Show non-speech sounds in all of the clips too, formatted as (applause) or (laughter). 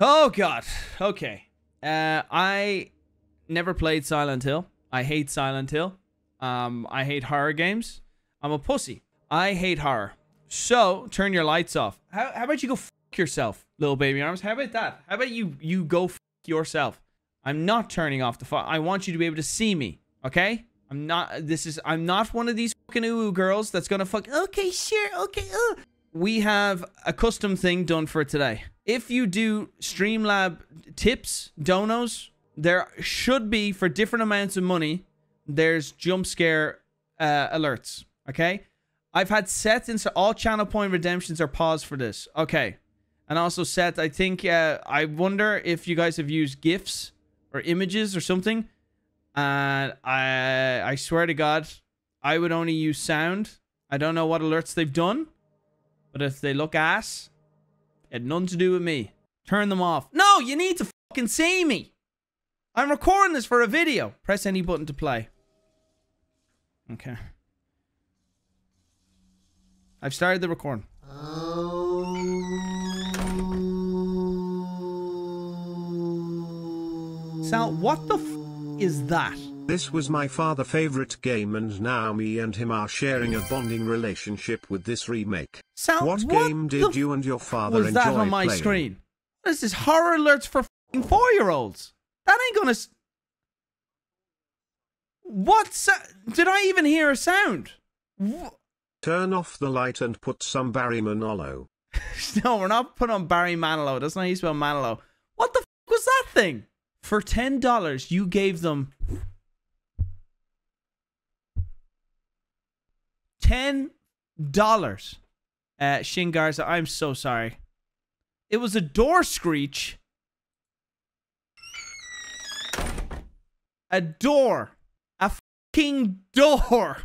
Oh god. Okay. Uh, I never played Silent Hill. I hate Silent Hill. Um, I hate horror games. I'm a pussy. I hate horror. So turn your lights off. How, how about you go f yourself, little baby arms? How about that? How about you you go f yourself? I'm not turning off the phone. I want you to be able to see me. Okay? I'm not. This is. I'm not one of these fucking ooh girls that's gonna fuck. Okay, sure. Okay. Uh. We have a custom thing done for today. If you do Streamlab tips, donos, there should be for different amounts of money. There's jump scare uh, alerts. Okay. I've had set into all channel point redemptions are paused for this. Okay. And also set, I think, uh, I wonder if you guys have used GIFs or images or something. And I, I swear to God, I would only use sound. I don't know what alerts they've done. But if they look ass, it had nothing to do with me. Turn them off. No, you need to fucking see me. I'm recording this for a video. Press any button to play. Okay. I've started the recording. Sal, what the f is that? This was my father favorite game and now me and him are sharing a bonding relationship with this remake. Sal, what, what game did you and your father was enjoy that on my playing? screen? What is this horror alerts for f***ing four-year-olds? That ain't gonna. S- what? Did I even hear a sound? Wh- Turn off the light and put some Barry Manilow. (laughs) no, we're not putting on Barry Manilow. That's not how you spell Manilow. What the f- was that thing? For ten dollars, you gave them ten dollars. Uh, Shin Garza, I'm so sorry. It was a door screech. A door. A fucking door.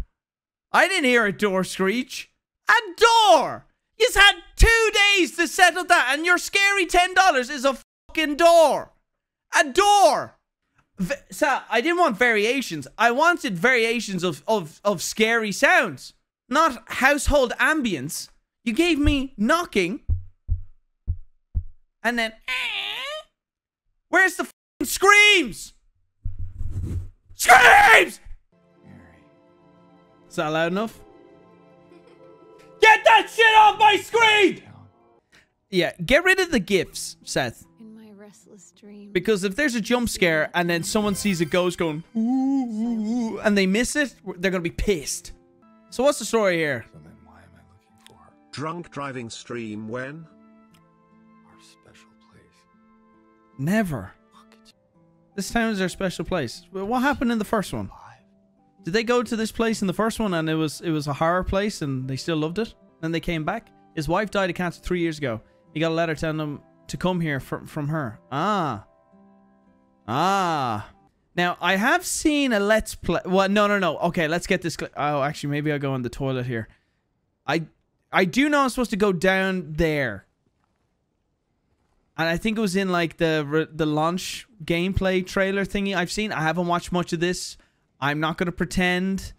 I didn't hear a door screech. A door. You've had two days to settle that, and your scary ten dollars is a fucking door. A door. V- so I didn't want variations. I wanted variations of, of, of scary sounds, not household ambience. You gave me knocking, and then where's the fucking screams? Screams! Is that loud enough? Get that shit off my screen! Yeah, get rid of the gifs, Seth. In my restless dream. Because if there's a jump scare and then someone sees a ghost going, ooh, ooh, ooh, and they miss it, they're going to be pissed. So what's the story here? Drunk driving stream when? our special place? Never. Look at you This town is our special place. What happened in the first one? Did they go to this place in the first one and it was it was a horror place and they still loved it? Then they came back. His wife died of cancer three years ago. He got a letter telling him to come here from from her. Ah. Ah. Now I have seen a let's play. Well, no, no, no. Okay, let's get this. Cl- oh, actually, maybe I'll go in the toilet here. I I do know I'm supposed to go down there. And I think it was in like the the launch gameplay trailer thingy I've seen. I haven't watched much of this. I'm not gonna pretend.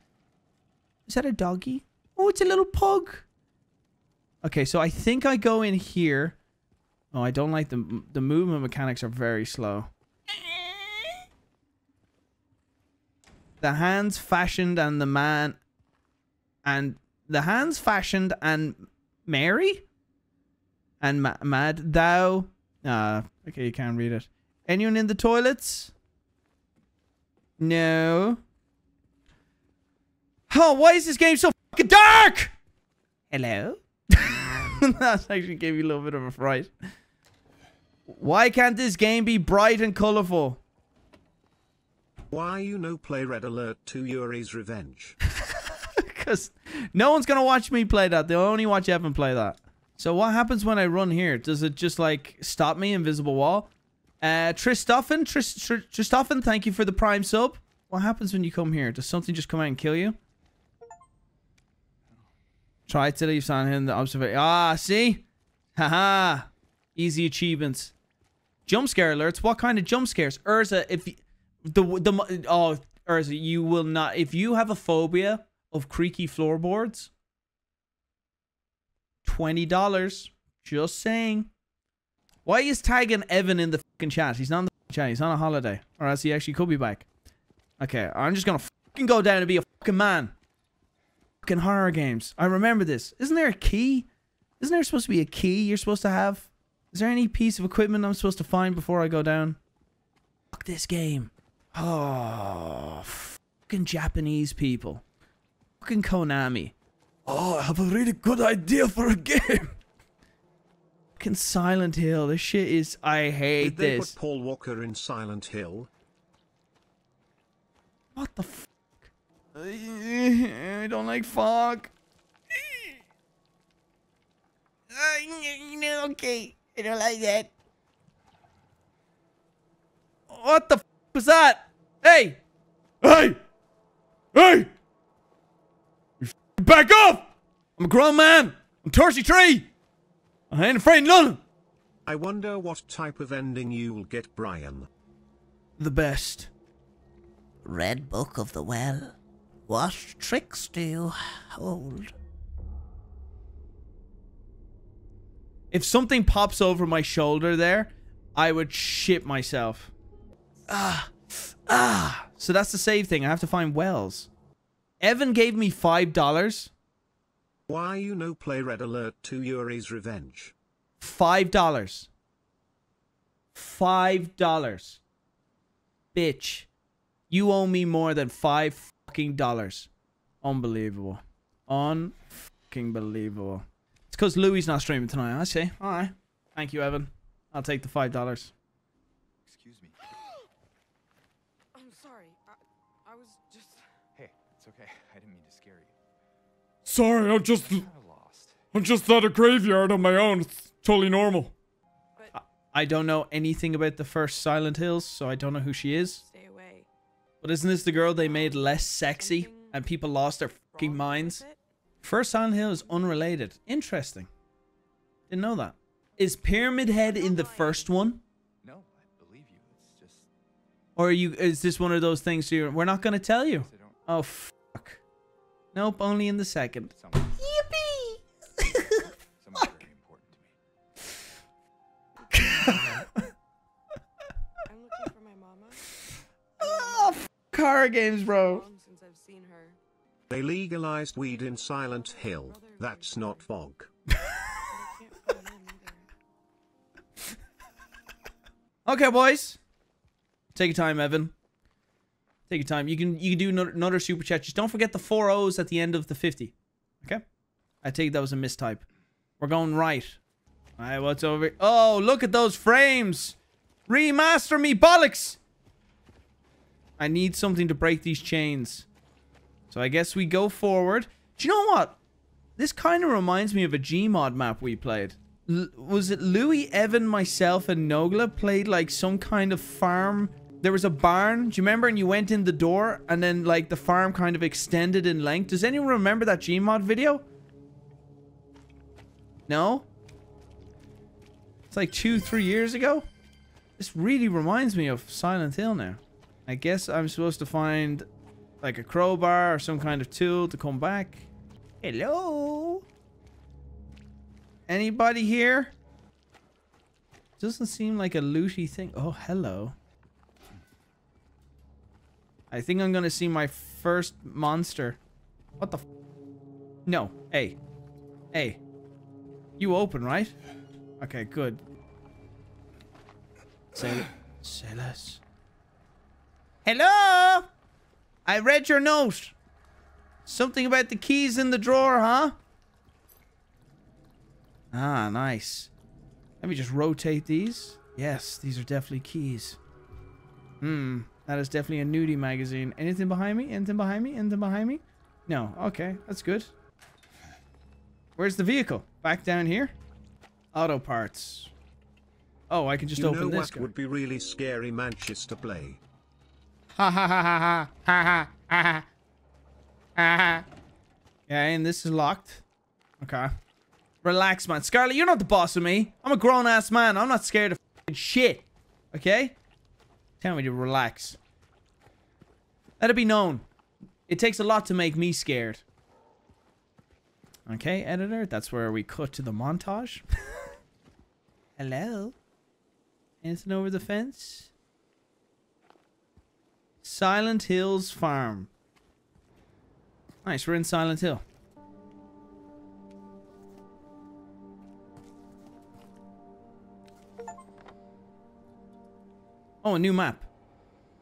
Is that a doggy? Oh, it's a little pug. Okay, so I think I go in here. Oh, I don't like the the movement mechanics are very slow. The hands fashioned and the man and the hands fashioned and Mary and ma- mad thou. Ah, okay, you can't read it. Anyone in the toilets? No. Oh, why is this game so fucking dark? Hello? (laughs) that actually gave me a little bit of a fright. Why can't this game be bright and colorful? Why you no play Red Alert 2 Yuri's Revenge? Because no one's going to watch me play that. They'll only watch Evan play that. So what happens when I run here? Does it just like stop me, invisible wall? Uh, Tristoffen, Tris, Tr Tristoffen, thank you for the prime sub. What happens when you come here? Does something just come out and kill you? Try to leave in the observation. Ah, see? Haha. Easy achievements. Jump scare alerts. What kind of jump scares? Urza, if y- the the oh Urza, you will not if you have a phobia of creaky floorboards. Twenty dollars. Just saying. Why is tagging Evan in the fucking chat? He's not in the chat. He's on a holiday. Or else he actually could be back. Okay, I'm just gonna fucking go down and be a fucking man. Fucking horror games. I remember this. Isn't there a key? Isn't there supposed to be a key you're supposed to have? Is there any piece of equipment I'm supposed to find before I go down? Fuck this game. Oh, fucking Japanese people. Fucking Konami. Oh, I have a really good idea for a game. Fucking Silent Hill. This shit is. I hate Did they this. put Paul Walker in Silent Hill? What the fuck? I don't like fog. (laughs) Okay, I don't like that. What the f was that? Hey! Hey! Hey! You f- back off! I'm a grown man. I'm Torchy Tree. I ain't afraid of none. I wonder what type of ending you'll get, Brian. The best. Red Book of the Well. What tricks do you hold? If something pops over my shoulder there, I would shit myself. Ah, ah. So that's the save thing. I have to find wells. Evan gave me five dollars. Why you no play Red Alert 2 Yuri's Revenge? Five dollars. Five dollars. Bitch. You owe me more than five fucking dollars. Unbelievable. Unfucking believable. It's because Louis not streaming tonight. I see. Alright. Thank you, Evan. I'll take the five dollars. Sorry, I'm just Kind of lost. I'm just at a graveyard on my own. It's totally normal. I don't know anything about the first Silent Hills, so I don't know who she is. Stay away. But isn't this the girl they made less sexy and people lost their fucking minds? First Silent Hill is unrelated. Interesting. Didn't know that. Is Pyramid Head in the first one? No, I believe you. It's just Or are you is this one of those things you're we're not gonna tell you? Oh fuck. Nope, only in the second. Someone, Yippee! someone very important to me. I'm looking for my mama. Ah, oh fuck horror games, bro. Since I've seen her. They legalized weed in Silent Hill. That's not fog. But I can't find them either. (laughs) Okay, boys. Take your time, Evan. Take your time. You can you can do another, super chat. Just don't forget the four O's at the end of the fifty. Okay. I take that was a mistype. We're going right. All right, what's over? Oh, look at those frames. Remaster me bollocks. I need something to break these chains. So I guess we go forward. Do you know what? This kind of reminds me of a Gmod map we played. L- was it Louis, Evan, myself, and Nogla played like some kind of farm? There was a barn. Do you remember? And you went in the door, and then like the farm kind of extended in length. Does anyone remember that Gmod video? No. It's like two, three years ago. This really reminds me of Silent Hill now. I guess I'm supposed to find like a crowbar or some kind of tool to come back. Hello? Anybody here? Doesn't seem like a looty thing. Oh, hello. I think I'm gonna see my first monster. What the f- No. Hey. Hey. You open, right? Okay, good. Say, say less. Hello? I read your note. Something about the keys in the drawer, huh? Ah, nice. Let me just rotate these. Yes, these are definitely keys. Hmm, that is definitely a nudie magazine. Anything behind me? Anything behind me? Anything behind me? No. Okay, that's good. Where's the vehicle? Back down here? Auto parts. Oh, I can just you open know this. what guy. would be really scary Manchester play? Ha ha ha ha ha ha ha ha ha ha. Yeah, and this is locked. Okay. Relax, man. Scarlett, you're not the boss of me. I'm a grown ass man. I'm not scared of shit. Okay? Tell me to relax. Let it be known. It takes a lot to make me scared. Okay, editor. That's where we cut to the montage. (laughs) Hello. Anything over the fence? Silent Hills Farm. Nice, we're in Silent Hill. Oh, a new map.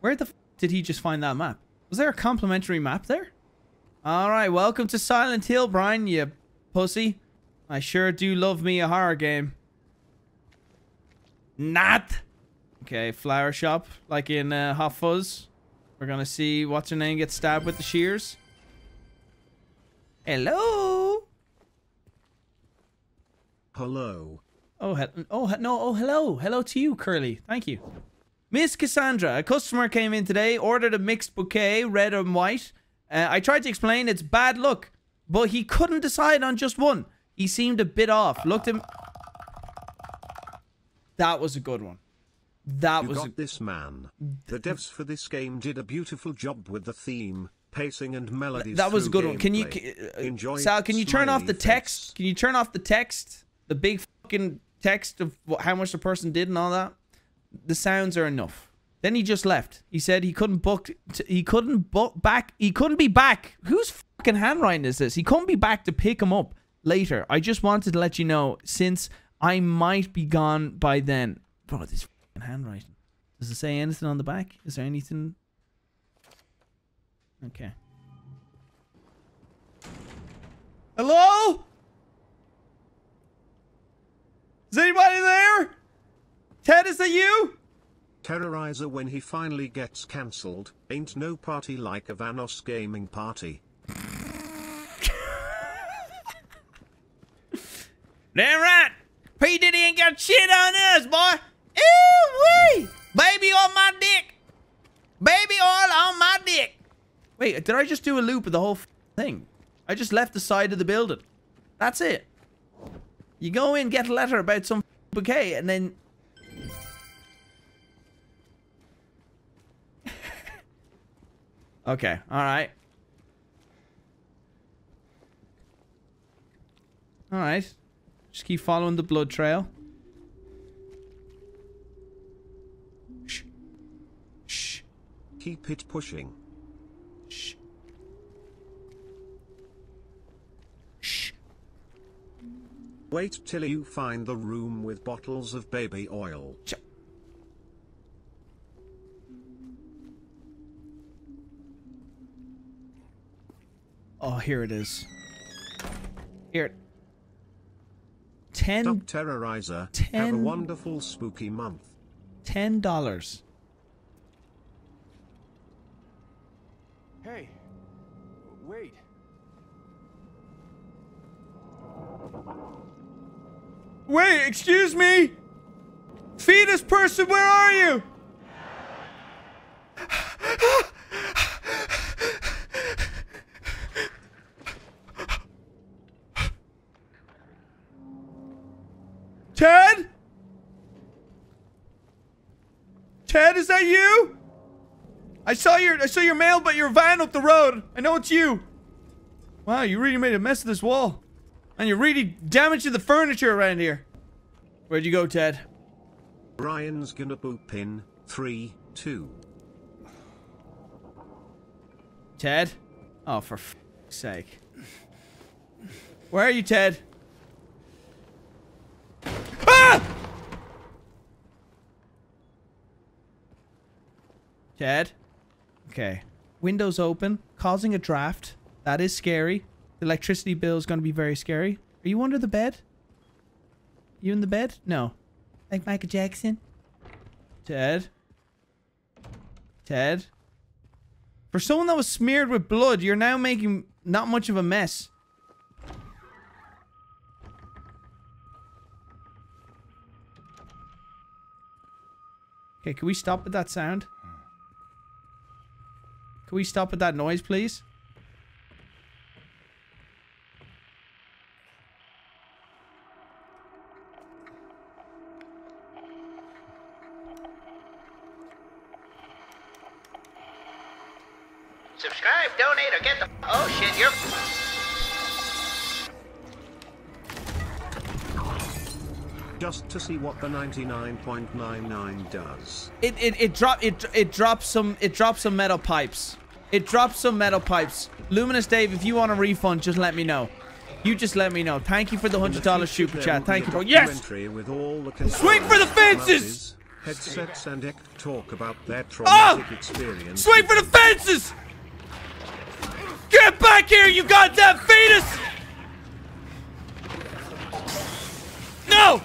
Where the f did he just find that map? Was there a complimentary map there? Alright, welcome to Silent Hill, Brian, you pussy. I sure do love me a horror game. Not. Okay, flower shop, like in uh, Hot Fuzz. We're gonna see what's her name get stabbed with the shears. Hello. Hello. Oh, he oh, no. Oh, hello. Hello to you, Curly. Thank you. Miss Cassandra, a customer came in today, ordered a mixed bouquet, red and white. Uh, I tried to explain it's bad luck, but he couldn't decide on just one. He seemed a bit off. Looked him. That was a good one. That You was. got A... this man. The devs for this game did a beautiful job with the theme, pacing and melodies. That was a good one. Can you, uh, Enjoy Sal? Can you turn off the text? face. Can you turn off the text? The big fucking text of what, how much the person did and all that. The sounds are enough. Then he just left. He said he couldn't book. He couldn't book back. He couldn't be back. Whose fucking handwriting is this? He couldn't be back to pick him up later. I just wanted to let you know since I might be gone by then. Bro, this fucking handwriting. Does it say anything on the back? Is there anything? Okay. Hello? Is anybody there? Ted, is that you? Terrorizer when he finally gets cancelled, ain't no party like a Vanoss gaming party. Damn right. P. Diddy ain't got shit on us, boy. Ew wee. Baby on my dick. Baby oil on my dick. Wait, did I just do a loop of the whole f- thing? I just left the side of the building. That's it. You go in, get a letter about some bouquet, and then... okay, alright. Alright. Just keep following the blood trail. Shh. Shh. Keep it pushing. Shh. Shh. Wait till you find the room with bottles of baby oil. Ch- Oh, here it is. Here. Ten Stop Terrorizer. Have a wonderful spooky month. ten dollars. Hey, wait. Wait, excuse me? Fetus person, where are you? (sighs) (sighs) (sighs) Ted? Ted, is that you? I saw your I saw your mail, but your van up the road. I know it's you. Wow, you really made a mess of this wall. And you really damaged the furniture around here. Where'd you go, Ted? Ryan's gonna boop in. Three, two. Ted? Oh, for f sake. Where are you, Ted? Ah! Ted? Okay. Windows open, causing a draft. That is scary. The electricity bill is going to be very scary. Are you under the bed? You in the bed? No. Like Michael Jackson? Ted? Ted? For someone that was smeared with blood, you're now making not much of a mess. Okay, can we stop with that sound? Can we stop with that noise, please? What the 99.99 does. It it it drop it it drops some it drops some metal pipes. It drops some metal pipes. Luminous Dave, if you want a refund, just let me know. You just let me know. Thank you for the hundred dollar super chat. Thank you, bro. Yes. With all the Swing for the fences! Headsets and ect talk about their Ah! traumatic experience. Swing for the fences! Get back here, you goddamn fetus! No!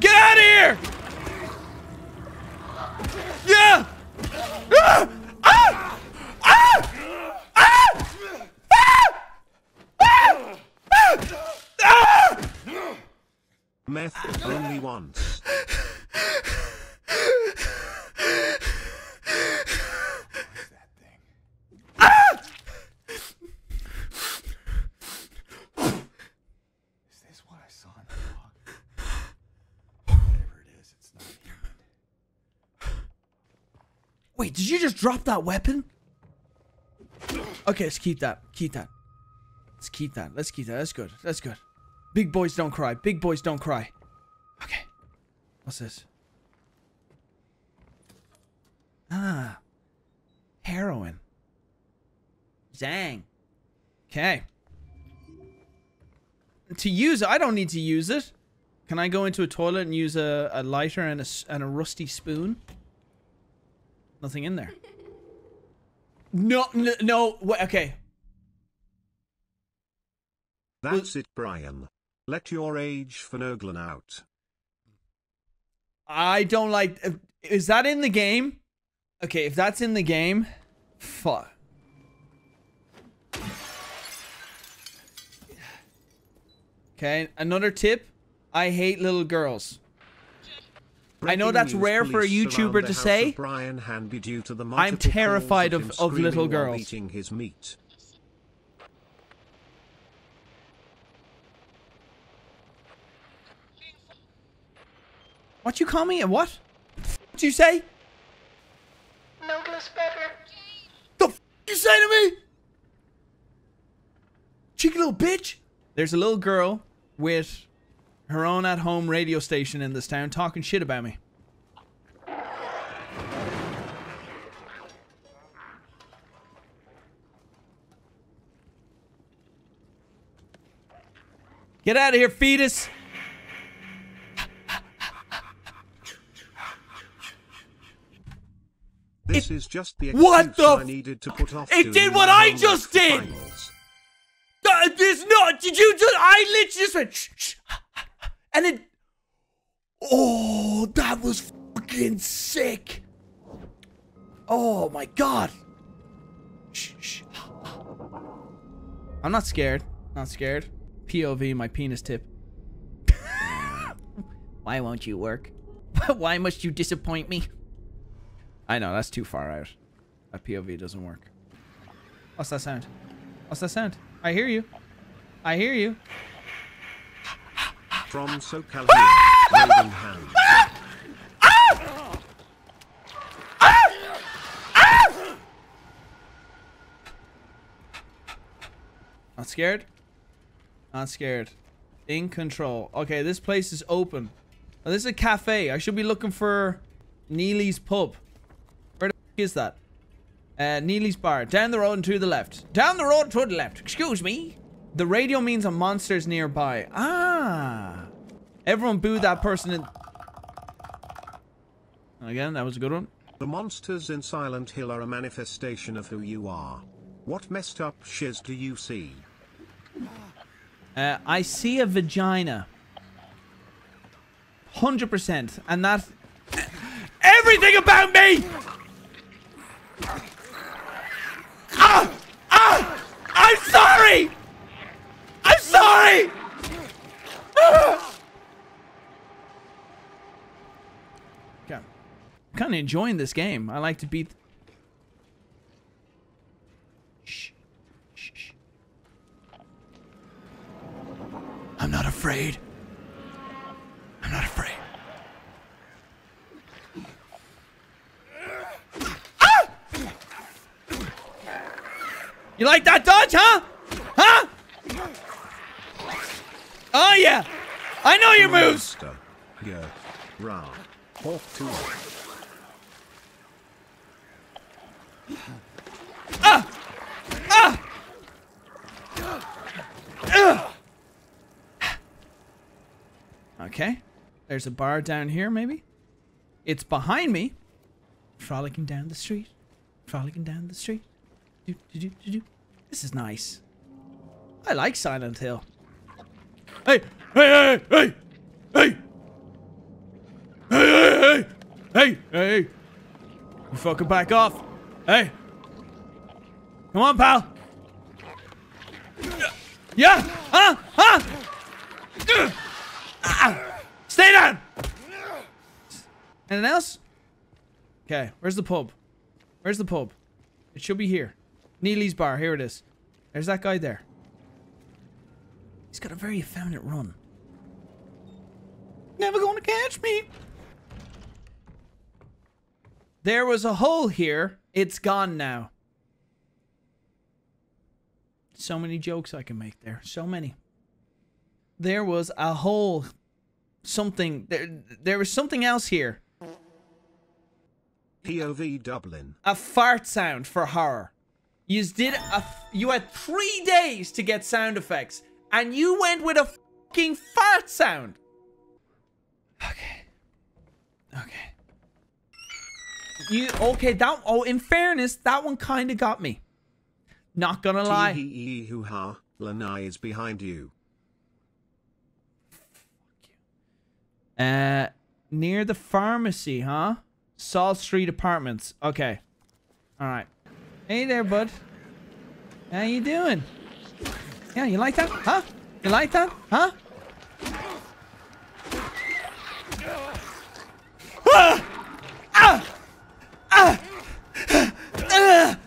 Get out of here! Yeah! Ah! Ah! Ah! Ah! Ah! Ah! Ah! Meth only once. Is this what I saw in the log? Whatever it is, it's not human. Wait, did you just drop that weapon? Okay, let's keep that. Keep that. Let's keep that. Let's keep that. That's good. That's good. Big boys don't cry. Big boys don't cry. Okay. What's this? Ah. Heroin. Zang. Okay. To use it, I don't need to use it. Can I go into a toilet and use a, a lighter and a, and a rusty spoon? Nothing in there. (laughs) No, no, no. Wait, okay. That's it, Brian. Let your age finoglan out. I don't like. Is that in the game? Okay, if that's in the game, fuck. Okay, another tip. I hate little girls. I know that's rare for a YouTuber to say. Brian Hanby due to the I'm terrified of, of- little girls. eating his meat. What you call me? A what? What you say? Noodles better. The f you say to me? Cheeky little bitch. There's a little girl with her own at-home radio station in this town talking shit about me. Get out of here, fetus. This is just the What the I needed to put off It did what I just did! finals. That is not. Did you just? I literally just went. Shh, shh, and it. Oh, that was fucking sick. Oh my god. Shh. I'm not scared. Not scared. POV, my penis tip. (laughs) Why won't you work? (laughs) Why must you disappoint me? I know, that's too far out. That POV doesn't work. What's that sound? What's that sound? I hear you. I hear you. From SoCal. Not scared? Not scared. In control. Okay, this place is open. Now, this is a cafe. I should be looking for Neely's Pub. Where the is that? Uh, Neely's Bar. Down the road and to the left. Down the road to the left. Excuse me. The radio means a monster's nearby. Ah. Everyone booed that person in... Again, that was a good one. The monsters in Silent Hill are a manifestation of who you are. What messed up shiz do you see? Uh, I see a vagina. 100%. And that... (laughs) Everything about me! Ah! Ah! I'm sorry! I'm sorry! Ah! kind of enjoying this game. I like to beat. Shh. Shh. I'm not afraid. I'm not afraid. Ah! You like that dodge, huh? Huh? Oh yeah, I know your moves. Yeah, round. Hawk two. Okay. There's a bar down here, maybe. It's behind me. Frolicking down the street. Frolicking down the street. Do, do, do. This is nice. I like Silent Hill. Hey! Hey, hey, hey! Hey! Hey, hey, hey! Hey, hey! You fucking back off. Hey! Come on, pal! Yeah! Huh? Huh? Stay down! Anything else? Okay, where's the pub? Where's the pub? It should be here. Neely's bar, here it is. There's that guy there. He's got a very effeminate run. Never gonna catch me. There was a hole here. It's gone now. So many jokes I can make there. So many. There was a whole Something. There, there was something else here. POV Dublin. A fart sound for horror. You did a. You had three days to get sound effects, and you went with a fucking fart sound. Okay. Okay. You okay? That oh, in fairness, that one kind of got me. Not gonna lie. Tee hoo ha. Lanai is behind you. Uh, near the pharmacy, huh? Salt Street Apartments. Okay. All right. Hey there, bud. How you doing? Yeah, you like that? Huh? You like that? Huh? Ah! Ah! Ah! Ah!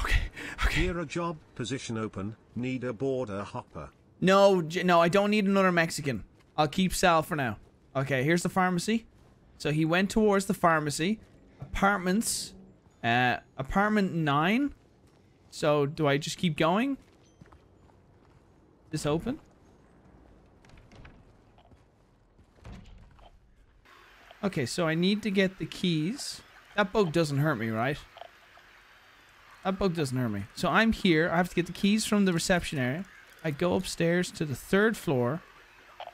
Okay. Okay. A job position open. Need a border hopper. No, no, I don't need another Mexican. I'll keep Sal for now. Okay, here's the pharmacy. So he went towards the pharmacy. Apartments. Uh, apartment 9. So do I just keep going? This open? Okay, so I need to get the keys. That bug doesn't hurt me, right? That bug doesn't hurt me. So I'm here. I have to get the keys from the reception area. I go upstairs to the third floor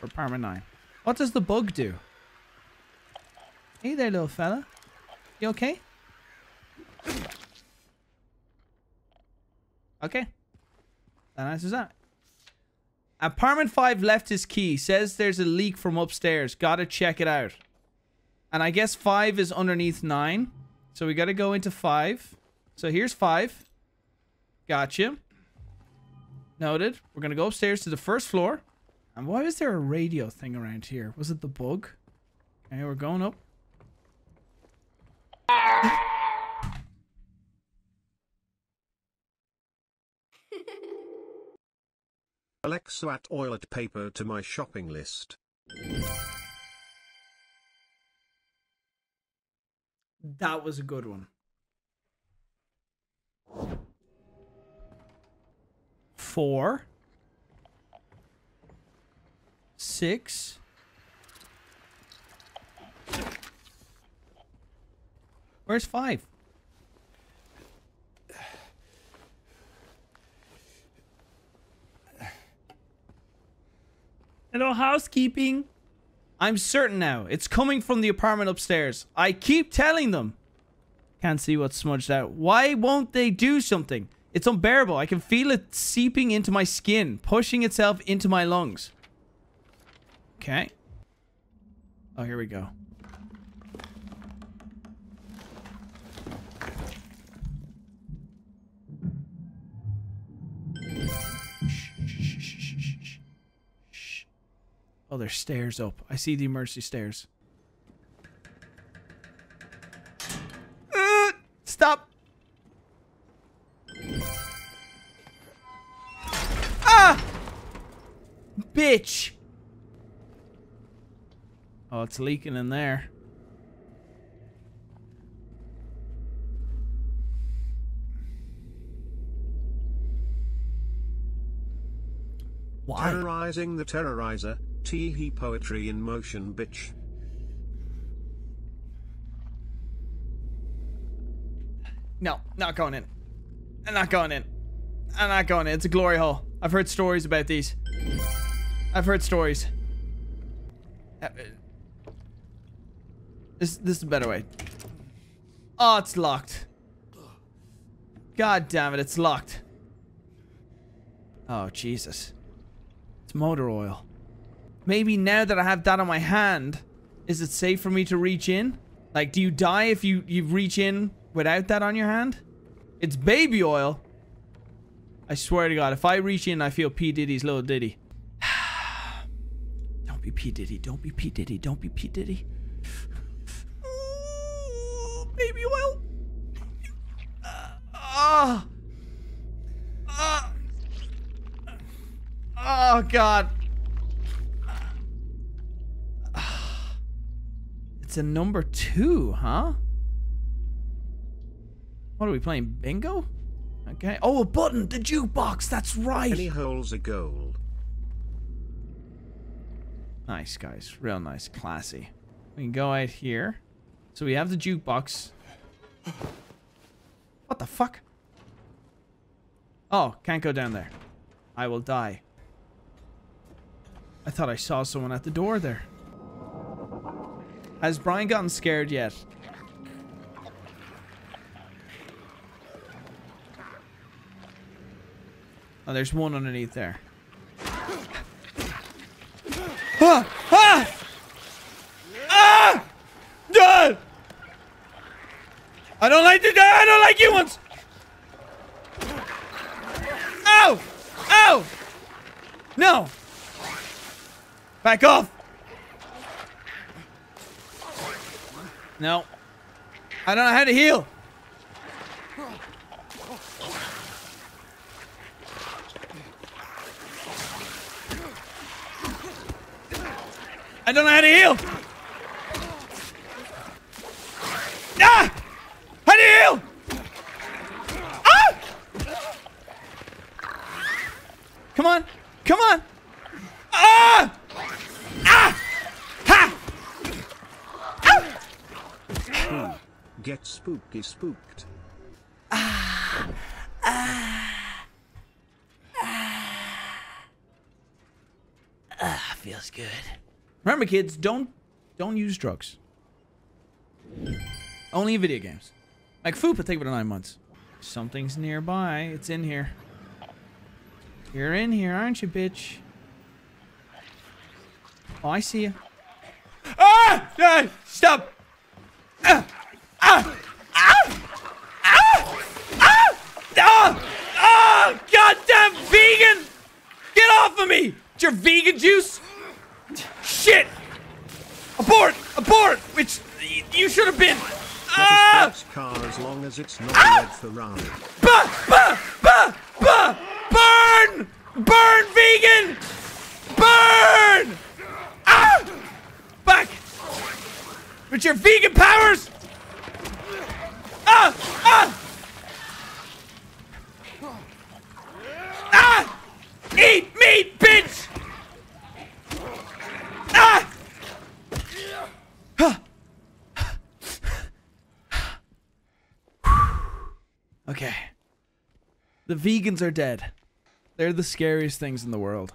for apartment 9. What does the bug do? Hey there, little fella. You okay? Okay. That answers that. Apartment 5 left his key. Says there's a leak from upstairs. Gotta check it out. And I guess 5 is underneath 9. So we gotta go into 5. So here's 5. Gotcha. Noted. We're gonna go upstairs to the first floor. And why is there a radio thing around here? Was it the bug? Okay, we're going up. Alexa add toilet paper to my shopping list. That was a good one. Four. Six. Where's five? Hello, housekeeping. I'm certain now. It's coming from the apartment upstairs. I keep telling them. Can't see what's smudged out. Why won't they do something? It's unbearable. I can feel it seeping into my skin, pushing itself into my lungs. Okay. Oh, here we go. Oh, there's stairs up. I see the emergency stairs. Bitch. Oh, it's leaking in there. Why? Terrorizing the terrorizer. Tee hee poetry in motion, bitch. No, not going in. I'm not going in. I'm not going in. It's a glory hole. I've heard stories about these. I've heard stories. Uh, uh, This this is a better way. Oh, it's locked. God damn it, it's locked. Oh, Jesus. It's motor oil. Maybe now that I have that on my hand, is it safe for me to reach in? Like, do you die if you, you reach in without that on your hand? It's baby oil. I swear to God, if I reach in, I feel P. Diddy's little ditty. Don't be P. Diddy. Don't be P. Diddy. Don't be P. Diddy. Ooh, baby oil. Ah. Ah. Oh, God. It's a number two, huh? What are we playing? Bingo? Okay. Oh, a button! The jukebox! That's right! Any holes a goal. Nice, guys. Real nice. Classy. We can go out here. So we have the jukebox. What the fuck? Oh, can't go down there. I will die. I thought I saw someone at the door there. Has Brian gotten scared yet? Oh, there's one underneath there. Ah! Ah! Ah! Dad! I don't like the I don't like you ones! Ow! Ow! No! Back off! No. I don't know how to heal. I don't know how to heal. Ah! How do you heal? Ah! Come on. Come on. Ah! Ah! Ha! Get spooky spooked. Ah! Ah! Ah, feels good. Remember, kids, don't don't use drugs. Only in video games. Like food would take about nine months. Something's nearby. It's in here. You're in here, aren't you, bitch? Oh, I see you. Ah! ah! Stop! Ah! Ah! Ah! Ah! Ah! Ah! Ah! Goddamn vegan! Get off of me! It's your vegan juice? Shit! Abort! Abort! Which you should have been. Get Ah! a sports car as long as it's not a red Ferrari. Bah! Bah! Bah! Bah! Burn! Burn, vegan! Burn! Ah! Back! With your vegan powers! Ah! Ah! Ah! Eat meat, bitch! Ah! Okay. The vegans are dead. They're the scariest things in the world.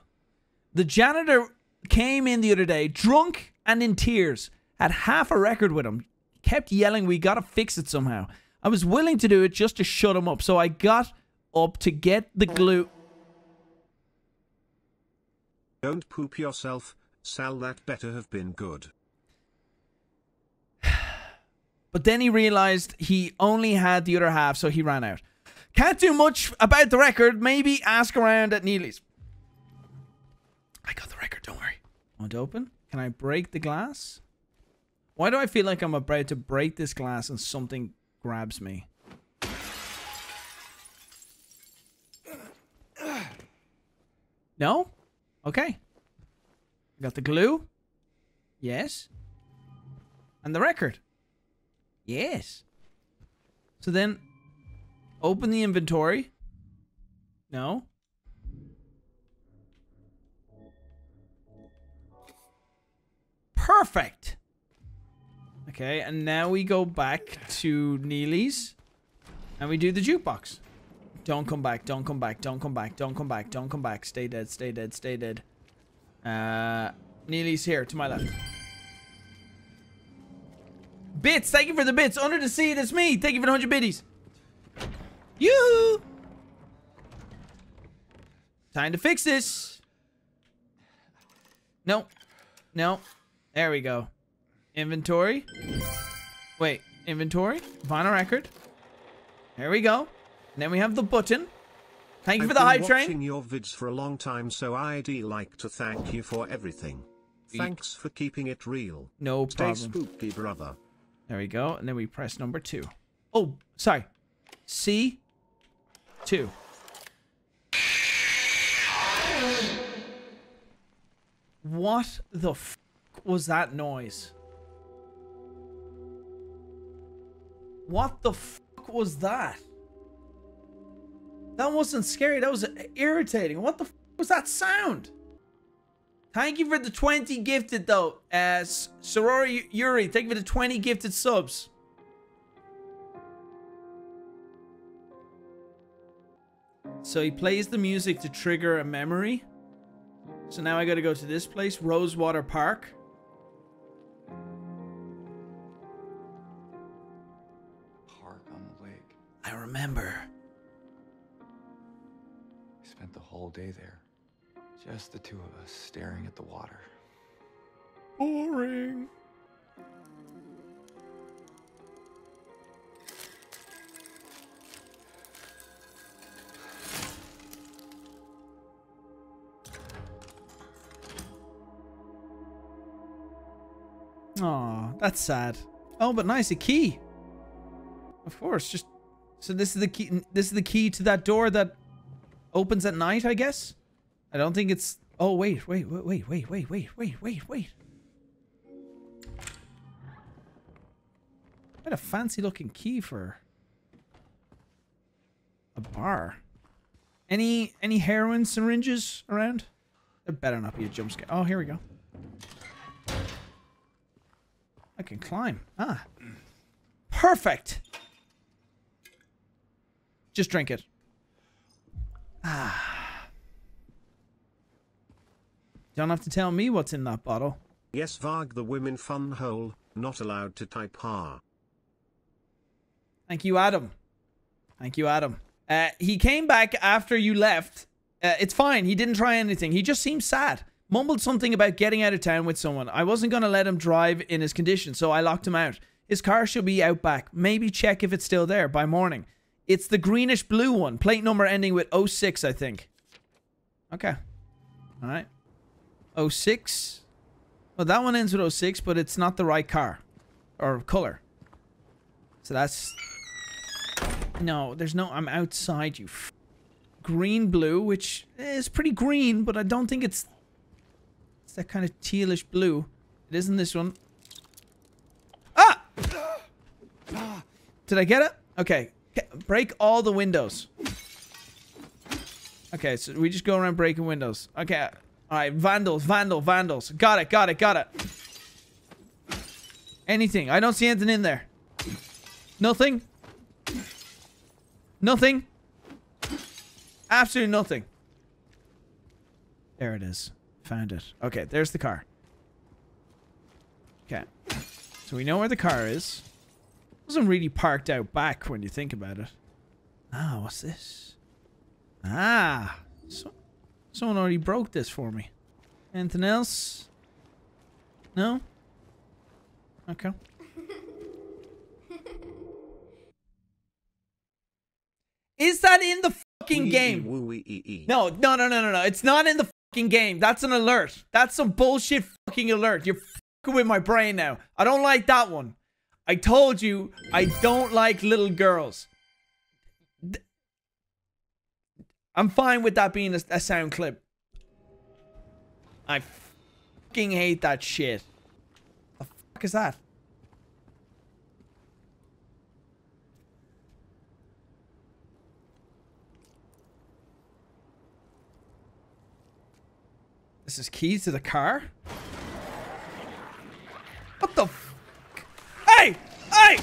The janitor came in the other day, drunk and in tears, had half a record with him, kept yelling, We gotta fix it somehow. I was willing to do it just to shut him up, so I got up to get the glue. Don't poop yourself, Sal. That better have been good. But then he realized he only had the other half, so he ran out. Can't do much about the record. Maybe ask around at Neely's. I got the record, don't worry. Want to open? Can I break the glass? Why do I feel like I'm about to break this glass and something grabs me? No? Okay. Got the glue? Yes. And the record? Yes. So then open the inventory. No. Perfect. Okay, and now we go back to Neely's and we do the jukebox. Don't come back, don't come back, don't come back, don't come back, don't come back. Stay dead, stay dead, stay dead. Uh, Neely's here to my left. Bits, thank you for the bits. Under the sea, that's me. Thank you for the 100 biddies. Yoo! Time to fix this. No. No. There we go. Inventory. Wait, inventory. Vinyl record. There we go. And then we have the button. Thank you for I've the been hype train. watching your vids for a long time, so I'd like to thank you for everything. Thanks for keeping it real. No Stay problem. spooky, brother. There we go. And then we press number two. Oh, sorry. C. Two. What the f was that noise? What the f was that? That wasn't scary. That was irritating. What the f was that sound? Thank you for the 20 gifted though. As Sorori Yuri, thank you for the 20 gifted subs. So he plays the music to trigger a memory. So now I gotta go to this place, Rosewater Park. Park on the lake. I remember. We spent the whole day there. Just the two of us staring at the water. Boring. Aw, that's sad. Oh, but nice, a key. Of course, just so this is the key. This is the key to that door that opens at night, I guess. I don't think it's. Oh wait, wait, wait, wait, wait, wait, wait, wait, wait, wait. Quite a fancy looking key for a bar. Any any heroin syringes around? There better not be a jump scare. Oh, here we go. I can climb. Ah. Perfect. Just drink it. Ah. Don't have to tell me what's in that bottle. Yes, Varg the women fun hole, not allowed to type ha. Thank you, Adam. Thank you, Adam. Uh, he came back after you left. Uh, it's fine. He didn't try anything. He just seemed sad. Mumbled something about getting out of town with someone. I wasn't going to let him drive in his condition, so I locked him out. His car should be out back. Maybe check if it's still there by morning. It's the greenish blue one. Plate number ending with 06, I think. Okay. All right. 06. Well, that one ends with 06, but it's not the right car or color. So that's no, there's no. I'm outside you. Green blue, which is pretty green, but I don't think it's. It's that kind of tealish blue. It isn't this one. Ah! (gasps) Did I get it? Okay. Break all the windows. Okay, so we just go around breaking windows. Okay. All right, vandals, vandal, vandals. Got it, got it, got it. Anything. I don't see anything in there. Nothing. Nothing. Absolutely nothing. There it is. Found it. Okay, there's the car. Okay. So we know where the car is. Wasn't really parked out back when you think about it. Ah, what's this? Ah. So, someone already broke this for me. Anything else? No? Okay. Is that in the fucking game? No, no, no, no, no, no. It's not in the fucking game. That's an alert. That's some bullshit fucking alert. You're fucking with my brain now. I don't like that one. I told you I don't like little girls. I'm fine with that being a, a sound clip. I fucking hate that shit. What the fuck is that? This is keys to the car? What the Hey! Hey!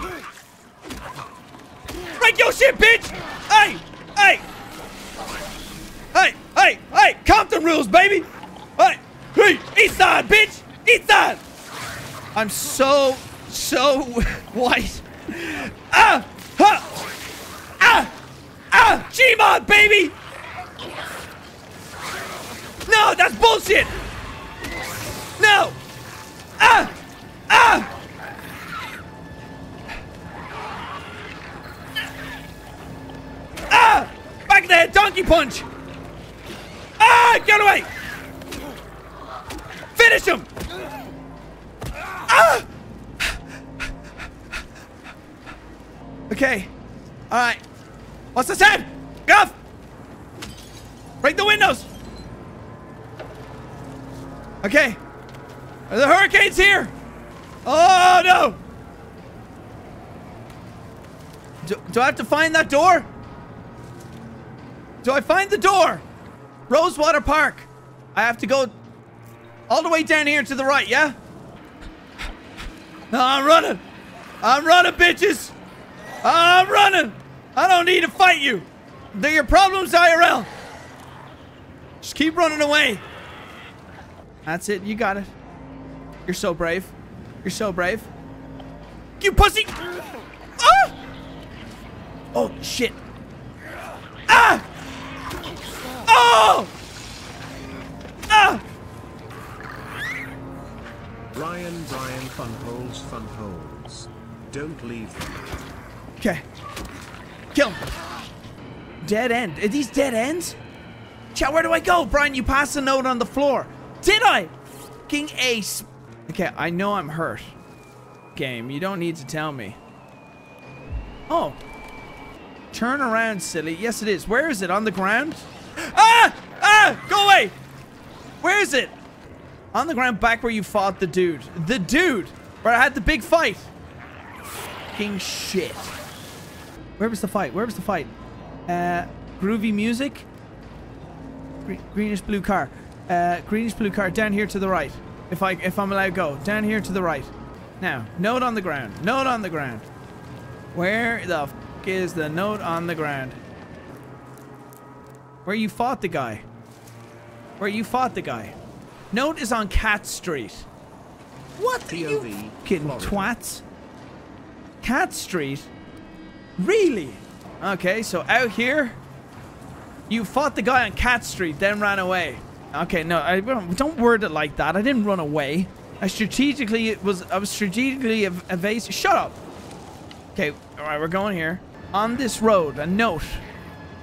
Break your shit, bitch! Hey! Hey! Hey! Hey! Hey! Compton rules, baby! Hey! Hey! East side, bitch! East side! I'm so, so (laughs) white. Ah! Ha! Ah! Ah! Gmod, baby! No, that's bullshit! Donkey punch! Ah! Get away! Finish him! Ah! Okay. Alright. What's this head? Guff! Break the windows! Okay. Are The hurricane's here! Oh no! Do, do I have to find that door? Do I find the door? Rosewater Park. I have to go all the way down here to the right, yeah? No, I'm running. I'm running, bitches. I'm running. I don't need to fight you. They're your problems, IRL. Just keep running away. That's it. You got it. You're so brave. You're so brave. You pussy! Ah! Oh, shit. Fun holes, fun holes. Don't leave them. Okay. Kill him. Dead end. Are these dead ends? Chat, where do I go? Brian, you passed a note on the floor. Did I? Fucking ace. Okay, I know I'm hurt. Game, you don't need to tell me. Oh. Turn around, silly. Yes, it is. Where is it? On the ground? (gasps) Ah! Ah! Go away! Where is it? On the ground back where you fought the dude. The dude! Where I had the big fight. Fucking shit. Where was the fight? Where was the fight? Uh, groovy music? Gre greenish blue car. Uh, greenish blue car down here to the right. If I if I'm allowed to go down here to the right. Now, note on the ground. Note on the ground. Where the is the note on the ground? Where you fought the guy? Where you fought the guy? Note is on Cat Street. What the you POV, fucking Florida. twats? Cat Street? Really? Okay, so out here, you fought the guy on Cat Street, then ran away. Okay, no, I don't, don't word it like that. I didn't run away. I strategically it was I was strategically ev evasive. Shut up. Okay, all right, we're going here on this road. A note.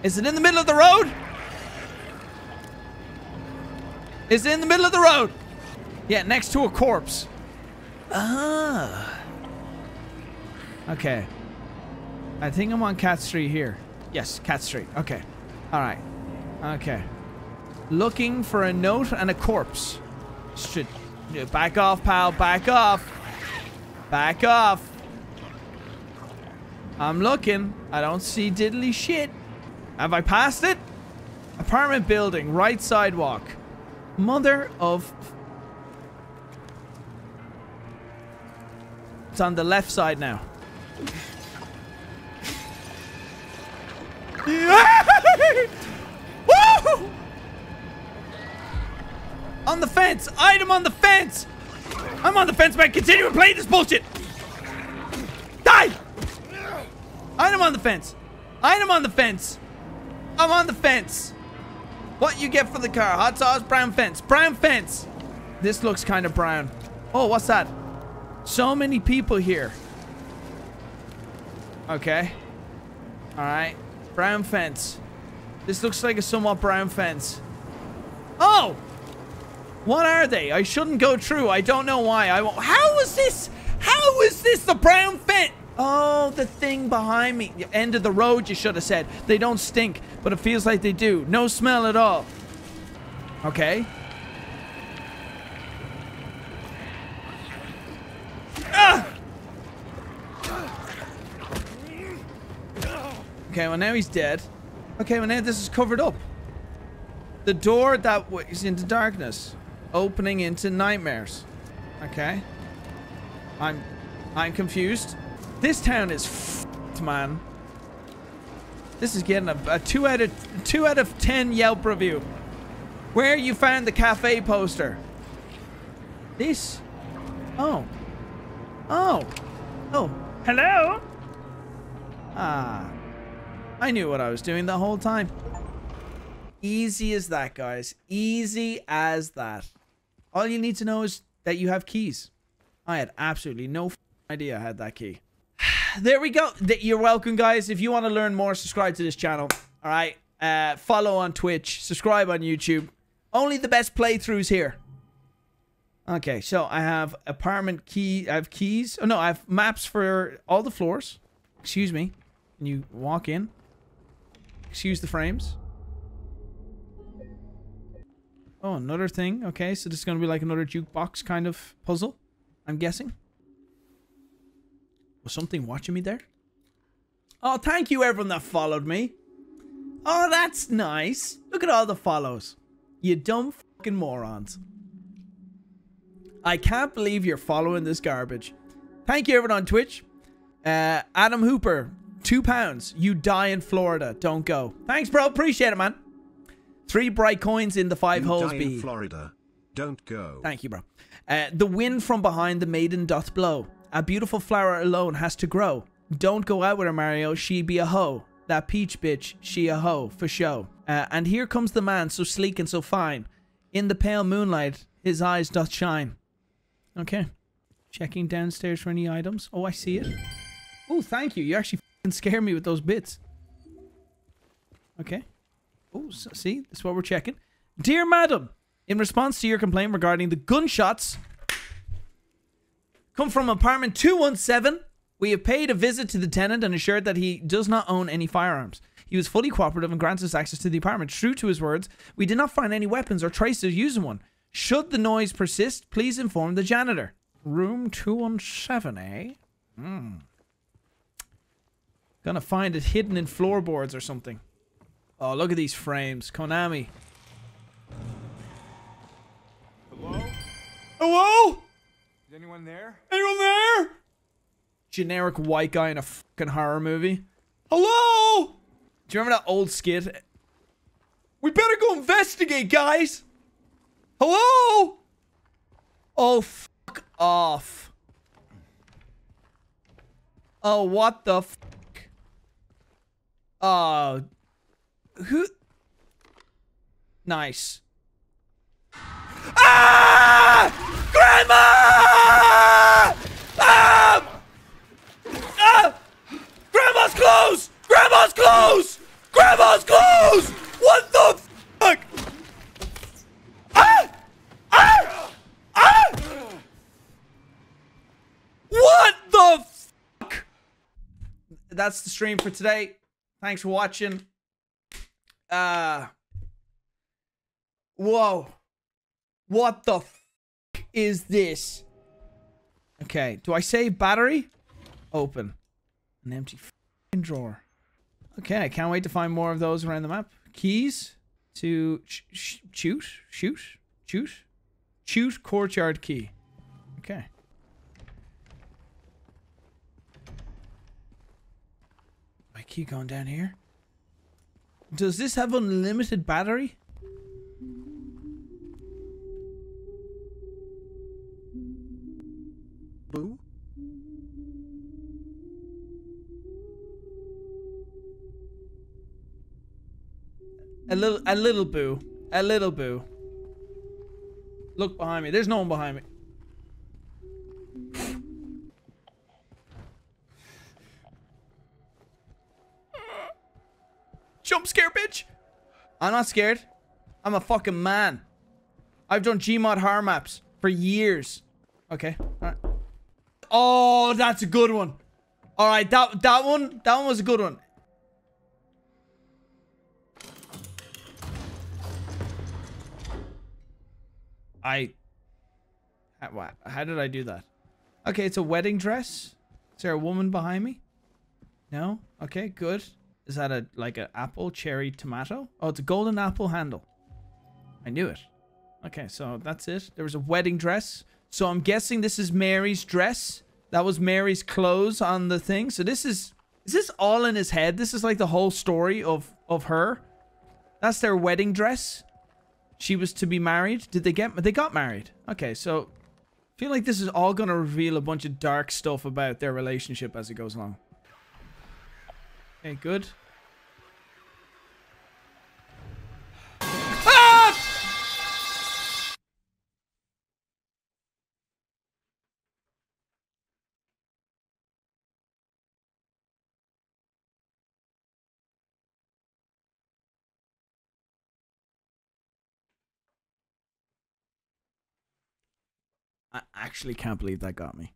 Is it in the middle of the road? Is in the middle of the road? Yeah, next to a corpse. Ah. Okay. I think I'm on Cat Street here. Yes, Cat Street. Okay. All right. Okay. Looking for a note and a corpse. Should back off, pal. Back off. Back off. I'm looking. I don't see diddly shit. Have I passed it? Apartment building, right sidewalk. Mother of. It's on the left side now. (laughs) On the fence! Item on the fence! I'm on the fence, man. Continue to play this bullshit! Die! Item on the fence! Item on the fence! I'm on the fence! What you get for the car? Hot sauce, brown fence. Brown fence! This looks kind of brown. Oh, what's that? So many people here. Okay. Alright. Brown fence. This looks like a somewhat brown fence. Oh! What are they? I shouldn't go through. I don't know why. I won't. How is this? How is this the brown fence? Oh, the thing behind me. End of the road, you should have said. They don't stink, but it feels like they do. No smell at all. Okay. Ah! Okay, well now he's dead. Okay, well now this is covered up. The door that was into darkness, opening into nightmares. Okay. I'm, I'm confused. This town is f***ed, man. This is getting a, a two out of two out of ten Yelp review. Where you found the cafe poster? This? Oh. Oh. Oh. Hello? Ah. I knew what I was doing the whole time. Easy as that, guys. Easy as that. All you need to know is that you have keys. I had absolutely no idea I had that key. There we go. You're welcome, guys. If you want to learn more, subscribe to this channel. All right. Uh, follow on Twitch. Subscribe on YouTube. Only the best playthroughs here. Okay, so I have apartment key. I have keys. Oh no, I have maps for all the floors. Excuse me. Can you walk in? Excuse the frames. Oh, another thing. Okay, so this is going to be like another jukebox kind of puzzle. I'm guessing. Was something watching me there? Oh, thank you everyone that followed me. Oh, that's nice. Look at all the follows. You dumb fucking morons. I can't believe you're following this garbage. Thank you everyone on Twitch. Uh, Adam Hooper, two pounds. You die in Florida. Don't go. Thanks, bro. Appreciate it, man. Three bright coins in the five You holes die in Florida. Don't go. Thank you, bro. Uh, the wind from behind the maiden doth blow. A beautiful flower alone has to grow. Don't go out with her, Mario. She be a hoe. That peach bitch, she a hoe, for show. Uh, and here comes the man, so sleek and so fine. In the pale moonlight, his eyes doth shine. Okay. Checking downstairs for any items. Oh, I see it. Oh, thank you. You actually f***ing scare me with those bits. Okay. Oh, so, see? That's what we're checking. Dear madam, in response to your complaint regarding the gunshots come from apartment 217, we have paid a visit to the tenant and assured that he does not own any firearms. He was fully cooperative and grants us access to the apartment. True to his words, we did not find any weapons or traces of using one. Should the noise persist, please inform the janitor. Room 217, eh? Hmm. Gonna find it hidden in floorboards or something. Oh, look at these frames. Konami. Hello? Hello? Is anyone there? Anyone there? Generic white guy in a fucking horror movie. Hello? Do you remember that old skit? We better go investigate, guys. Hello? Oh, fuck off. Oh, what the fuck? Oh. Who? Nice. Ah! Grandma! Ah! Ah! Grandma's clothes! Grandma's clothes! Grandma's clothes! What the fuck? Ah! Ah! Ah! What the fuck? That's the stream for today. Thanks for watching. Uh Whoa. What the is this? Okay, do I save battery? Open. An empty drawer. Okay, I can't wait to find more of those around the map. Keys to sh shoot, shoot, shoot, shoot courtyard key. Okay. I keep going down here. Does this have unlimited battery? Boo? A little, a little boo, a little boo. Look behind me. There's no one behind me. Jump scare, bitch. I'm not scared. I'm a fucking man. I've done Gmod horror maps for years. Okay. All right. Oh, that's a good one. All right, that that one, that one was a good one. I. How, how did I do that? Okay, it's a wedding dress. Is there a woman behind me? No. Okay, good. Is that a like an apple, cherry, tomato? Oh, it's a golden apple handle. I knew it. Okay, so that's it. There was a wedding dress. So I'm guessing this is Mary's dress That was Mary's clothes on the thing. So this is is this all in his head? This is like the whole story of of her. That's their wedding dress. She was to be married. Did they get they got married? Okay, so I feel like this is all going to reveal a bunch of dark stuff about their relationship as it goes along. Okay, good. I actually can't believe that got me.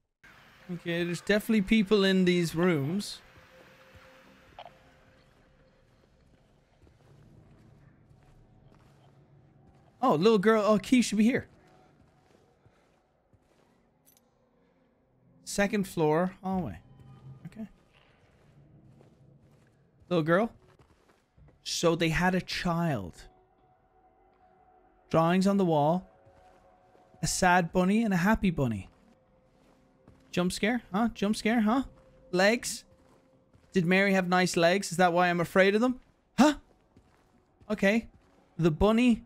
Okay, there's definitely people in these rooms. Oh, little girl. Oh, key should be here. Second floor hallway. Okay. Little girl. So they had a child. Drawings on the wall. A sad bunny and a happy bunny. Jump scare? Huh? Jump scare? Huh? Legs? Did Mary have nice legs? Is that why I'm afraid of them? Huh? Okay. The bunny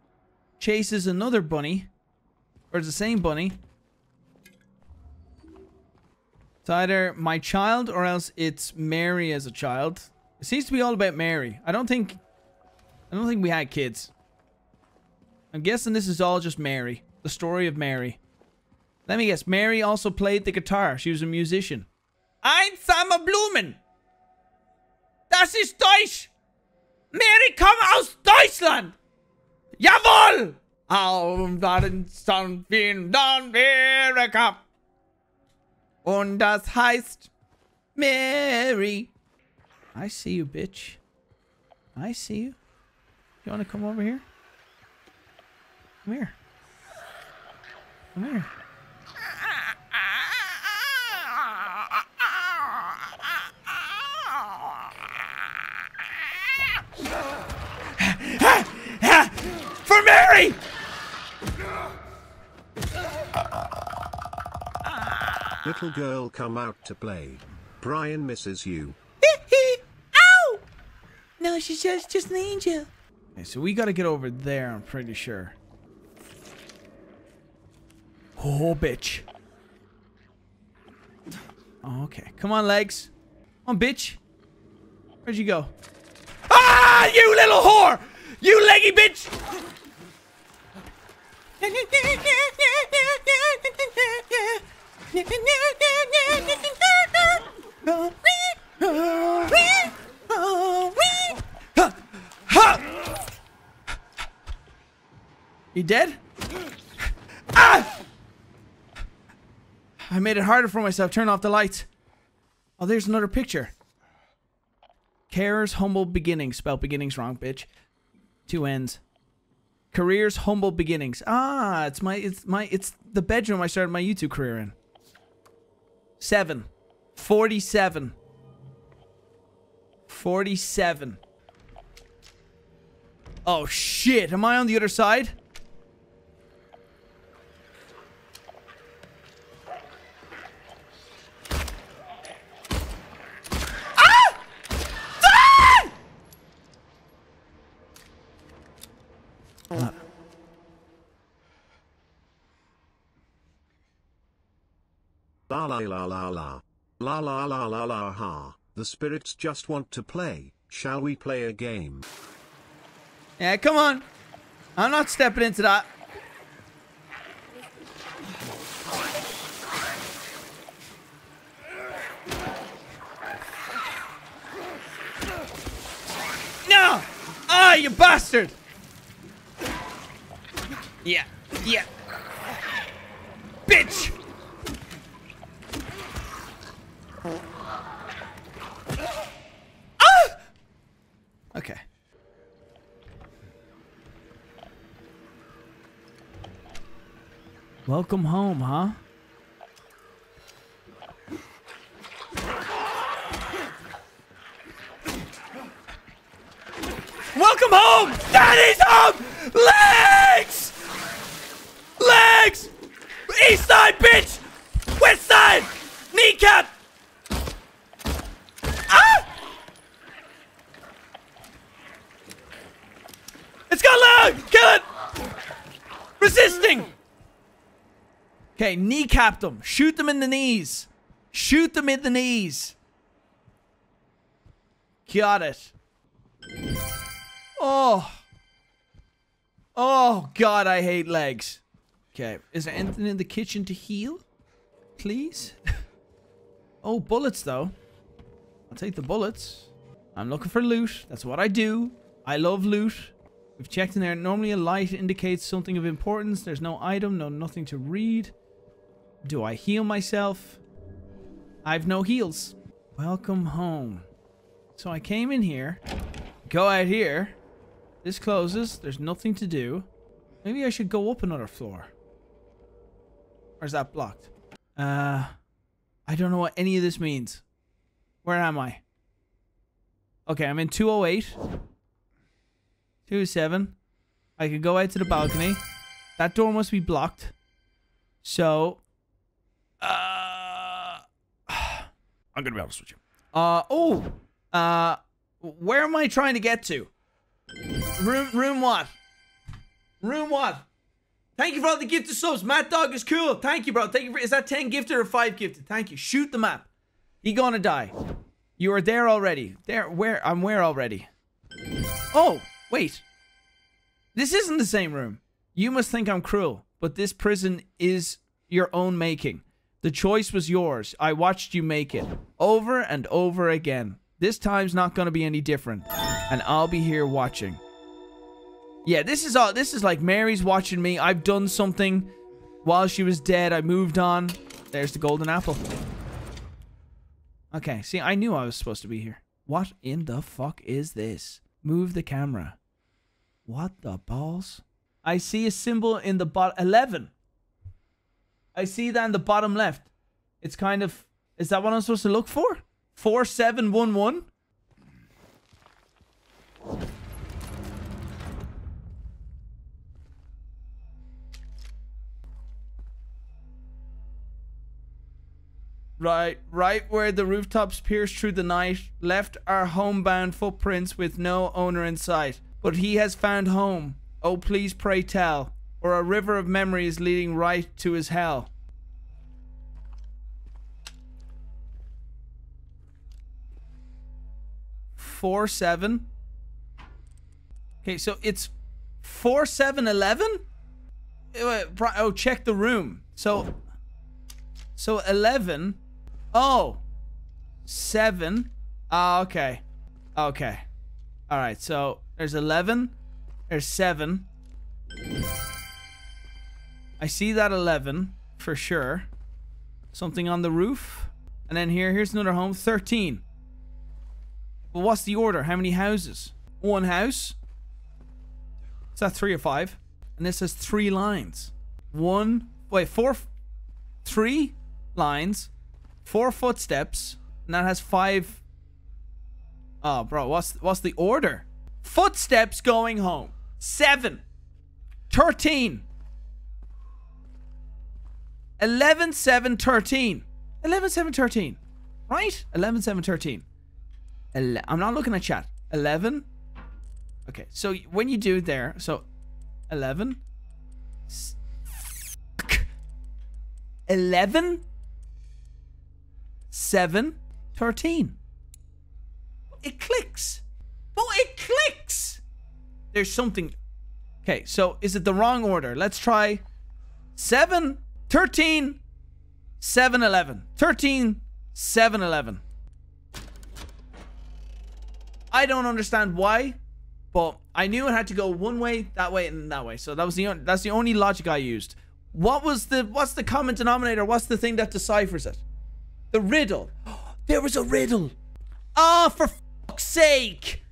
chases another bunny. Or the same bunny. It's either my child or else it's Mary as a child. It seems to be all about Mary. I don't think... I don't think we had kids. I'm guessing this is all just Mary. The story of Mary. Let me guess. Mary also played the guitar. She was a musician. Ein Summer Blumen. Das ist Deutsch. Mary kommt aus Deutschland. Jawohl. Auf den Sound in Amerika. Und das heißt Mary. I see you, bitch. I see you. You want to come over here? Come here. Come. For Mary! Little girl come out to play. Brian misses you. (laughs) Ow! No, she's just just an angel. Okay, so we gotta get over there, I'm pretty sure. Oh, bitch. Oh, okay. Come on, legs. Come on, bitch. Where'd you go? Ah, you little whore! You leggy bitch! You dead? Ah! I made it harder for myself. Turn off the lights. Oh, there's another picture. Careers humble beginnings. Spell beginnings wrong, bitch. Two ends. Careers humble beginnings. Ah, it's my it's my it's the bedroom I started my YouTube career in. Seven. Forty-seven. Forty-seven. Oh shit! Am I on the other side? La la la la la. La la la la ha. The spirits just want to play. Shall we play a game? Yeah, come on. I'm not stepping into that. No! Ah, you bastard! Yeah, yeah. Bitch! Ah! Okay. Welcome home, huh? Welcome home! Daddy's home! Legs! Legs! East side, bitch! West side! Kneecap! It's got lag! Kill it! Resisting! Okay, kneecap them. Shoot them in the knees. Shoot them in the knees. Got it. Oh. Oh, God, I hate legs. Okay, is there anything in the kitchen to heal? Please? (laughs) oh, bullets, though. I'll take the bullets. I'm looking for loot. That's what I do. I love loot. We've checked in there. Normally a light indicates something of importance. There's no item, no nothing to read. Do I heal myself? I've no heals. Welcome home. So I came in here. Go out here. This closes. There's nothing to do. Maybe I should go up another floor. Or is that blocked? Uh, I don't know what any of this means. Where am I? Okay, I'm in 208. 207. I can go out to the balcony. That door must be blocked. So, uh, (sighs) I'm gonna be honest with you. Uh, oh, uh, where am I trying to get to? Room, room what? Room what? Thank you for all the gifted subs. Matt Dog is cool. Thank you, bro. Thank you for. Is that 10 gifted or 5 gifted? Thank you. Shoot the map. He gonna die. You are there already. There. Where? I'm where already? Oh, wait. This isn't the same room. You must think I'm cruel, but this prison is your own making. The choice was yours. I watched you make it. Over and over again. This time's not gonna be any different. And I'll be here watching. Yeah, this is all this is like Mary's watching me. I've done something while she was dead. I moved on. There's the golden apple. Okay, see, I knew I was supposed to be here. What in the fuck is this? Move the camera. What the balls? I see a symbol in the bottom 11. I see that in the bottom left. It's kind of is that what I'm supposed to look for? 4711? Right, right where the rooftops pierce through the night, left our homebound footprints with no owner in sight. But he has found home. Oh, please pray tell. Or a river of memories leading right to his hell. Four seven. Okay, so it's four seven eleven. Eh, oh, check the room. So, so eleven. Oh, seven. Ah, okay, okay. All right. So there's eleven. There's seven. I see that 11 for sure. Something on the roof. And then here, here's another home. 13. But what's the order? How many houses? One house. Is that three or five? And this has three lines. One, wait, four, three lines, four footsteps, and that has five. Oh, bro, what's what's the order? Footsteps going home. Seven. 13. 11, 7, 13. 11, 7, 13. Right? Eleven, seven, thirteen. Ele I'm not looking at chat. 11. Okay, so when you do there, so 11. 11. 7, 13. It clicks. Oh, it clicks. There's something. Okay, so is it the wrong order? Let's try 7, 13, 7, 11. 13, 7, 11. I don't understand why, but I knew it had to go one way, that way, and that way. So that was the that's the only logic I used. What was the what's the common denominator? What's the thing that deciphers it? The riddle. (gasps) There was a riddle. Ah, oh, for fuck's sake!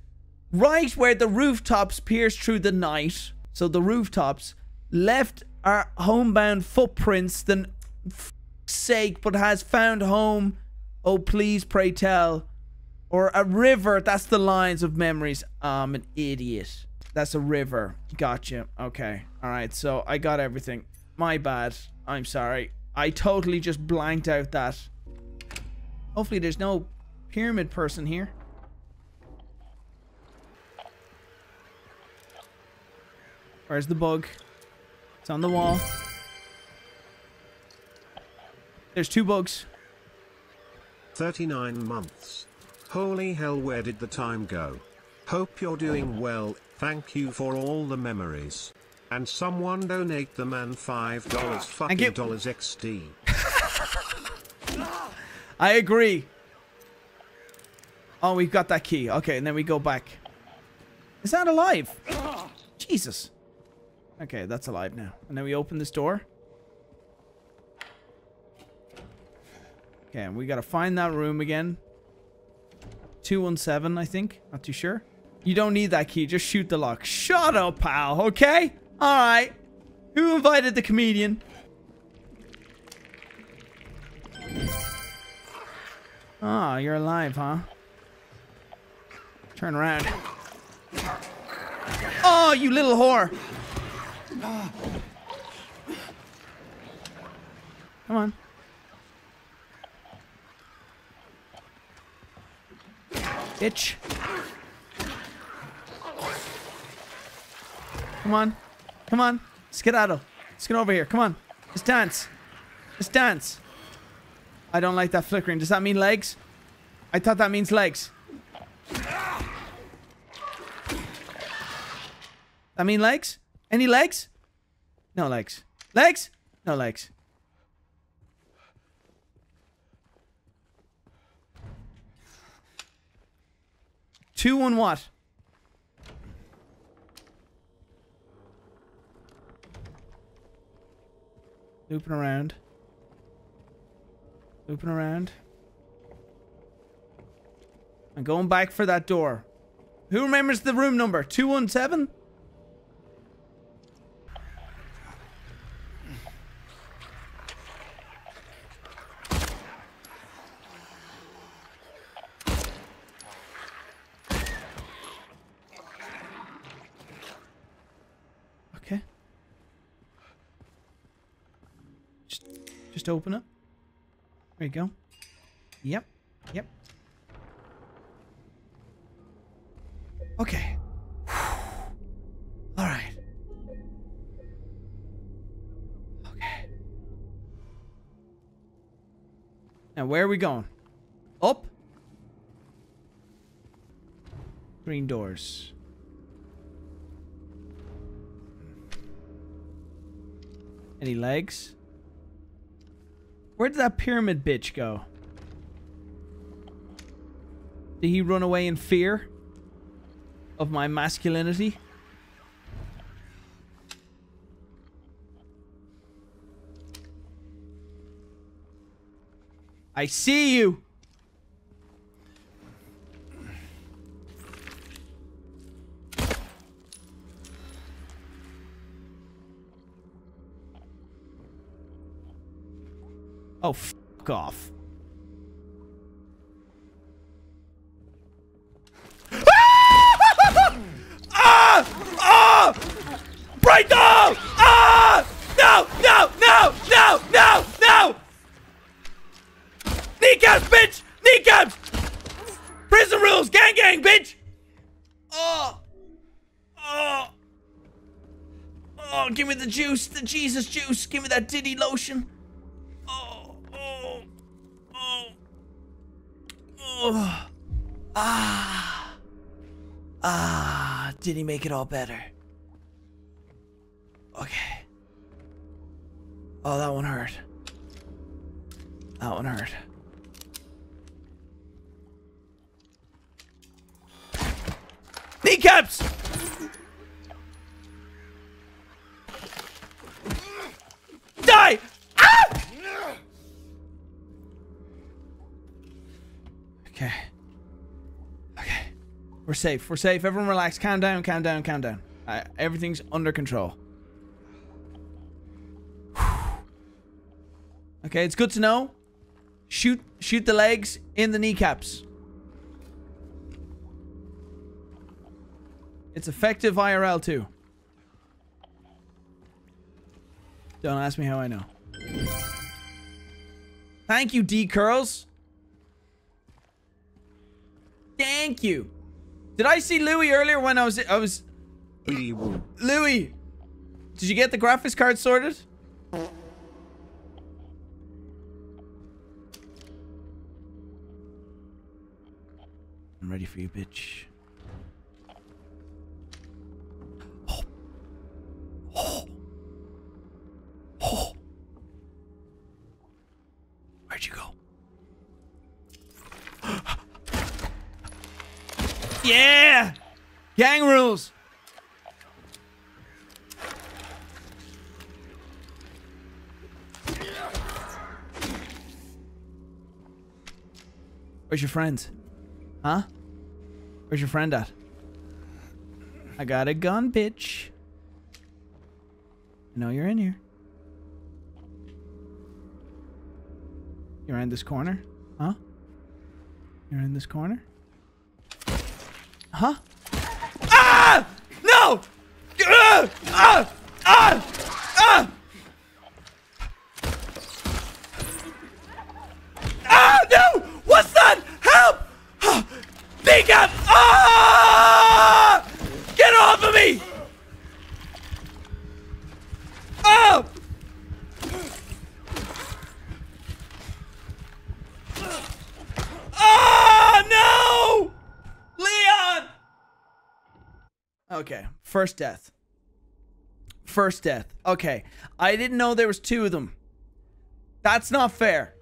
Right where the rooftops pierce through the night. So the rooftops left our homebound footprints. Then, sake, but has found home. Oh, please, pray tell. Or a river. That's the lines of memories. I'm an idiot. That's a river. Gotcha. Okay. All right. So I got everything. My bad. I'm sorry. I totally just blanked out that. Hopefully there's no pyramid person here. Where's the bug? It's on the wall. There's two bugs. 39 months. Holy hell, where did the time go? Hope you're doing well, thank you for all the memories. And someone donate the man $5 fucking dollars XD. (laughs) I agree. Oh, we've got that key. Okay, and then we go back. Is that alive? Jesus. Okay, that's alive now. And then we open this door. Okay, and we gotta find that room again. 217, I think. Not too sure. You don't need that key. Just shoot the lock. Shut up, pal. Okay? Alright. Who invited the comedian? Ah, you're alive, huh? Turn around. Oh, you little whore! Come on. Bitch. Come on. Come on. Skedaddle. Let's get over here. Come on. Let's dance. Let's dance. I don't like that flickering. Does that mean legs? I thought that means legs. That mean legs? Any legs? No legs. Legs? No legs. Two on what? Looping around. Looping around. I'm going back for that door. Who remembers the room number? 217? Okay. Just, just open it. There you go. Yep. Yep. Okay. (sighs) All right. Okay. Now, where are we going? Up? Green doors. Any legs? Where did that pyramid bitch go? Did he run away in fear of my masculinity? I see you. Oh, fuck off. (laughs) ah! Ah! Break! Ah! No! No! No! No! No! No! Kneecaps, bitch! Kneecaps! Prison rules! Gang gang, bitch! Oh! Oh! Oh, give me the juice, the Jesus juice. Give me that Diddy lotion. Oh, oh, oh, oh. Ah. Ah. Did he make it all better? Okay. Oh, that one hurt. That one hurt. Kneecaps! Die! Ah! Okay. Okay. We're safe. We're safe. Everyone relax. Calm down, calm down, calm down. Uh, everything's under control. (sighs) Okay, it's good to know. Shoot shoot the legs in the kneecaps. It's effective IRL too. Don't ask me how I know. Thank you, D Curls. Thank you. Did I see Louis earlier when I was I was. Louis? Did you get the graphics card sorted? I'm ready for you, bitch. Yeah! Gang rules! Where's your friend? Huh? Where's your friend at? I got a gun, bitch. I know you're in here. You're in this corner? Huh? You're in this corner? Huh? Ah! No! Ah! Ah! Ah! Ah! Ah! No! What's that? Help! Ah! Think up! Ah! Get off of me! Oh! Oh no! Leon! Okay, first death. First death. Okay, I didn't know there was two of them. That's not fair.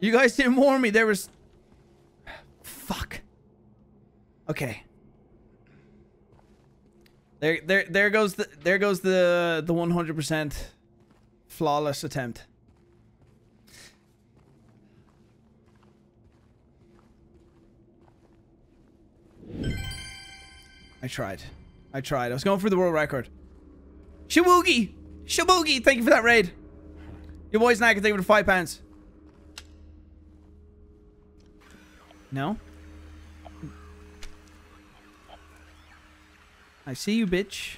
You guys didn't warn me. There was. Fuck. Okay. There, there, there goes the, there goes the, the one hundred percent flawless attempt. I tried. I tried. I was going for the world record. Shawoogie! Shaboogie! Thank you for that raid. Your boy's not gonna take it with five pounds. No? I see you, bitch.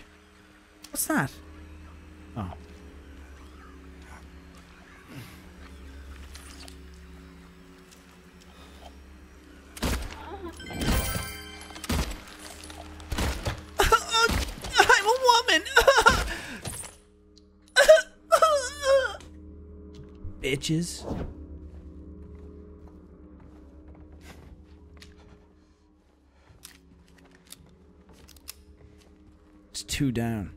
What's that? Bitches. It's two down.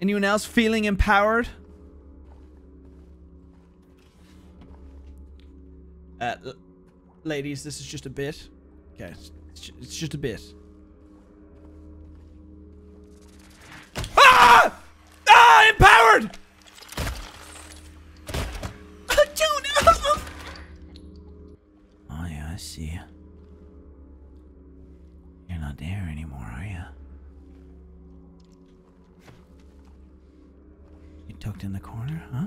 Anyone else feeling empowered? Uh, ladies, this is just a bit. Okay, it's, it's just a bit. Ah! Ah! Empowered! Don't! Oh yeah, I see you. You're not there anymore, are you? You tucked in the corner, huh?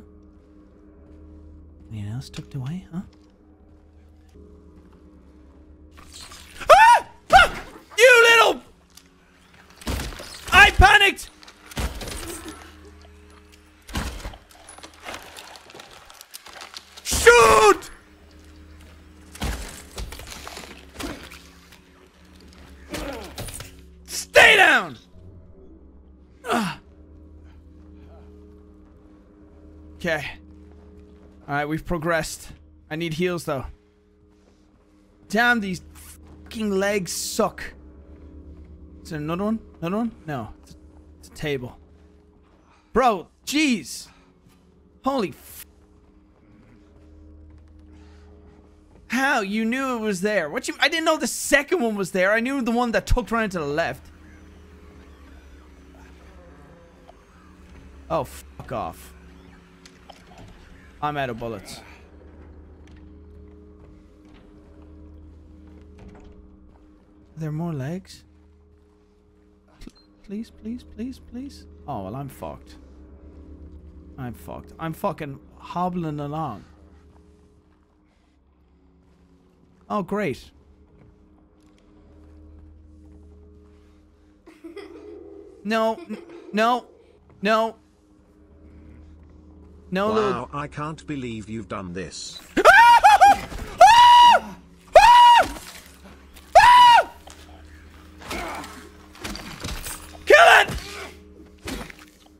Anything else tucked away, huh? Ah! Ah! You little! I panicked! Shoot! Stay down! Okay. Alright, we've progressed. I need heals though. Damn, these fucking legs suck. Is there another one? Another one? No. A table. Bro, jeez. Holy How? You knew it was there. What you- I didn't know the second one was there. I knew the one that tucked around to the left. Oh, fuck off. I'm out of bullets. Are there more legs? Pl- Please, please, please, please. Oh, well, I'm fucked. I'm fucked. I'm fucking hobbling along. Oh, great. (laughs) No, no, no. No, Wow, I can't believe you've done this. (laughs)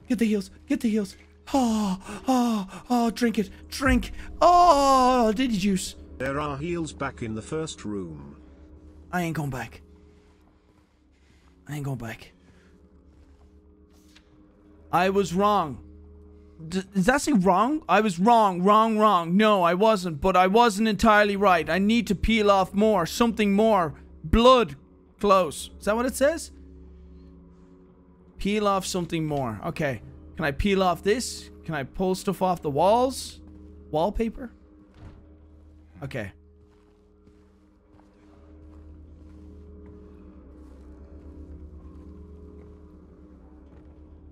Get the heals. Get the heals. Oh, ah, oh, ah, oh, ah, drink it. Drink. Oh, diddy juice. There are heals back in the first room. I ain't going back. I ain't going back. I was wrong. D- does that say wrong? I was wrong, wrong, wrong. No, I wasn't, but I wasn't entirely right. I need to peel off more, something more. Blood close. Is that what it says? Peel off something more. Okay. Can I peel off this? Can I pull stuff off the walls? Wallpaper? Okay.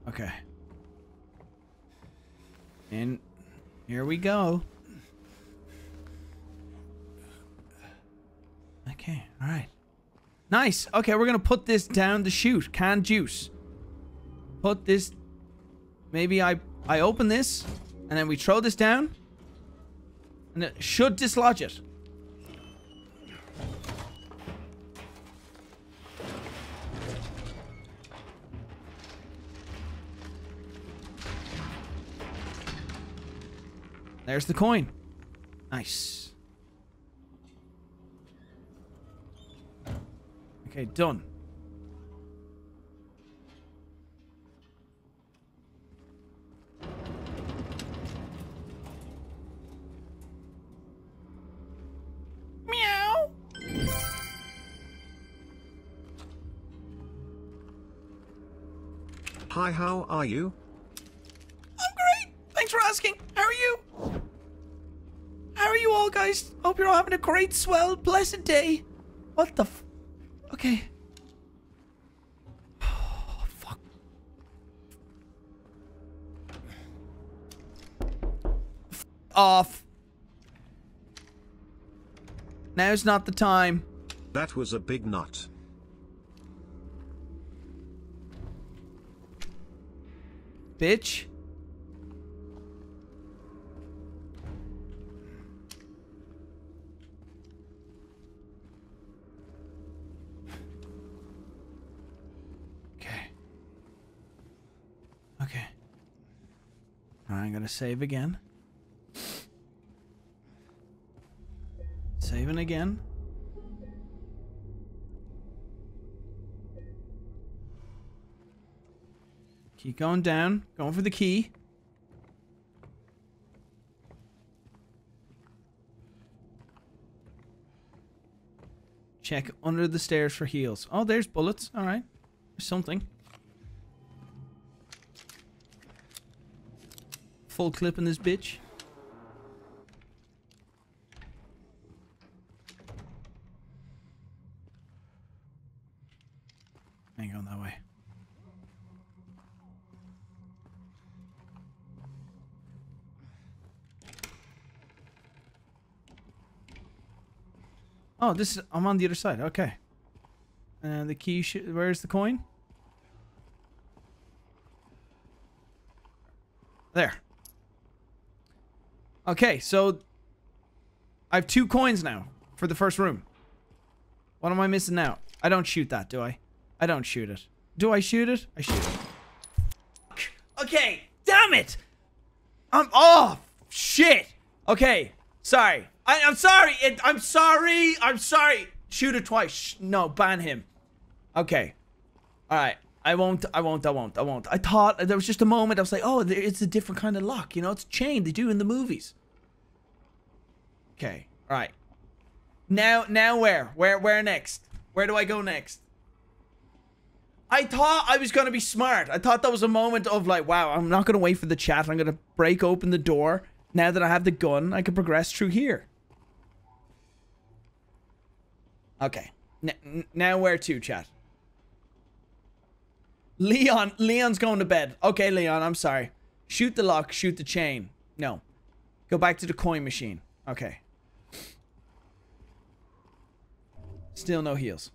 Okay. And here we go. Okay, alright. Nice. Okay, we're gonna put this down the chute. Canned juice. Put this... Maybe I, I open this, and then we throw this down. And it should dislodge it. There's the coin. Nice. Okay, done. Hi, how are you? I'm great. Thanks for asking. How are you? How are you all, guys? Hope you're all having a great, swell, blessed day. What the f... Okay. (sighs) Oh, fuck. F off. Now's not the time. That was a big nut. Bitch. Okay. Okay. I'm gonna save again. Saving again. Keep going down. Going for the key. Check under the stairs for heals. Oh, there's bullets. All right. There's something. Full clip in this bitch. Ain't going that way. Oh, this is I'm on the other side. Okay. And the key where's the coin? There. Okay, so I have two coins now for the first room. What am I missing now? I don't shoot that, do I? I don't shoot it. Do I shoot it? I shoot it. Okay, damn it! I'm off. Shit. Okay, sorry. I, I'm sorry. It, I'm sorry. I'm sorry. Shoot it twice. Sh no, ban him. Okay. All right. I won't. I won't. I won't. I won't. I thought there was just a moment. I was like, oh, it's a different kind of lock. You know, it's chain. They do in the movies. Okay. All right. Now, now where? Where? Where next? Where do I go next? I thought I was gonna be smart. I thought that was a moment of like, wow, I'm not gonna wait for the chat. I'm gonna break open the door. Now that I have the gun, I can progress through here. Okay. N- now where to, chat? Leon, Leon's going to bed. Okay, Leon, I'm sorry. Shoot the lock, shoot the chain. No. Go back to the coin machine. Okay. Still no heals.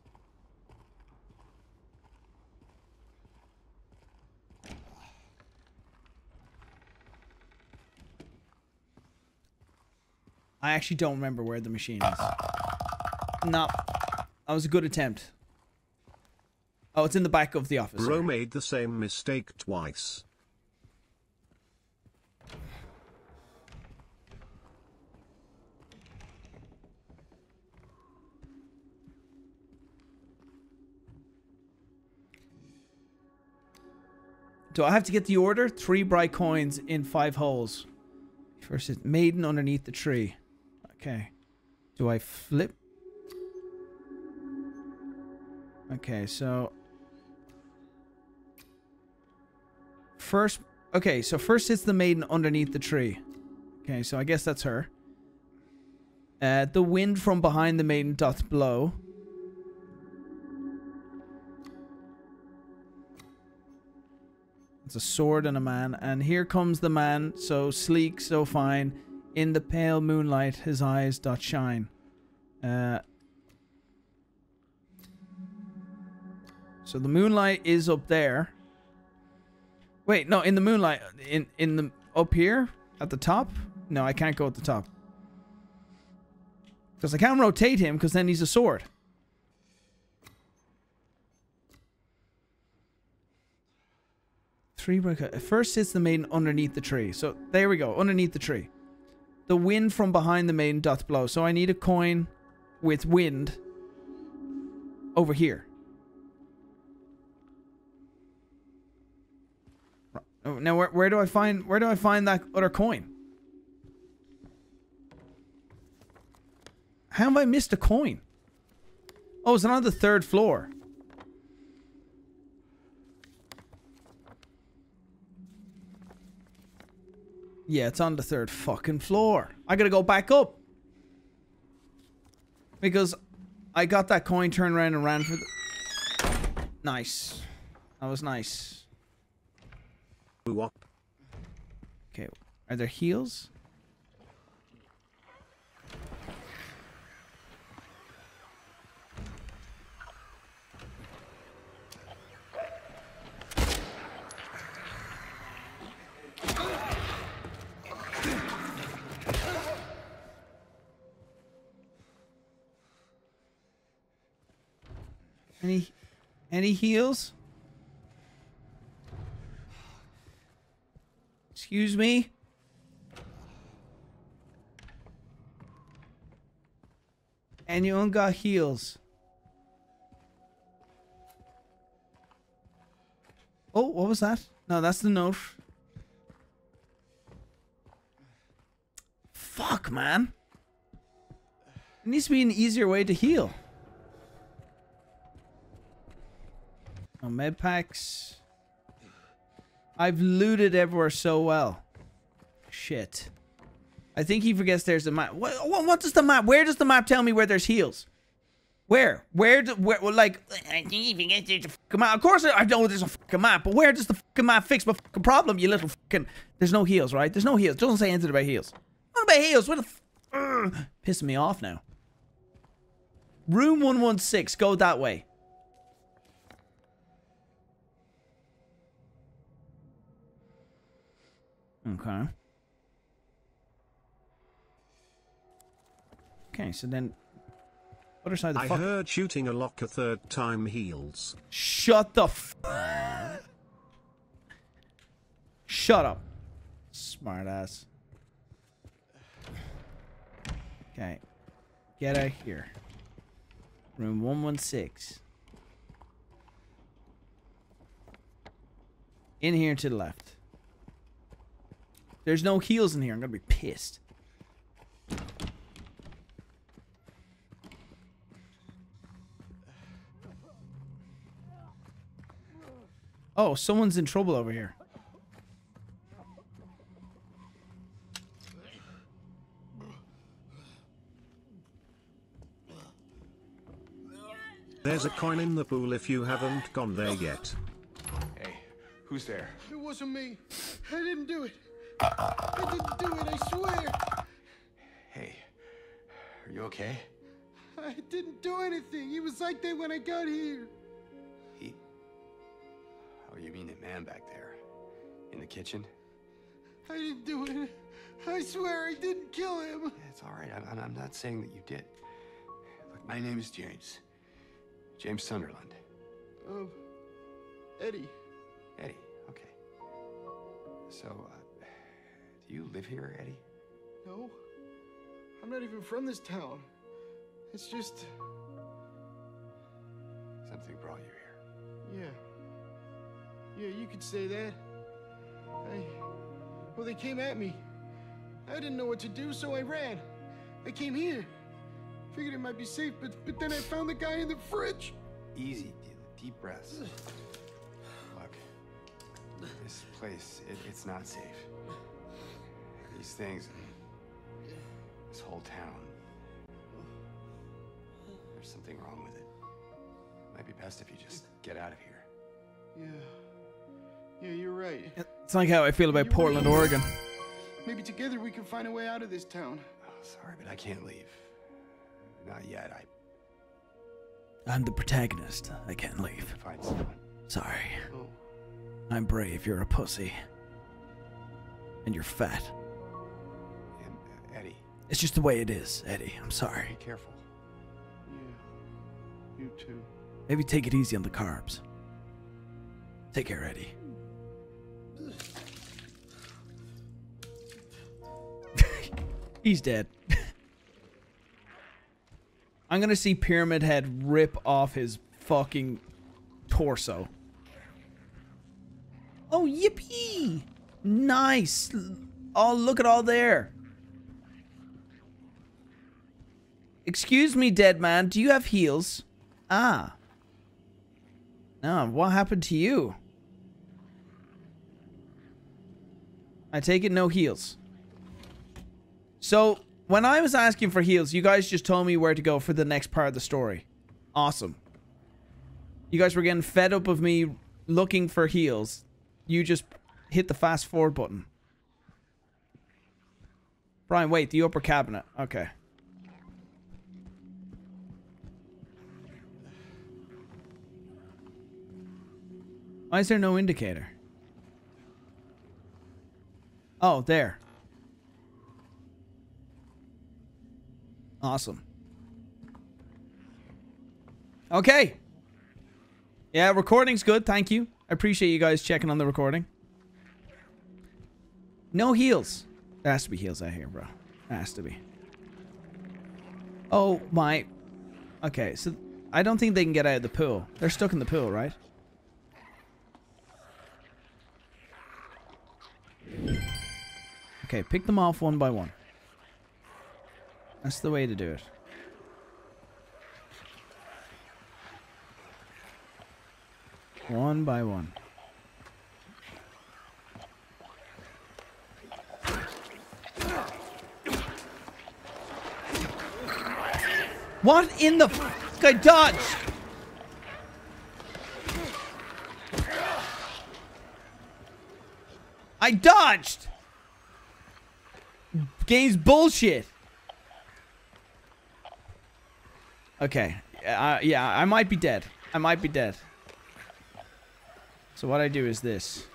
I actually don't remember where the machine is. Uh-uh. No. That was a good attempt. Oh, it's in the back of the office. Bro made the same mistake twice. Do I have to get the order? Three bright coins in five holes. First, it's maiden underneath the tree. Okay. Do I flip? Okay, so first okay, so first it's the maiden underneath the tree. Okay, so I guess that's her. Uh, the wind from behind the maiden doth blow. It's a sword and a man. And here comes the man, so sleek, so fine. In the pale moonlight, his eyes doth shine. Uh, so the moonlight is up there. Wait, no, in the moonlight, in in the up here at the top. No, I can't go at the top because I can't rotate him because then he's a sword. Three brick. First sits the maiden underneath the tree. So there we go, underneath the tree. The wind from behind the maiden doth blow. So I need a coin with wind over here. Now where, where do I find where do I find that other coin? How have I missed a coin? Oh, is it on the third floor? Yeah, it's on the third fucking floor. I gotta go back up. Because I got that coin, turned around and ran for the... Nice. That was nice. Okay, are there heals? Any any heals? Excuse me? Anyone got heals? Oh, what was that? No, that's the note. Fuck, man. There needs to be an easier way to heal. No med packs. I've looted everywhere so well. Shit. I think he forgets there's a map. What, what, what does the map? Where does the map tell me where there's heals? Where? Where? Do, where? Well, like, I think he forgets there's a fucking map. Of course, I know there's a fucking map, but where does the fucking map fix my fucking problem? You little fucking. There's no heals, right? There's no heals. doesn't say anything about heals. What about heals? What the? F- Ugh. pissing me off now. Room one one six. Go that way. Okay. Okay, so then other side of the I fuck. heard shooting a lock a third time heals. Shut the f Shut up. Smart ass. Okay. Get out here. Room 116. In here to the left. There's no heals in here. I'm gonna be pissed. Oh, someone's in trouble over here. There's a coin in the pool if you haven't gone there yet. Hey, who's there? It wasn't me. I didn't do it. I didn't do it, I swear. Hey, are you okay? I didn't do anything. He was like that when I got here. He. Oh, you mean the man back there? In the kitchen? I didn't do it. I swear I didn't kill him. Yeah, it's all right. I'm, I'm not saying that you did. Look, my name is James. James Sunderland. Um, Eddie. Eddie, okay. So, uh, do you live here, Eddie? No. I'm not even from this town. It's just, Something brought you here. yeah. Yeah, you could say that. I. Well, they came at me. I didn't know what to do, so I ran. I came here. Figured it might be safe, but, but then I found the guy in the fridge. Easy, deal. Deep breaths. Look, this place, it, it's not safe. These things, this whole town. There's something wrong with it. Might be best if you just get out of here. Yeah. Yeah, you're right. It's like how I feel about Portland, Oregon. Maybe together we can find a way out of this town. Oh, sorry, but I can't leave. Not yet. I I'm the protagonist. I can't leave. find someone. Sorry. Oh. I'm brave. You're a pussy. And you're fat. It's just the way it is, Eddie. I'm sorry. be careful. Yeah. You too. Maybe take it easy on the carbs. Take care, Eddie. (laughs) He's dead. (laughs) I'm gonna see Pyramid Head rip off his fucking torso. Oh, yippee! Nice! Oh, look at all there. Excuse me, dead man. Do you have heals? Ah. No, what happened to you? I take it no heals. So, when I was asking for heals, you guys just told me where to go for the next part of the story. Awesome. You guys were getting fed up of me looking for heals. You just hit the fast forward button. Brian, wait, the upper cabinet. Okay. Why is there no indicator? Oh, there. Awesome. Okay. Yeah, recording's good. Thank you. I appreciate you guys checking on the recording. No heals. There has to be heals out here, bro. There has to be. Oh, my. Okay, so I don't think they can get out of the pool. They're stuck in the pool, right? Okay, pick them off one by one. That's the way to do it. One by one. What in the f- I dodged? I dodged! Game's bullshit. Okay. Uh, yeah, I might be dead. I might be dead. So what I do is this.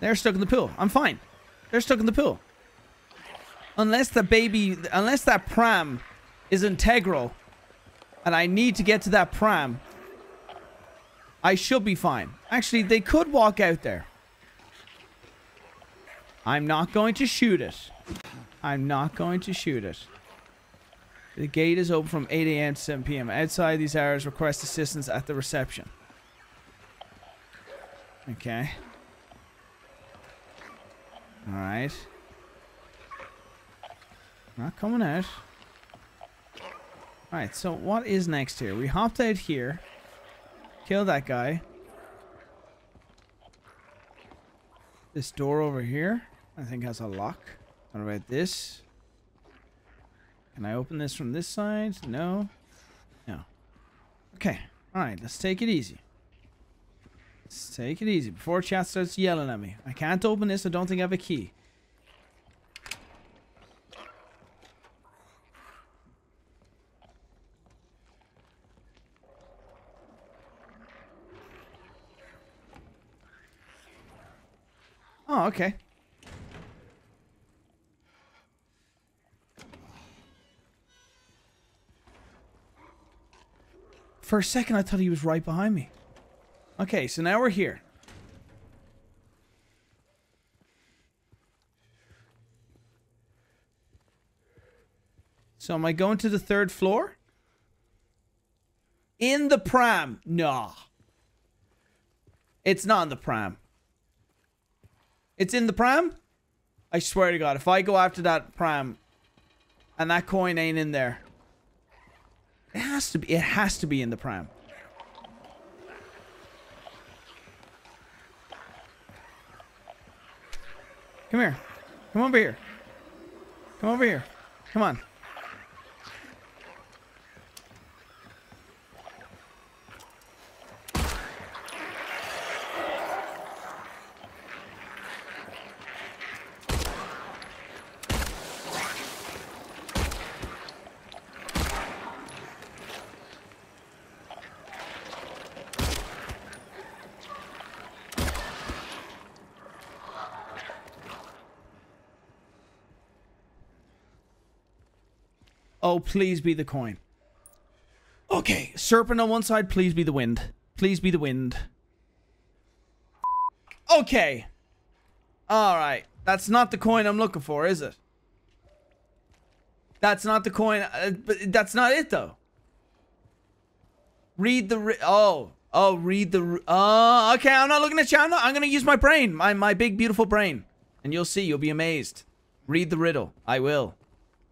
They're stuck in the pool. I'm fine. They're stuck in the pool. Unless the baby, unless that pram is integral and I need to get to that pram, I should be fine. Actually, they could walk out there. I'm not going to shoot it. I'm not going to shoot it. The gate is open from 8 a.m. to 7 p.m. Outside these hours, request assistance at the reception. Okay. Alright. Not coming out. Alright, so what is next here? We hopped out here. Kill that guy. This door over here, I think has a lock. What about this? Can I open this from this side? No. No. Okay. Alright, let's take it easy. Let's take it easy before chat starts yelling at me. I can't open this. I don't think I have a key. Oh, okay. For a second, I thought he was right behind me. Okay, so now we're here. So am I going to the third floor? In the pram. No. It's not in the pram. It's in the pram? I swear to God, if I go after that pram and that coin ain't in there, it has to be. It has to be in the pram. Come here. Come over here. Come over here. Come on. Oh, please be the coin. Okay, serpent on one side, please be the wind. Please be the wind. Okay. Alright. That's not the coin I'm looking for, is it? That's not the coin. Uh, but that's not it, though. Read the... Ri oh. Oh, read the... Oh, okay. I'm not looking at you. I'm, not, I'm going to use my brain. My, my big, beautiful brain. And you'll see. You'll be amazed. Read the riddle. I will.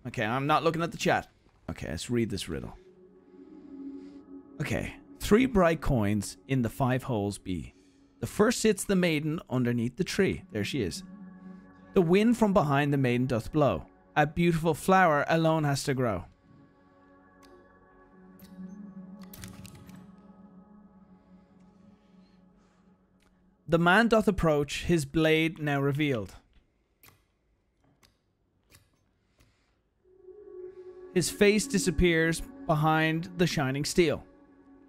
Okay, I'm not looking at the chat. Okay, let's read this riddle. Okay, three bright coins in the five holes be. The first sits the maiden underneath the tree. There she is. The wind from behind the maiden doth blow. A beautiful flower alone has to grow. The man doth approach, his blade now revealed. His face disappears behind the shining steel.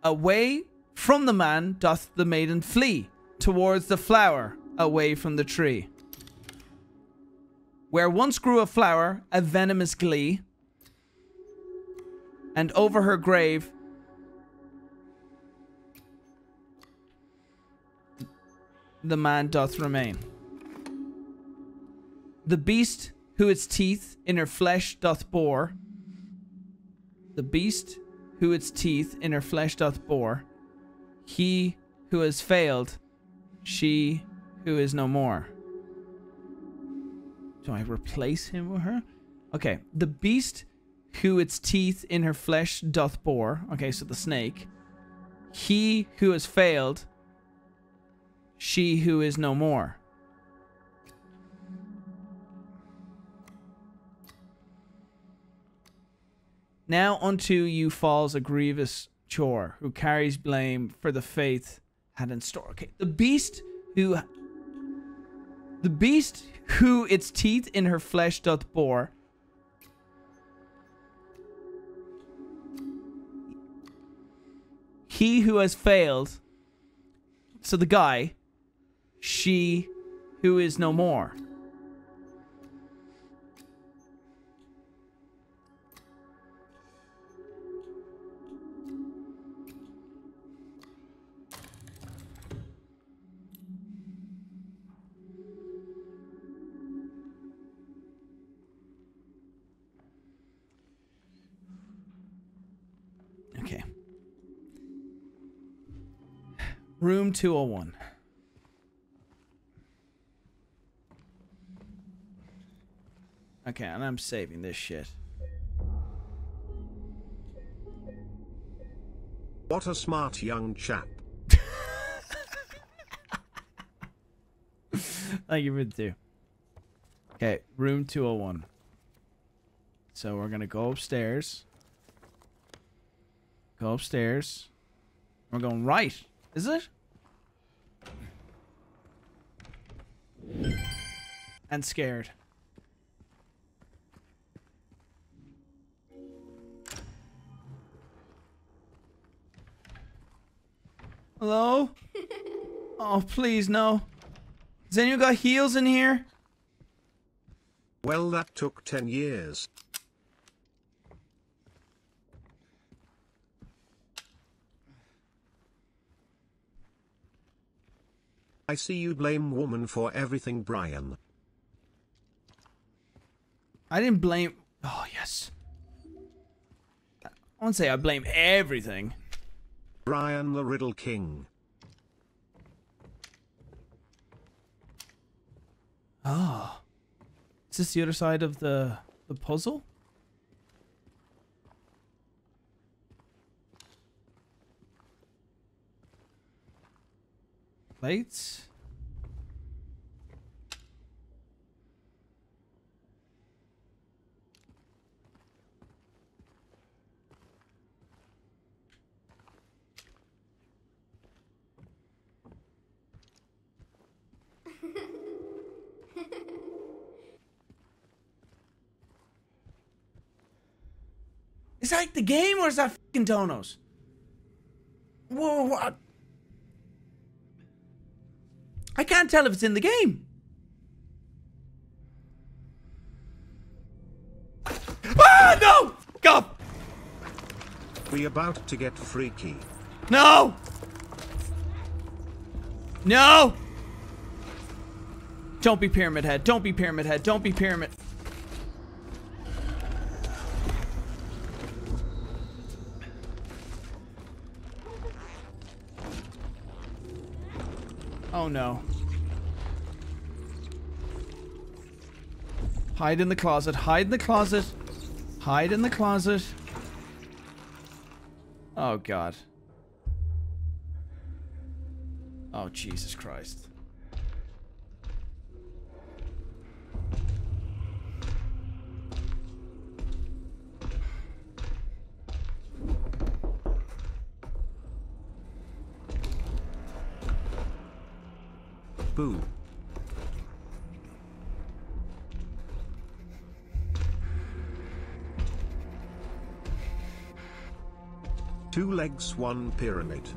Away from the man doth the maiden flee, towards the flower, away from the tree. Where once grew a flower, a venomous glee, and over her grave the man doth remain. The beast who its teeth in her flesh doth bore, the beast who its teeth in her flesh doth bore, he who has failed, she who is no more. Do I replace him with her? Okay, the beast who its teeth in her flesh doth bore. Okay, so the snake. He who has failed, she who is no more. Now unto you falls a grievous chore, who carries blame for the faith had in store. Okay, the beast who the beast who its teeth in her flesh doth bore. He who has failed. So the guy, she who is no more. Room 201. Okay, and I'm saving this shit. What a smart young chap. (laughs) Thank you for the two. Okay, room 201. So we're gonna go upstairs. Go upstairs. We're going right. Is it? And scared. Hello? (laughs) oh, please, no. Has anyone got heals in here? Well, that took 10 years. I see you blame woman for everything, Brian. I didn't blame. Oh, yes. I won't say I blame everything. Brian the Riddle King. Oh. Is this the other side of the the puzzle? Plates? (laughs) Is that the game or is that fucking Donos? Whoa, what? I can't tell if it's in the game. Ah, no! Go! We about to get freaky. No! No! Don't be Pyramid Head. Don't be Pyramid Head. Don't be Pyramid. Oh no. Hide in the closet. Hide in the closet. Hide in the closet. Oh god. Oh Jesus Christ. Two legs, one pyramid.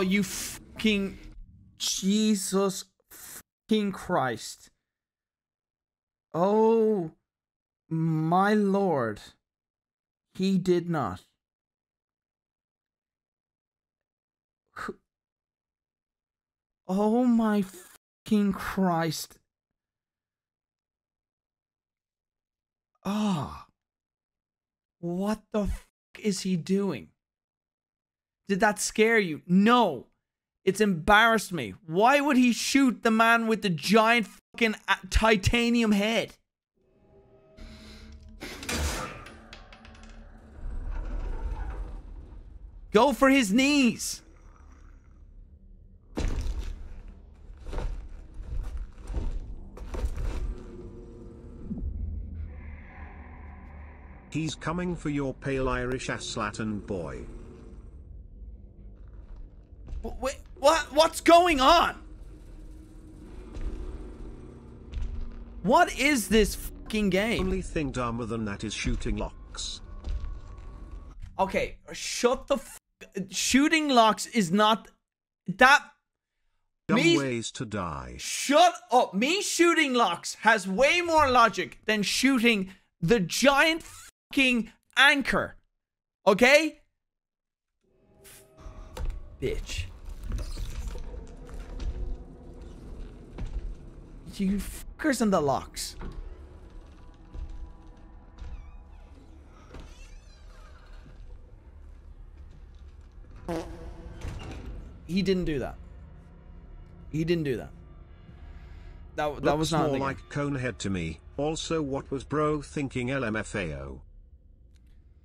Oh, you fucking Jesus fucking Christ. Oh my lord. He did not. Oh my fucking Christ. Ah. What the fuck is he doing? Did that scare you? No. It's embarrassed me. Why would he shoot the man with the giant fucking uh, titanium head? Go for his knees. He's coming for your pale Irish ass Latin boy. Wait, what? What's going on? What is this fucking game? Only thing dumber than that is shooting locks. Okay, shut the f- shooting locks is not that Dumb Me- ways to die. Shut up. Me shooting locks has way more logic than shooting the giant fucking anchor. Okay? Bitch. You fuckers in the locks. He didn't do that. He didn't do that. That, that Looks was not more like Conehead to me. Also, what was bro thinking LMFAO?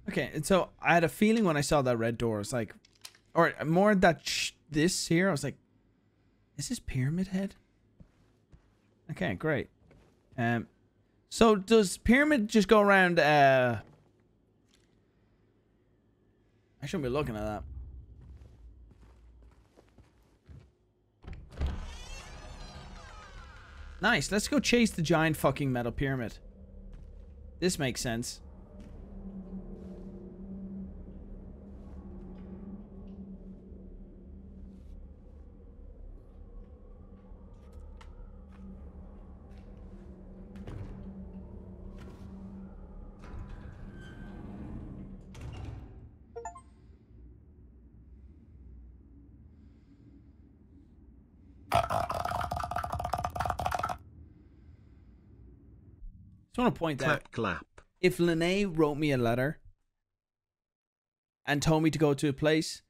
Okay, and so I had a feeling when I saw that red door, it's like, or more that sh- this here, I was like, is this Pyramid Head? Okay, great. Um, so does Pyramid just go around? Uh, I shouldn't be looking at that. Nice. Let's go chase the giant fucking metal pyramid. This makes sense. Want to point out Clap clap. if Lene wrote me a letter and told me to go to a place,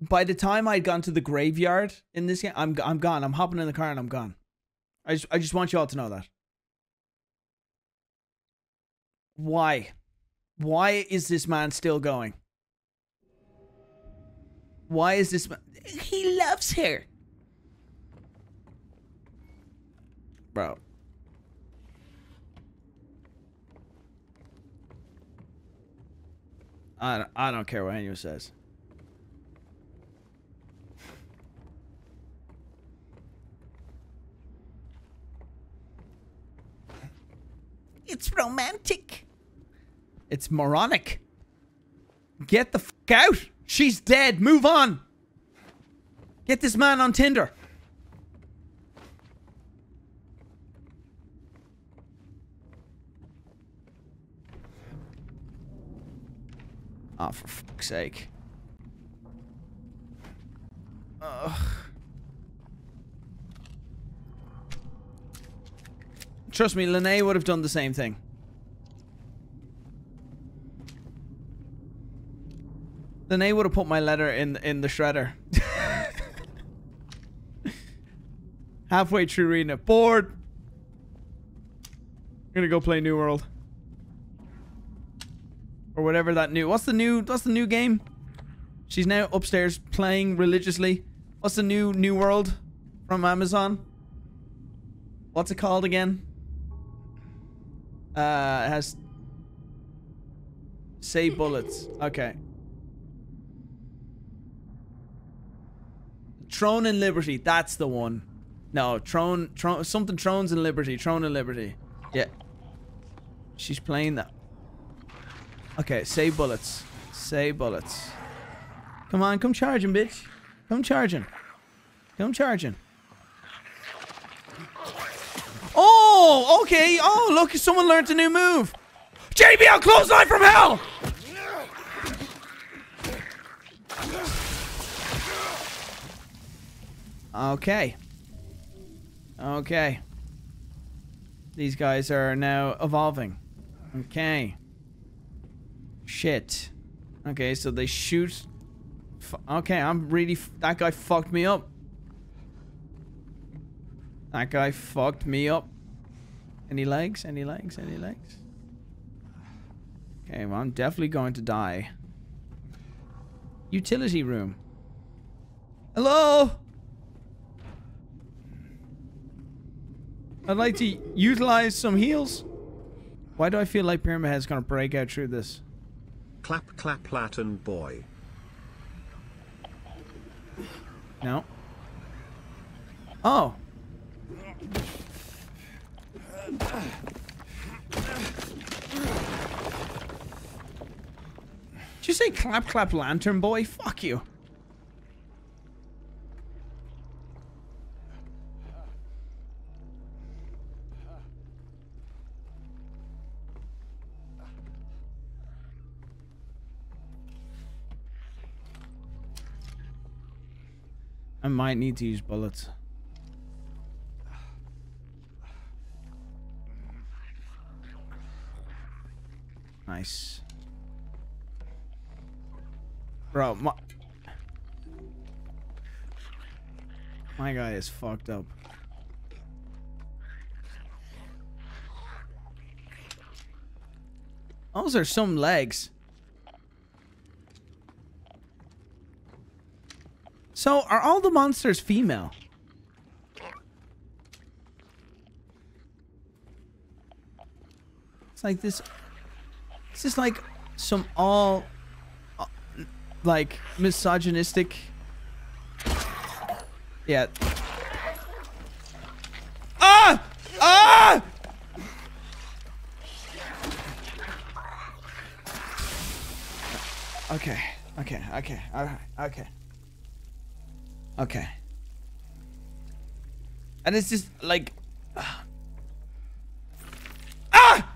by the time I'd gone to the graveyard in this game, I'm I'm gone. I'm hopping in the car and I'm gone. I just I just want you all to know that. Why? Why is this man still going? Why is this man? He loves her. Bro. I don't, I don't care what anyone says. It's romantic. It's moronic. Get the fuck out. She's dead. Move on. Get this man on Tinder. Oh, for fuck's sake. Ugh. Trust me, Lene would have done the same thing. Lene would have put my letter in in the shredder. (laughs) Halfway through reading it, bored. gonna go play New World or whatever that new. What's the new? What's the new game? She's now upstairs playing religiously. What's the new New World from Amazon? What's it called again? Uh, it has say bullets. Okay. Throne and Liberty. That's the one. No, Throne, Throne, something Thrones and Liberty. Throne and Liberty. Yeah. She's playing that. Okay, save bullets. Save bullets. Come on, come charging, bitch. Come charging. Come charging. Oh, okay. Oh, look, someone learned a new move. JBL clothesline from hell. Okay. Okay. These guys are now evolving. Okay. Shit. Okay, so they shoot. Okay, I'm really. That guy fucked me up. That guy fucked me up. Any legs? Any legs? Any legs? Okay, well, I'm definitely going to die. Utility room. Hello? I'd like to utilize some heals. Why do I feel like Pyramid Head's gonna break out through this? Clap clap Latin boy. No. Oh. Did you say clap clap lantern boy? Fuck you. I might need to use bullets. Nice. Bro, my... My guy is fucked up. Those are some legs. So, are all the monsters female? It's like this. This is like some all, uh, like misogynistic. Yeah. Ah! Ah! Okay. Okay. Okay. All right. Okay. Okay. And it's just like... Uh, (sighs) ah!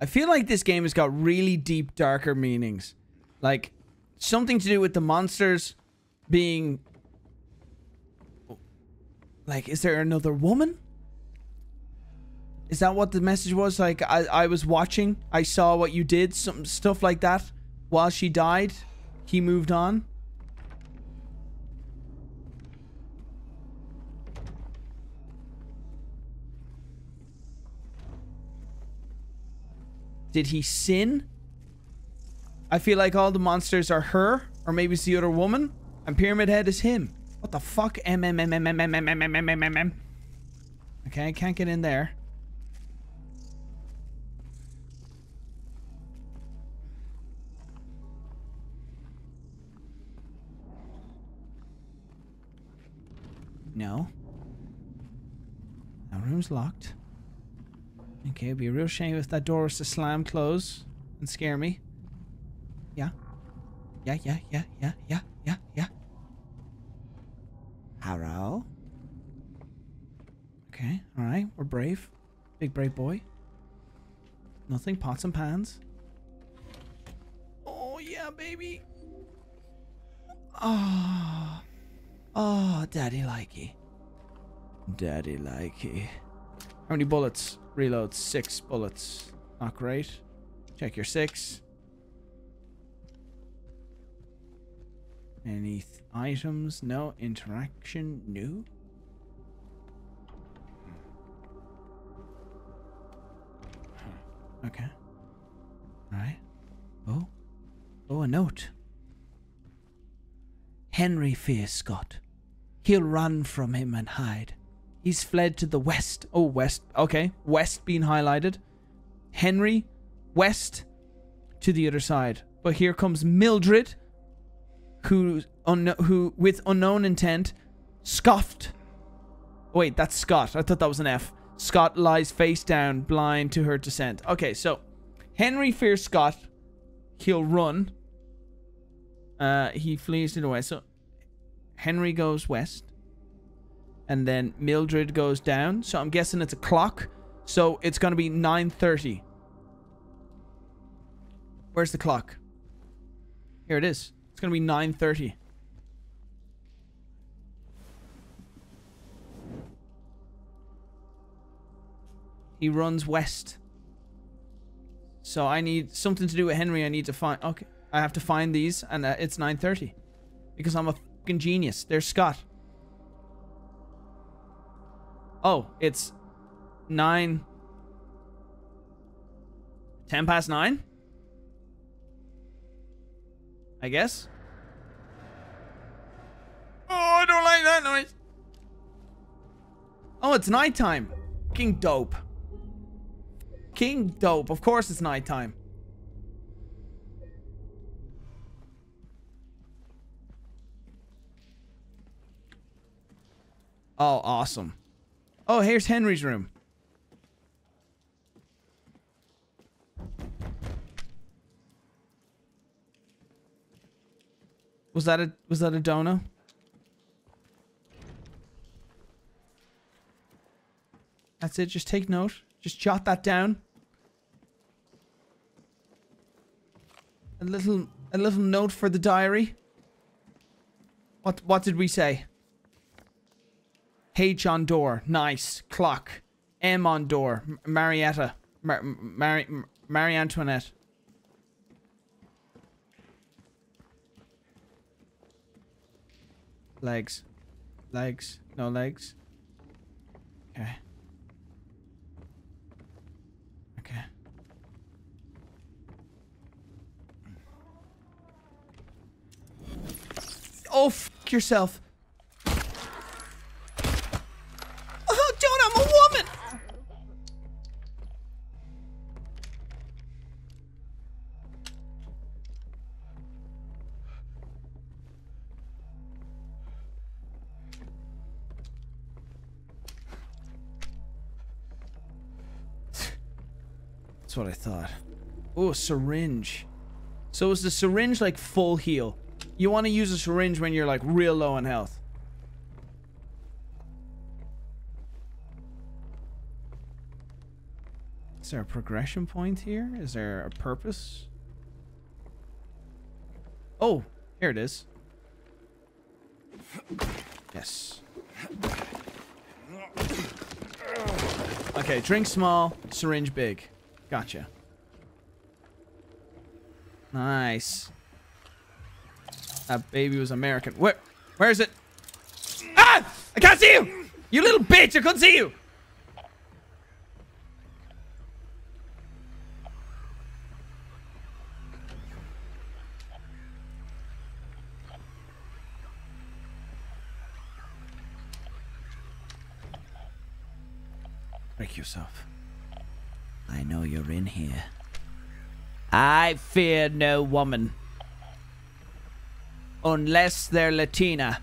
I feel like this game has got really deep, darker meanings. Like, something to do with the monsters being like, is there another woman? Is that what the message was? Like, I, I was watching, I saw what you did, some stuff like that. While she died, he moved on. Did he sin? I feel like all the monsters are her, or maybe it's the other woman, and Pyramid Head is him. What the fuck? M. Hello? Okay, alright, we're brave. Big brave boy. Nothing, pots and pans. Oh, yeah, baby. Oh. Oh, daddy likey. Daddy likey. How many bullets? Reload six bullets. Not great. Check your six. Any items? No. Interaction? No. Okay. Alright. Oh. Oh, a note. Henry fears Scott. He'll run from him and hide. He's fled to the west. Oh, west. Okay. West being highlighted. Henry, west to the other side. But here comes Mildred, who, un- who with unknown intent, scoffed. Wait, that's Scott. I thought that was an F. Scott lies face down, blind to her descent. Okay, so Henry fears Scott. He'll run. Uh, he flees to the west. So Henry goes west. And then Mildred goes down. So I'm guessing it's a clock. So it's going to be 9.30. Where's the clock? Here it is. It's going to be 9.30. He runs west. So I need something to do with Henry. I need to find... Okay. I have to find these. And uh, it's 9.30. Because I'm a fucking genius. There's Scott. Oh, it's 9... 10 past 9? I guess. Oh, I don't like that noise. Oh, it's nighttime. King dope. King dope. Of course it's nighttime. Oh, awesome. Oh, here's Henry's room. Was that a was that a dono? That's it. Just take note. Just jot that down. A little a little note for the diary. What what did we say? H on door. Nice. Clock. M on door. Marietta. Mar Mary Marie Antoinette. Legs. Legs. No legs. Okay. Oh, f yourself. Oh, don't, I'm a woman. That's what I thought. Oh, syringe. So is the syringe like full heal? You want to use a syringe when you're like real low on health. Is there a progression point here? Is there a purpose? Oh, here it is. Yes. Okay, drink small, syringe big. Gotcha. Nice. That baby was American. Where? Where is it? Ah! I can't see you! You little bitch! I couldn't see you! Break yourself. I know you're in here. I fear no woman. Unless they're Latina.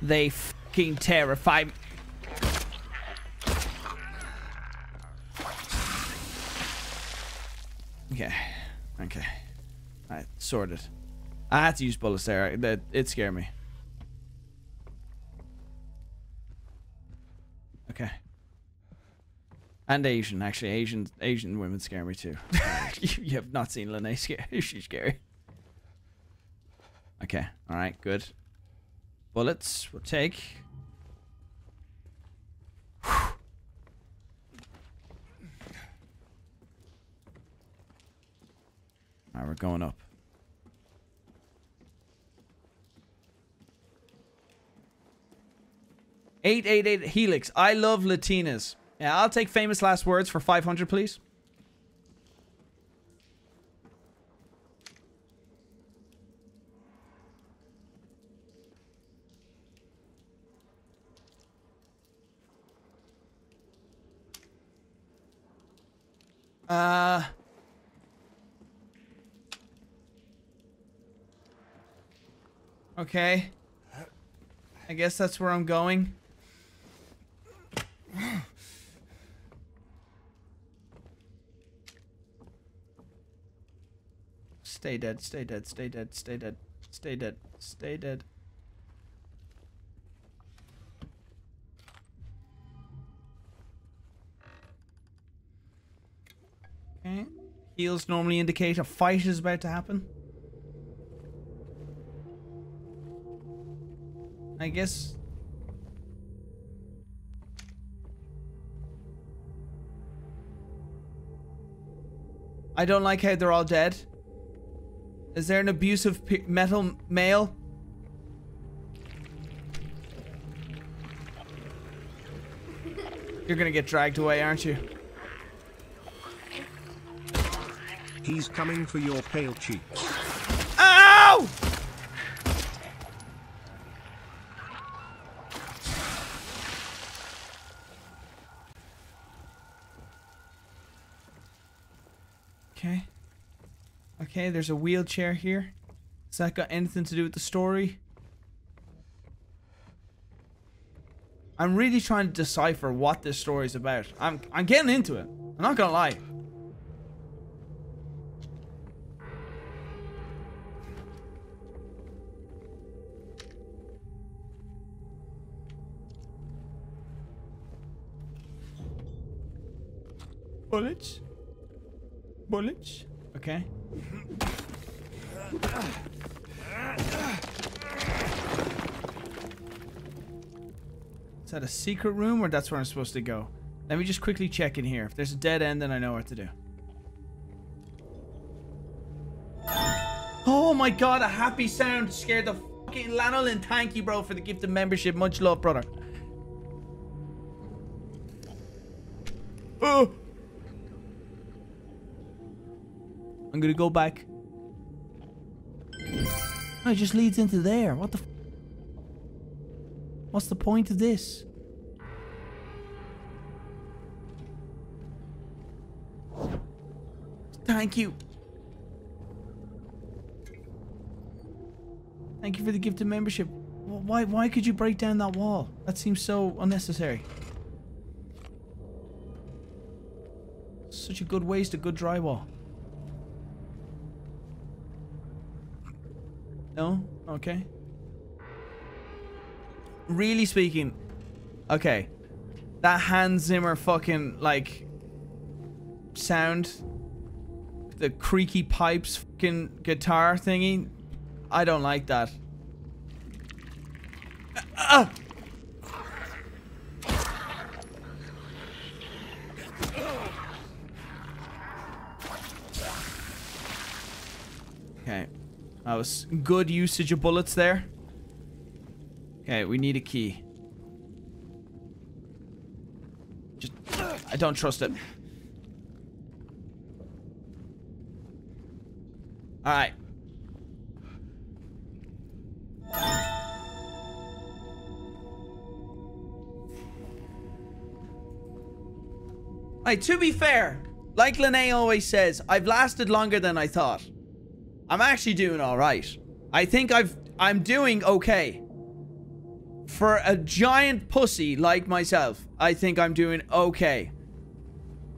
They fucking terrify me. Okay. Okay. Alright, sorted. I had to use bullets there. That it scared me. Okay. And Asian, actually, Asian Asian women scare me too. (laughs) you, you have not seen Lene scare. (laughs) She's scary. Okay, all right, good. Bullets, we'll take. All right, we're going up. Eight eight eight Helix. I love Latinas. Yeah, I'll take famous last words for 500, please. Uh... Okay. I guess that's where I'm going. Stay dead, stay dead, stay dead, stay dead, stay dead, stay dead. Okay. Heals normally indicate a fight is about to happen. I guess I don't like how they're all dead. Is there an abusive metal male? You're gonna get dragged away, aren't you? He's coming for your pale cheeks. Ow! Okay. Okay, there's a wheelchair here. Has that got anything to do with the story? I'm really trying to decipher what this story is about. I'm I'm getting into it. I'm not gonna lie. Bullets. Bullets. Okay. Is that a secret room or that's where I'm supposed to go? Let me just quickly check in here. If there's a dead end, then I know what to do. Oh my god, a happy sound scared the fucking Lanolin. Thank you, bro, for the gift of membership. Much love, brother. Oh! I'm gonna go back. Oh, it just leads into there. What the? What's the point of this? Thank you. Thank you for the gift of membership. Why? Why could you break down that wall? That seems so unnecessary. Such a good waste of good drywall. No? Okay. Really speaking, okay. That Hans Zimmer fucking, like, sound, the creaky pipes fucking guitar thingy. I don't like that. Ah! Okay. That was good usage of bullets there. Okay, we need a key. Just, I don't trust it. Alright. Right, to be fair, like Lene always says, I've lasted longer than I thought. I'm actually doing alright. I think I've I'm doing okay. For a giant pussy like myself, I think I'm doing okay.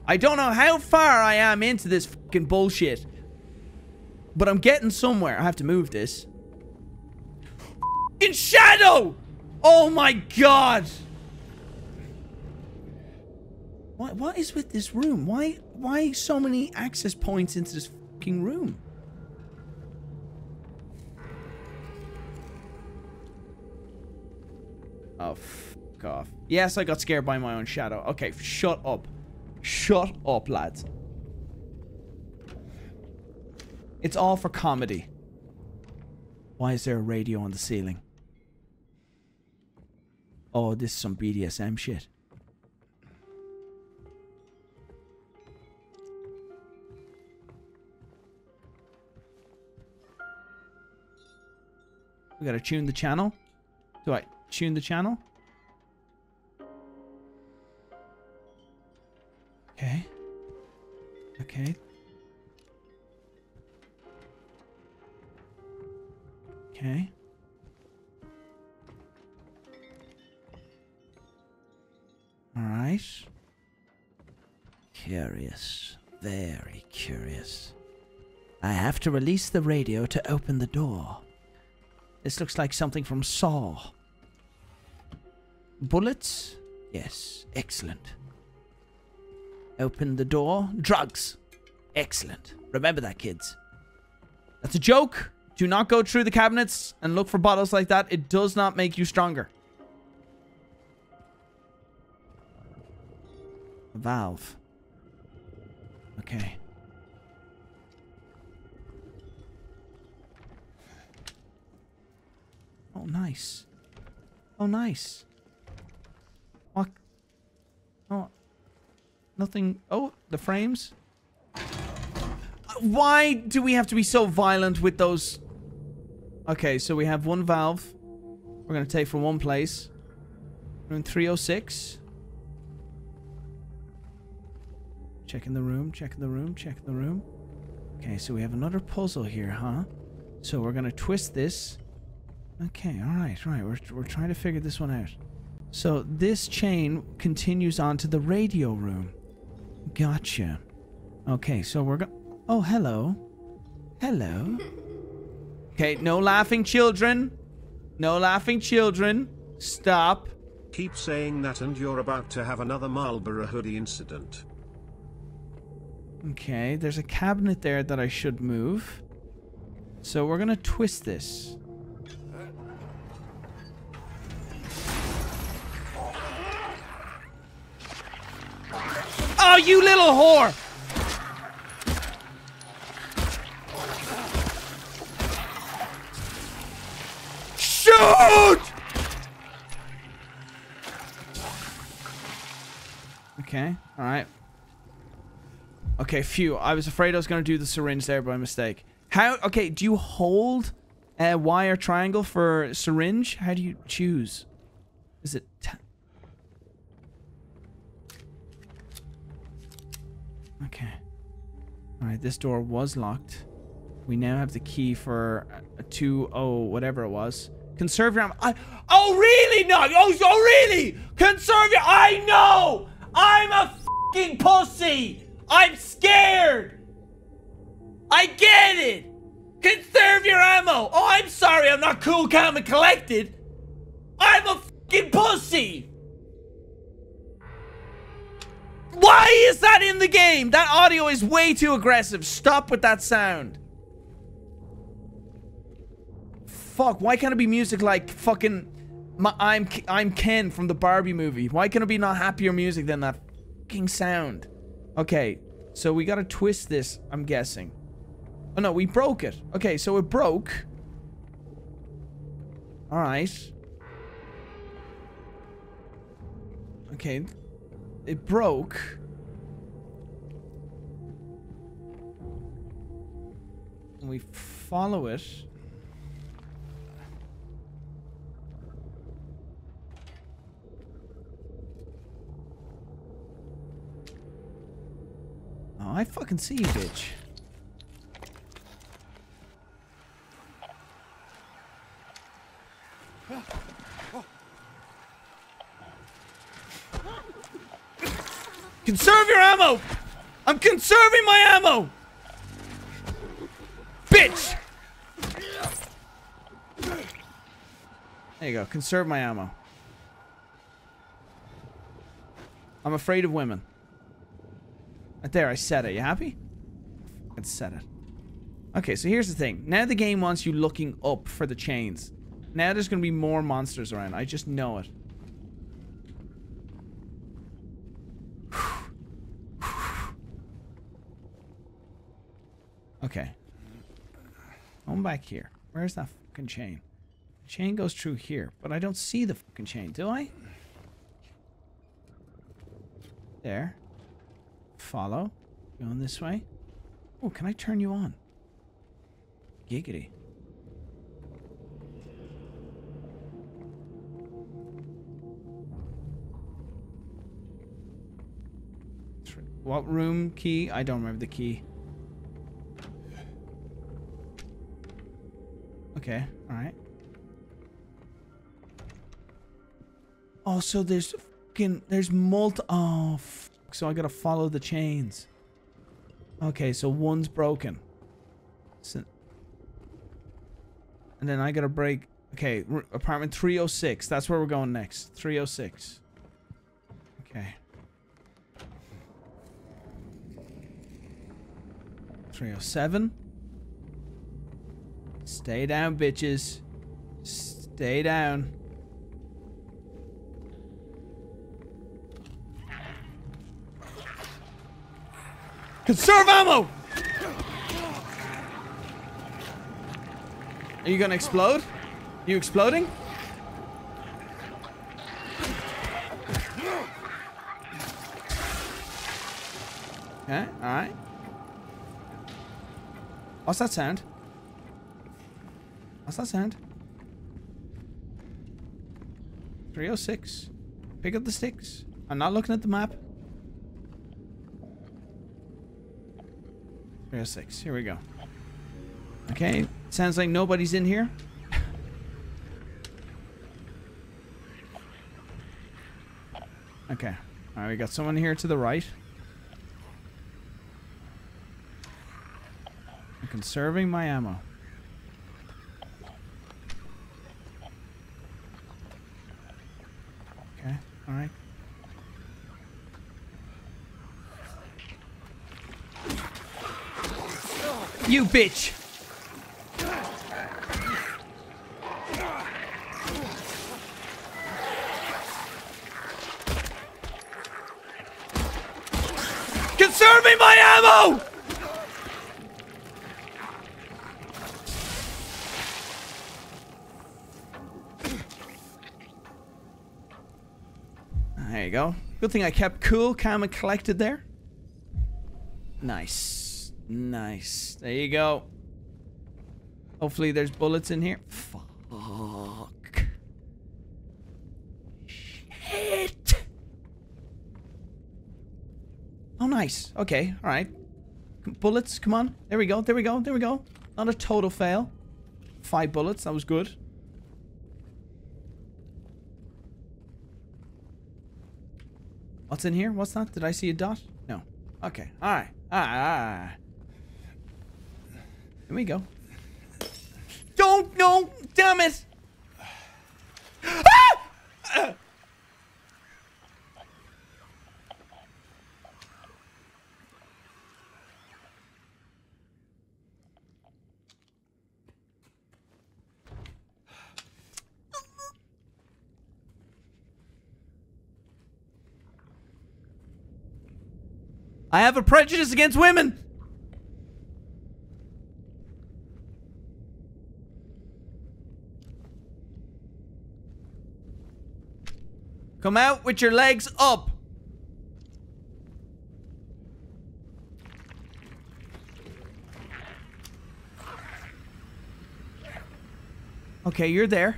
I don't know how far I am into this fucking bullshit. But I'm getting somewhere. I have to move this. In shadow! Oh my god! What what is with this room? Why why so many access points into this fucking room? Oh, fuck off. Yes, I got scared by my own shadow. Okay, shut up. Shut up, lads. It's all for comedy. Why is there a radio on the ceiling? Oh, this is some BDSM shit. We gotta tune the channel. Do I tune the channel? Okay. Okay. Okay. Alright. Curious. Very curious. I have to release the radio to open the door. This looks like something from Saw. Bullets? Yes. Excellent. Open the door. Drugs. Excellent. Remember that, kids. That's a joke. Do not go through the cabinets and look for bottles like that. It does not make you stronger. A valve. Okay. Oh, nice. Oh, nice. Oh. Nothing. Oh, the frames. Uh, Why do we have to be so violent with those? Okay, so we have one valve. We're going to take from one place. Room 306. Checking the room, checking the room, checking the room. Okay, so we have another puzzle here, huh? So we're going to twist this. Okay, alright, right. We're, we're trying to figure this one out. So this chain continues on to the radio room. Gotcha. Okay, so we're going... Oh, hello. Hello. Okay, no laughing children. No laughing children. Stop. Keep saying that and you're about to have another Marlboro hoodie incident. Okay, there's a cabinet there that I should move. So we're gonna twist this. Oh, you little whore! Shoot! Okay, alright. Okay, phew. I was afraid I was going to do the syringe there by mistake. How? Okay, do you hold a wire triangle for syringe? How do you choose? Is it... okay. Alright, this door was locked. We now have the key for a 2 oh whatever it was. Conserve your ammo. I, oh, really? No. Oh, oh, really? Conserve your... I know! I'm a fucking pussy! I'm scared! I get it! Conserve your ammo! Oh, I'm sorry, I'm not cool, calm, and collected! I'm a fucking pussy! Why is that in the game? That audio is way too aggressive. Stop with that sound. Fuck, why can't it be music like fucking my, I'm I'm Ken from the Barbie movie? Why can it be not happier music than that fucking sound? Okay, so we gotta twist this, I'm guessing. Oh no, we broke it. Okay, so it broke. Alright. Okay. It broke. We follow it. Oh, I fucking see you, bitch. Conserve your ammo! I'm conserving my ammo! Bitch! There you go. Conserve my ammo. I'm afraid of women. There, I said it. You happy? I said it. Okay, so here's the thing. Now the game wants you looking up for the chains. Now there's going to be more monsters around. I just know it. Okay. I'm back here. Where's that fucking chain? Chain goes through here, but I don't see the fucking chain, do I? There. Follow. Going this way. Oh, can I turn you on? Giggity. What room key? I don't remember the key. Okay, alright. Oh, so there's fucking, there's multi, oh, fuck, so I gotta follow the chains. Okay, so one's broken. So, and then I gotta break, okay, apartment 306, that's where we're going next. 306. Okay. 307. Stay down, bitches. Stay down. Conserve ammo! Are you gonna explode? You exploding? Okay, alright. What's that sound? What's that sound? 306. Pick up the sticks. I'm not looking at the map. 306. Here we go. Okay. Sounds like nobody's in here. (laughs) okay. Alright, we got someone here to the right. I'm conserving my ammo. Okay, alright. You bitch! Conserving my ammo! There you go. Good thing I kept cool, calm, and collected there. Nice. Nice. There you go. Hopefully there's bullets in here. Fuck. Shit. Oh, nice. Okay. All right. Bullets. Come on. There we go. There we go. There we go. Not a total fail. Five bullets. That was good. What's in here? What's that? Did I see a dot? No. Okay. All right. All right. All right. Here we go. Don't, no, damn it. I have a prejudice against women. Come out with your legs up. Okay, you're there.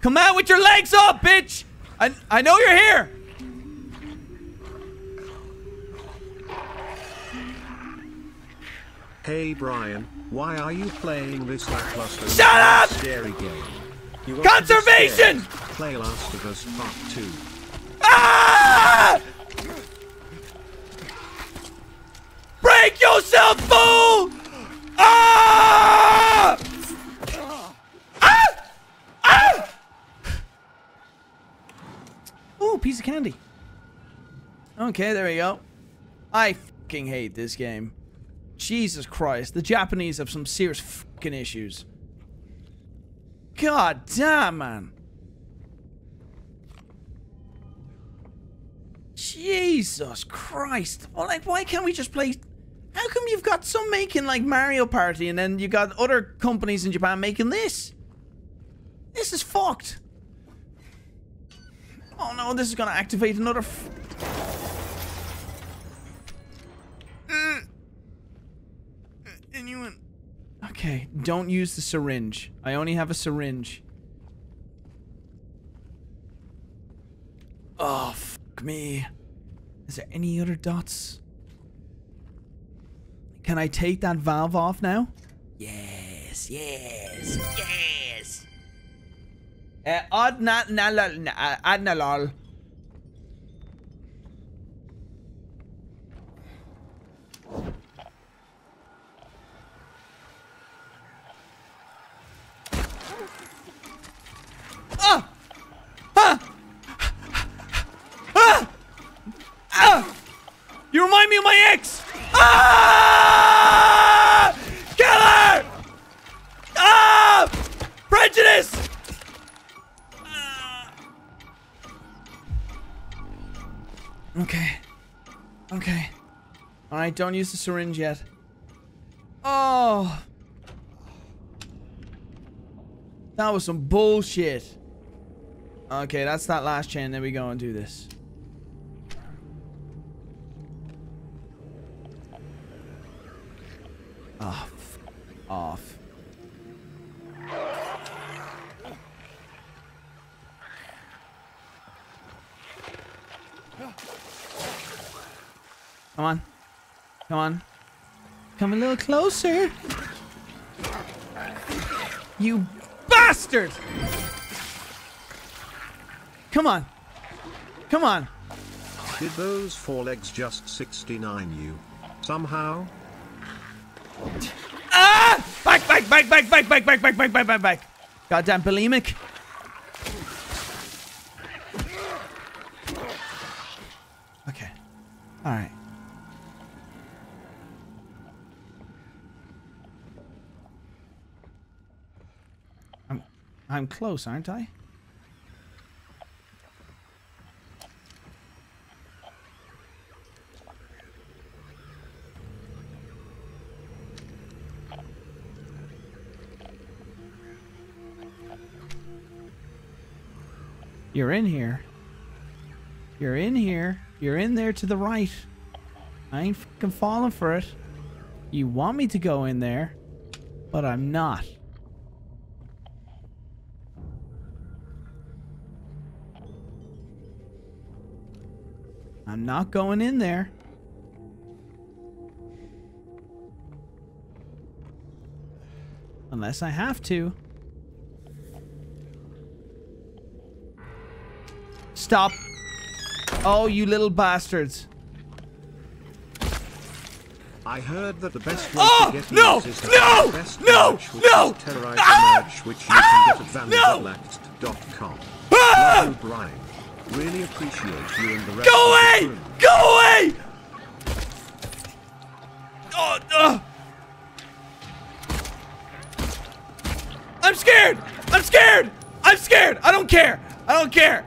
Come out with your legs up, bitch! I, I know you're here! Hey Brian, why are you playing this lackluster Shut up! scary game? You Conservation! Play Last of Us Part 2. Ah! Break yourself, fool! Ah! Ah! Ah! Ooh, piece of candy. Okay, there we go. I fucking hate this game. Jesus Christ, the Japanese have some serious fucking issues. God damn, man. Jesus Christ. Well, like, why can't we just play... How come you've got some making, like, Mario Party, and then you got other companies in Japan making this? This is fucked. Oh no, this is gonna activate another... Mm. And. Okay, don't use the syringe. I only have a syringe. Oh, fuck me. Is there any other dots? Can I take that valve off now? Yes, yes, yes. Uh, odd not nalal adnalal. Ah! Ah! Ah! Ah! You remind me my ex! Ah! Killer! Ah! Prejudice! Ah! Okay. Okay. Alright, don't use the syringe yet. Oh! That was some bullshit. Okay, that's that last chain. Then we go and do this. Oh, off. Come on. Come on. Come a little closer. You bastard! Come on. Come on. Did those four legs just 69 you? Somehow? Ah! Back, back, back, back, back, back, back, back, back, back, back, back. Goddamn bulimic. Okay. All right. I'm, I'm close, aren't I? You're in here. You're in here. You're in there to the right. I ain't fucking falling for it. You want me to go in there, but I'm not. I'm not going in there. Unless I have to. Stop. Oh, you little bastards. I heard that the best way Oh, to get no, is to no, the best no, merch, which no. is terrorize Ah, the merch, which you ah, can get at no. vandalaxed.com. Ah! Love you, Brian. Really appreciate you and the rest Go of away! the. Go away! Oh, uh. I'm scared! I'm scared! I'm scared! I don't care! I don't care!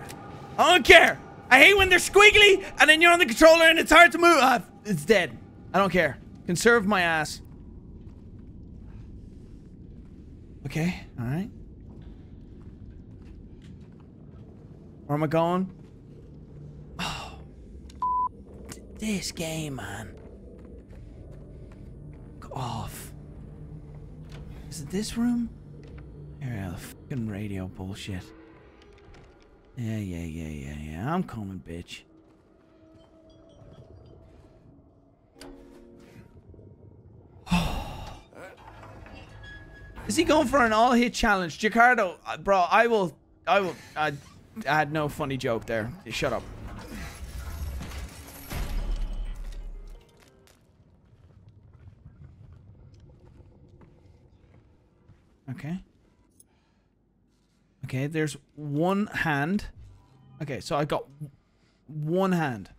I don't care! I hate when they're squiggly and then you're on the controller and it's hard to move. Uh, It's dead. I don't care. Conserve my ass. Okay, alright. Where am I going? Oh. (sighs) This game, man. Go off. Is it this room? Yeah, the fucking radio bullshit. Yeah, yeah, yeah, yeah, yeah. I'm coming, bitch. (sighs) Is he going for an all-hit challenge? Jacardo, uh, bro, I will... I will... I, I had no funny joke there. Shut up. Okay. Okay, there's one hand. Okay, so I got one hand.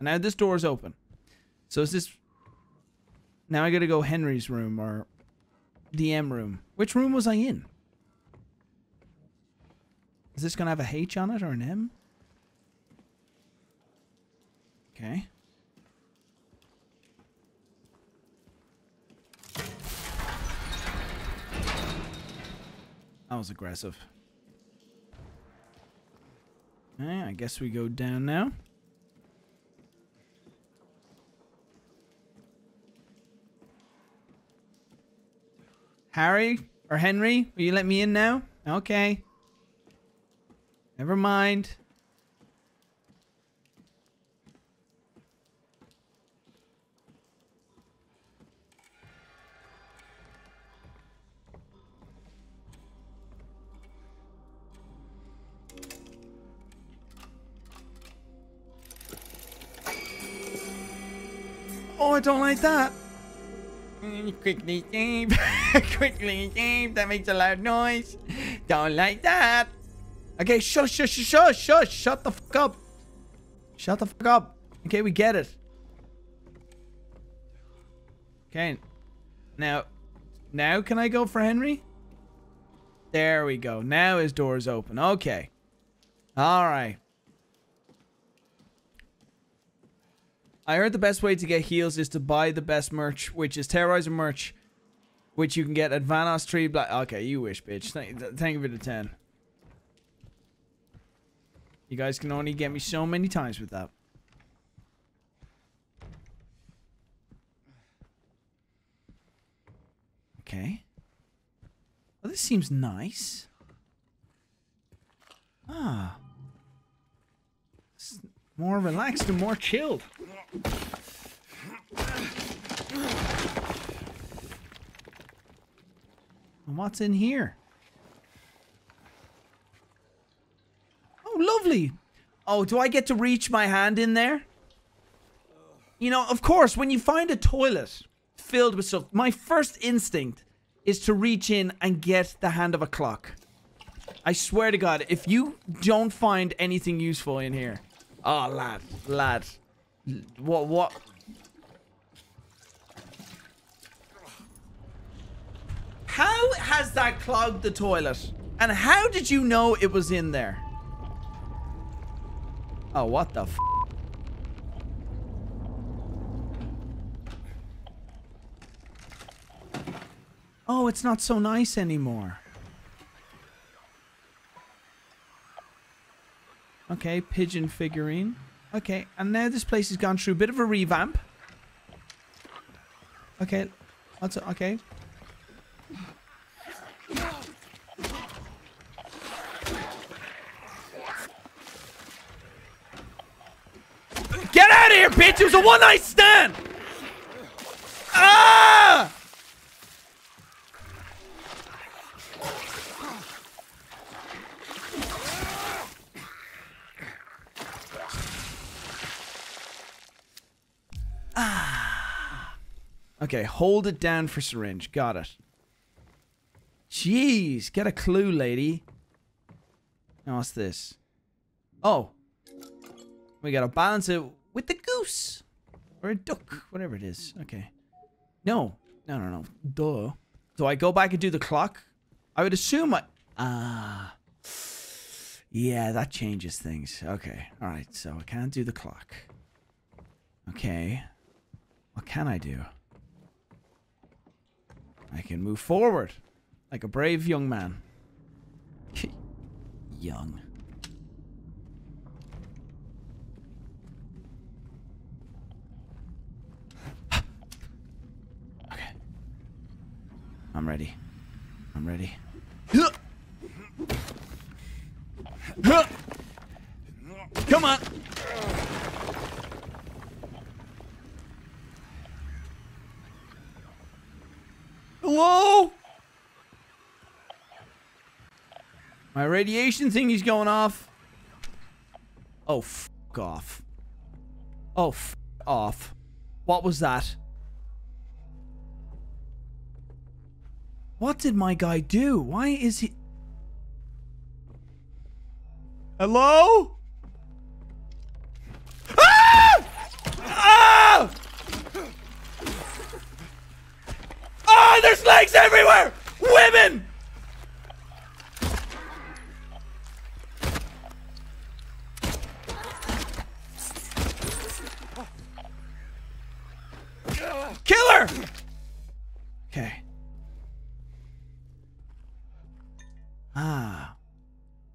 And now this door is open. So is this... Now I gotta go Henry's room or the M room. Which room was I in? Is this gonna have a H on it or an M? Okay. That was aggressive. Okay, I guess we go down now. Harry or Henry, will you let me in now? Okay. Never mind. Oh, I don't like that. Mm, Quickly save. (laughs) Quickly save. That makes a loud noise. Don't like that. Okay, shush, shush, shush, shush, shush. Shut the fuck up. Shut the fuck up. Okay, we get it. Okay. Now, now can I go for Henry? There we go. Now his door's open. Okay. All right. I heard the best way to get heals is to buy the best merch, which is Terroriser merch, which you can get at Vanoss Tree Black. Okay, you wish, bitch. Thank, thank you for the 10. You guys can only get me so many times with that. Okay. Well, this seems nice. Ah. More relaxed and more chilled. And what's in here? Oh, lovely. Oh, do I get to reach my hand in there? You know, of course, when you find a toilet filled with stuff, my first instinct is to reach in and get the hand of a clock. I swear to God, if you don't find anything useful in here, oh, lad, lad, what, what? How has that clogged the toilet? And how did you know it was in there? Oh, what the f? Oh, it's not so nice anymore. Okay, pigeon figurine. Okay, and now this place has gone through a bit of a revamp. Okay, what's okay? Get out of here, bitch! It was a one-night stand! Ah! Ah. Okay, hold it down for syringe. Got it. Jeez, get a clue, lady. Now what's this? Oh. We gotta balance it with the goose. Or a duck, whatever it is. Okay. No. No, no, no. Duh. Do I go back and do the clock? I would assume I... Ah. Yeah, that changes things. Okay. Alright, so I can't do the clock. Okay. What can I do? I can move forward like a brave young man. (laughs) young. (sighs) okay. I'm ready. I'm ready. (laughs) Come on. Hello? My radiation thingy's going off. Oh, f off. Oh, f off. What was that? What did my guy do? Why is he... Hello?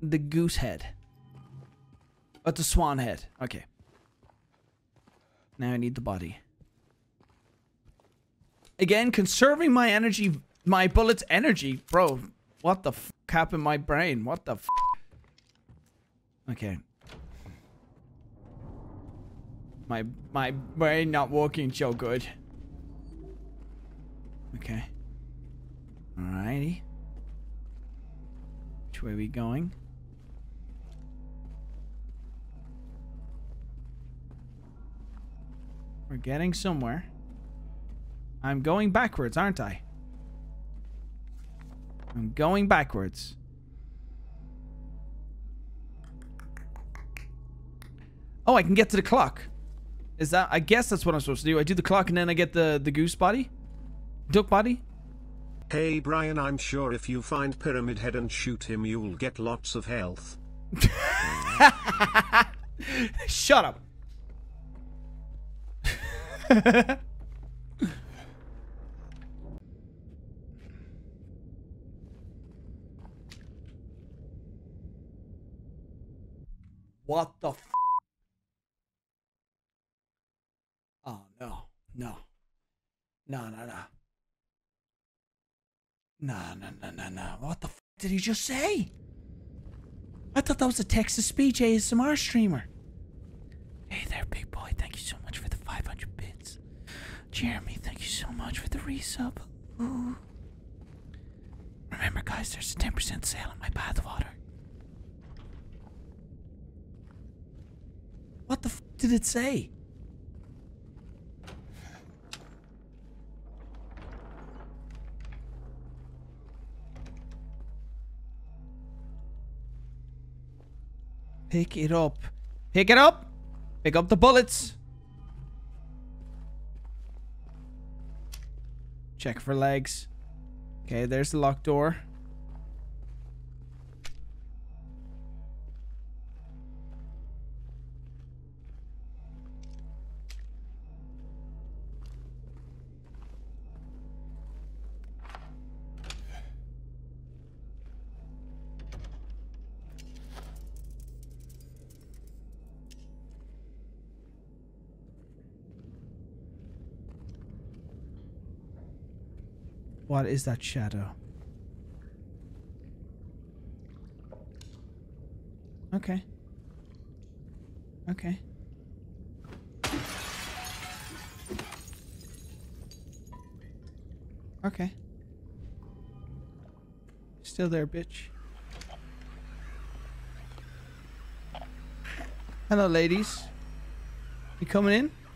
The goose head. But the swan head. Okay. Now I need the body. Again, conserving my energy, my bullets energy. Bro, what the f happened my brain? What the f Okay. My, my brain not working so good. Okay. Alrighty. Which way are we going? We're getting somewhere. I'm going backwards, aren't I? I'm going backwards. Oh, I can get to the clock. Is that... I guess that's what I'm supposed to do. I do the clock and then I get the, the goose body? Duck body? Hey Brian, I'm sure if you find Pyramid Head and shoot him, you'll get lots of health. (laughs) Shut up. (laughs) what the f Oh no. No. No, no, no. No, no, no, no, no. What the f did he just say? I thought that was a text to speech ASMR streamer. Hey there, big boy. Thank you so much for 500 bits. Jeremy, thank you so much for the resub. Ooh. Remember, guys, there's a 10% sale on my bathwater. What the f did it say? Pick it up. Pick it up. Pick up the bullets. Check for legs. Okay, there's the locked door. What is that shadow? Okay. Okay. Okay. Still there, bitch. Hello, ladies. You coming in?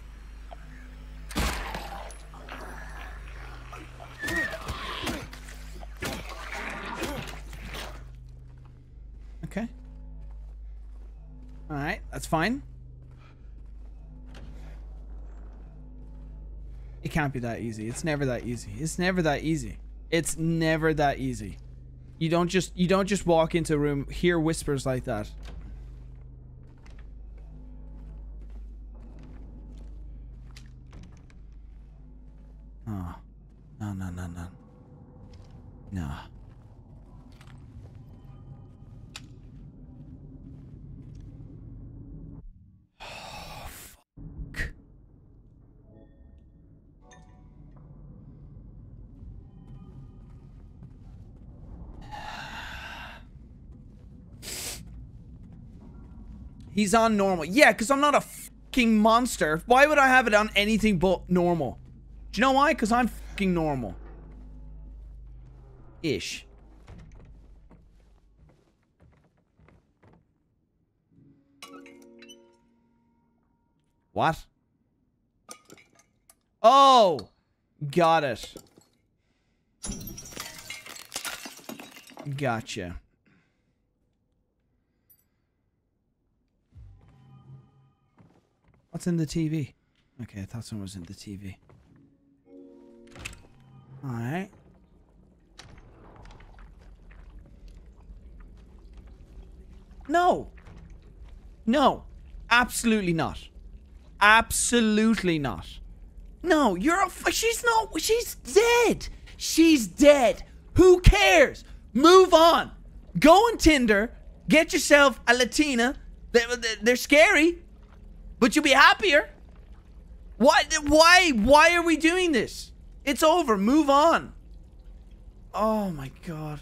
Fine. It can't be that easy. It's never that easy. It's never that easy. It's never that easy. You don't just you don't just walk into a room, hear whispers like that. He's on normal. Yeah, because I'm not a fucking monster. Why would I have it on anything but normal? Do you know why? Because I'm fucking normal. Ish. What? Oh! Got it. Gotcha. What's in the TV? Okay, I thought someone was in the TV. Alright. No. No. Absolutely not. Absolutely not. No, you're a. f- She's not. She's dead. She's dead. Who cares? Move on. Go on Tinder. Get yourself a Latina. They- they- They're scary, but you'll be happier. Why? Why? Why are we doing this? It's over. Move on. Oh my god.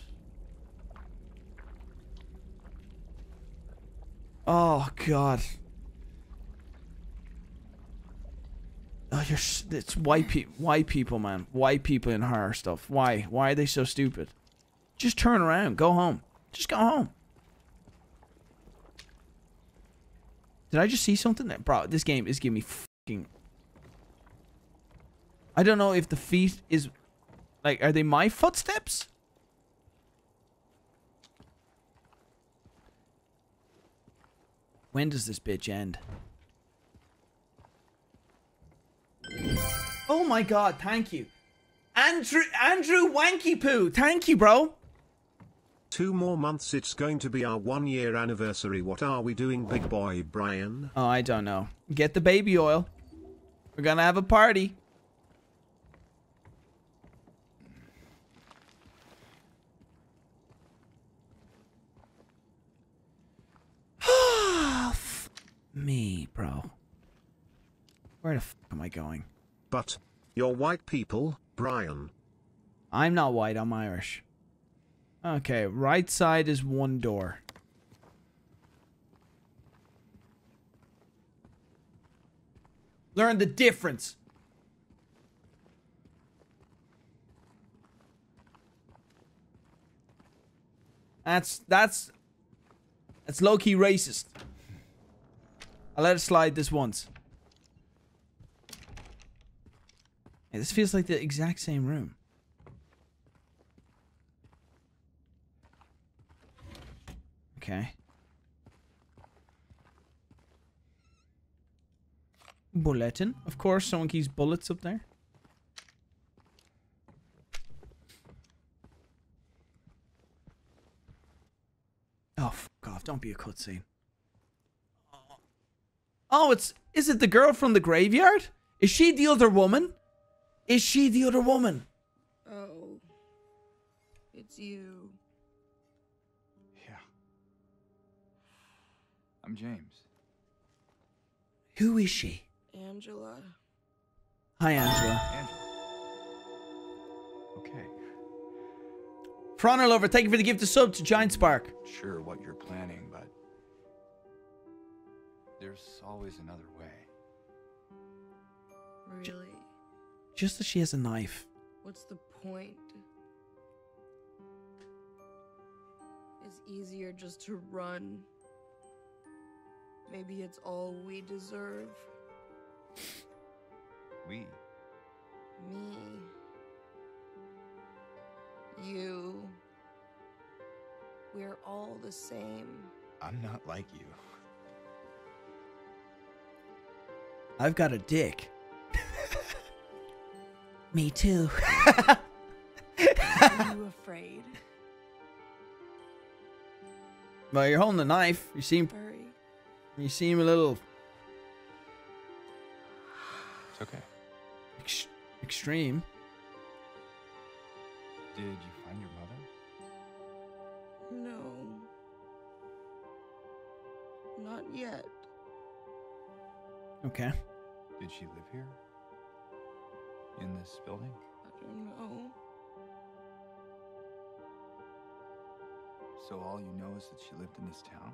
Oh god. Oh, you're. It's white people. White people, man. White people in horror stuff. Why? Why are they so stupid? Just turn around. Go home. Just go home. Did I just see something that, bro? This game is giving me fucking. I don't know if the feet is, like, are they my footsteps? When does this bitch end? Oh my god, thank you. Andrew Andrew Wanky Poo, thank you, bro. Two more months it's going to be our one year anniversary. What are we doing, big boy Brian? Oh, I don't know. Get the baby oil. We're gonna have a party. (sighs) Me, bro. Where the f am I going? But, you're white people, Brian. I'm not white, I'm Irish. Okay, right side is one door. Learn the difference. That's that's that's low key racist. I let it slide this once. Hey, this feels like the exact same room. Okay. Bulletin. Of course, someone keeps bullets up there. Oh, fuck off. Don't be a cutscene. Oh, it's... Is it the girl from the graveyard? Is she the other woman? Is she the other woman? Oh. It's you. I'm James. Who is she? Angela. Hi, Angela. Angela. Okay. Prana Lover, thank you for the gift of soap to Giant Spark. Sure what you're planning, but there's always another way. Really? Just that she has a knife. What's the point? It's easier just to run. Maybe it's all we deserve. We. Me. You. We're all the same. I'm not like you. I've got a dick. (laughs) Me too. Are you afraid? (laughs) Well, you're holding a knife. You seem Hurry. You seem a little It's okay. ex- extreme. Did you find your mother? No. Not yet. Okay. Did she live here? In this building? I don't know. So all you know is that she lived in this town?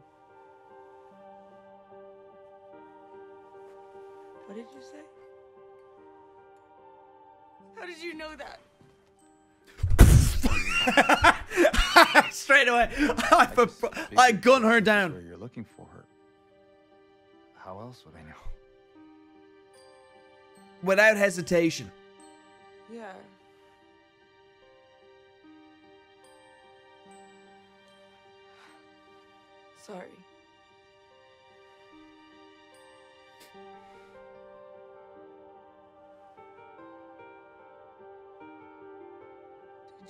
What did you say? How did you know that? (laughs) Straight away, I, I gun her down. Where you're looking for her. How else would I know? Without hesitation. Yeah. Sorry.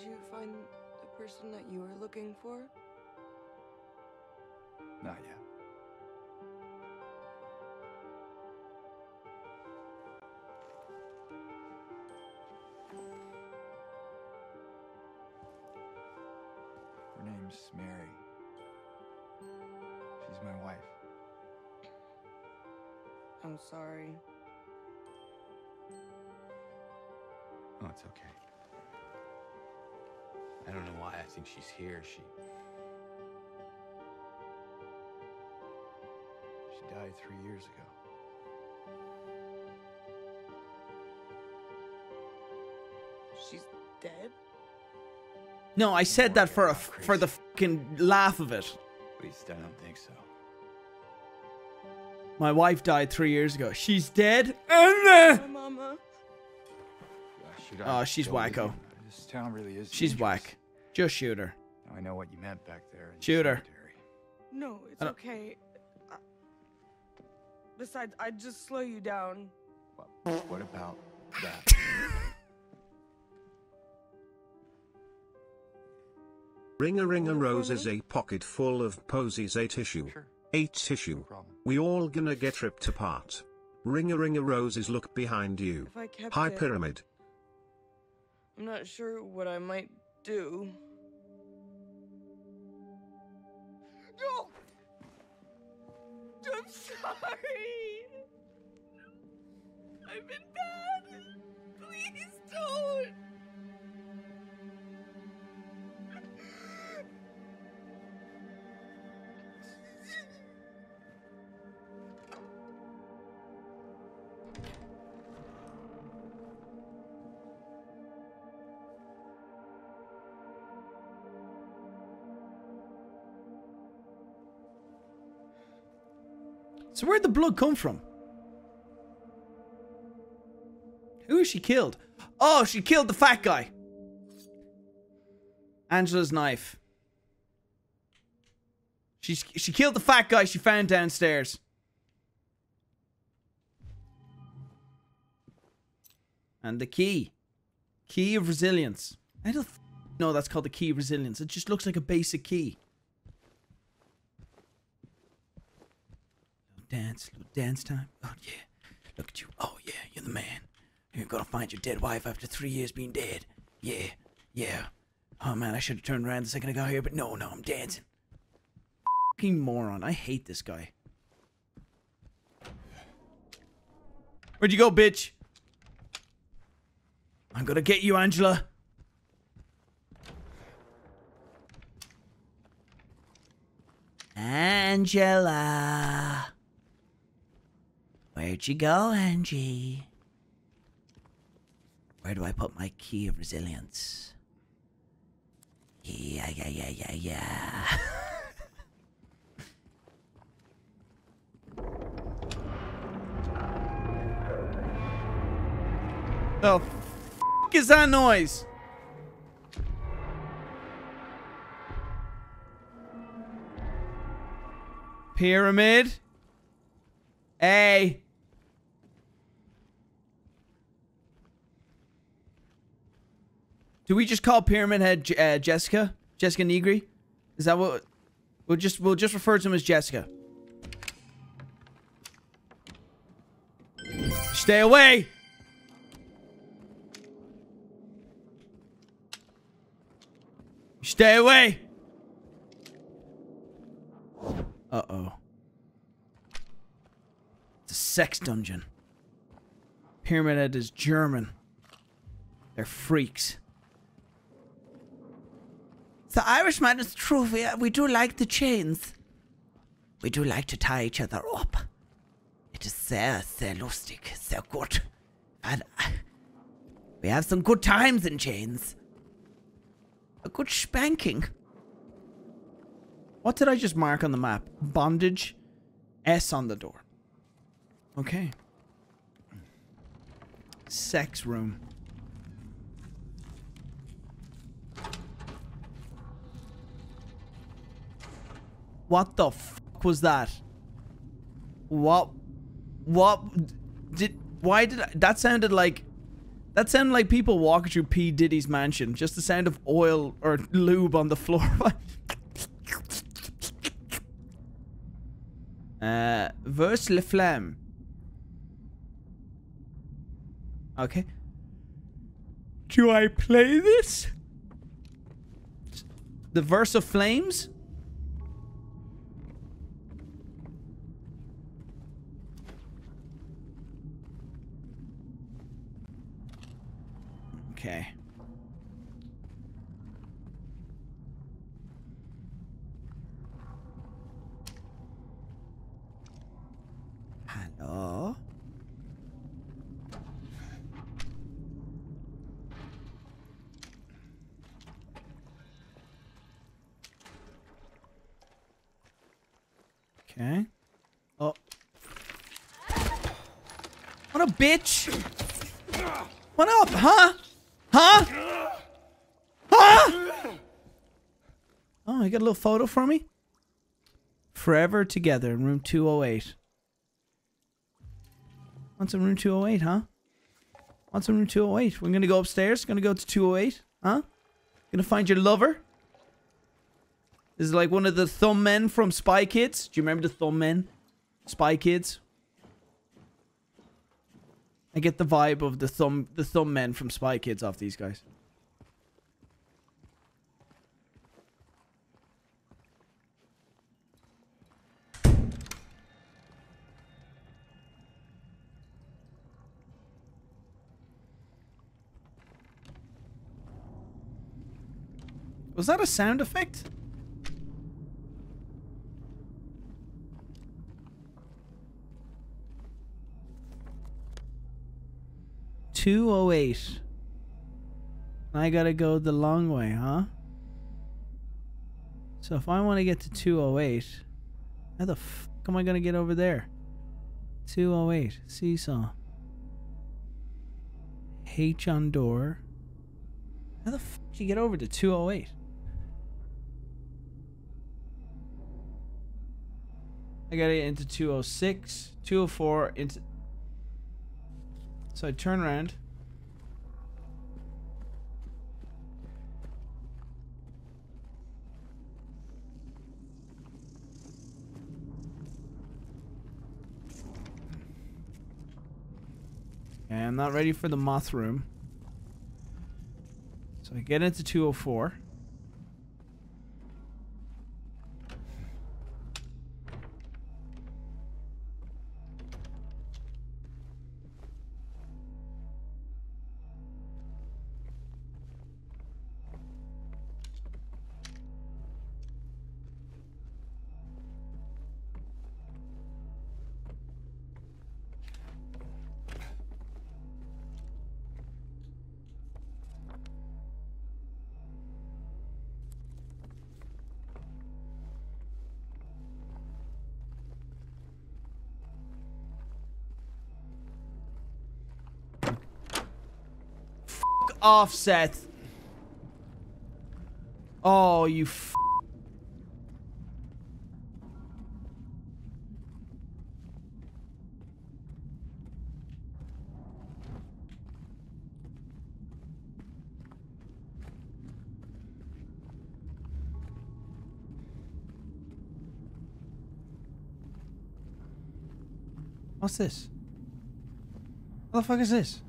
You find the person that you were looking for? Not yet. Her name's Mary. She's my wife. I'm sorry. Oh, it's okay. I don't know why I think she's here. She. She died three years ago. She's dead? No, I said that for a for the fucking laugh of it. At least I don't think so. My wife died three years ago. She's dead. And My uh, mama. Oh, she's go with wacko. This town really is. she's dangerous. whack. Just shoot her. I know what you meant back there. in the Shoot her. No, it's I okay. I- Besides, I'd just slow you down. What, what about that? (laughs) Ring a ring a rose is a pocket full of posies eight issue. Sure. Eight tissue. No. We all gonna get ripped apart. Ring a ring a roses look behind you. If I kept High it, pyramid. I'm not sure what I might do. I'm sorry! I've been bad! Please don't! So where'd the blood come from? Who has she killed? Oh, she killed the fat guy. Angela's knife. She's she killed the fat guy she found downstairs. And the key. Key of resilience. I don't know that's called the key of resilience. It just looks like a basic key. Dance, little dance time. Oh yeah. Look at you. Oh yeah, you're the man. You're gonna find your dead wife after three years being dead. Yeah, yeah. Oh man, I should have turned around the second I got here, but no, no, I'm dancing. Fucking moron. I hate this guy. Where'd you go, bitch? I'm gonna get you, Angela. Angela. Where'd you go, Angie? Where do I put my key of resilience? Yeah, yeah, yeah, yeah, yeah. (laughs) the is that noise? Pyramid. A. Do we just call Pyramid Head uh, Jessica? Jessica Nigri? Is that what? We'll just we'll just refer to him as Jessica. Stay away. Stay away! Uh-oh. It's a sex dungeon. Pyramid Head is German. They're freaks. The Irishman is true. We, we do like the chains. We do like to tie each other up. It is sehr, sehr lustig, sehr good. And uh, we have some good times in chains. A good spanking. What did I just mark on the map? Bondage. S on the door. Okay. Sex room. What the fuck was that? What? What? Did? Why did I, that sounded like? That sounded like people walking through P Diddy's mansion. Just the sound of oil or lube on the floor. (laughs) uh, verse le flamme. Okay. Do I play this? The verse of flames? Okay. Hello? Okay. Oh. What a bitch! What up, huh? Huh? Huh? Oh, you got a little photo for me? Forever together in room 208. What's in room 208, huh? What's in room 208? We're gonna go upstairs? Gonna go to 208? Huh? Gonna find your lover? This is like one of the thumb men from Spy Kids. Do you remember the thumb men? Spy Kids? I get the vibe of the thumb the thumb men from Spy Kids off these guys. Was that a sound effect? Two oh eight. I gotta go the long way, huh? So if I want to get to 208, how the fuck am I gonna get over there? 208, seesaw. H on door. How the fuck you get over to 208? I gotta get into 206, 204, into. So I turn around. Okay, I'm not ready for the moth room. So I get into 204. Offset. Oh, you What's this? What the fuck is this?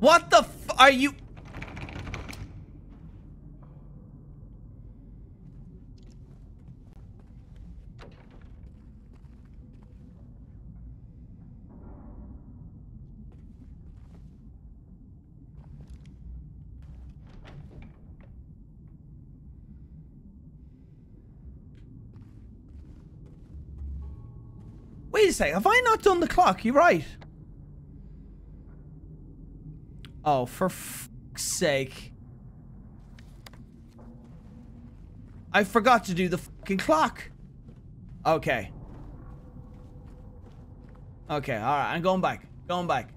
What the f- are you? Wait a sec, have I not done the clock? You're right. Oh, for fuck's sake. I forgot to do the fucking clock. Okay. Okay, alright, I'm going back. Going back.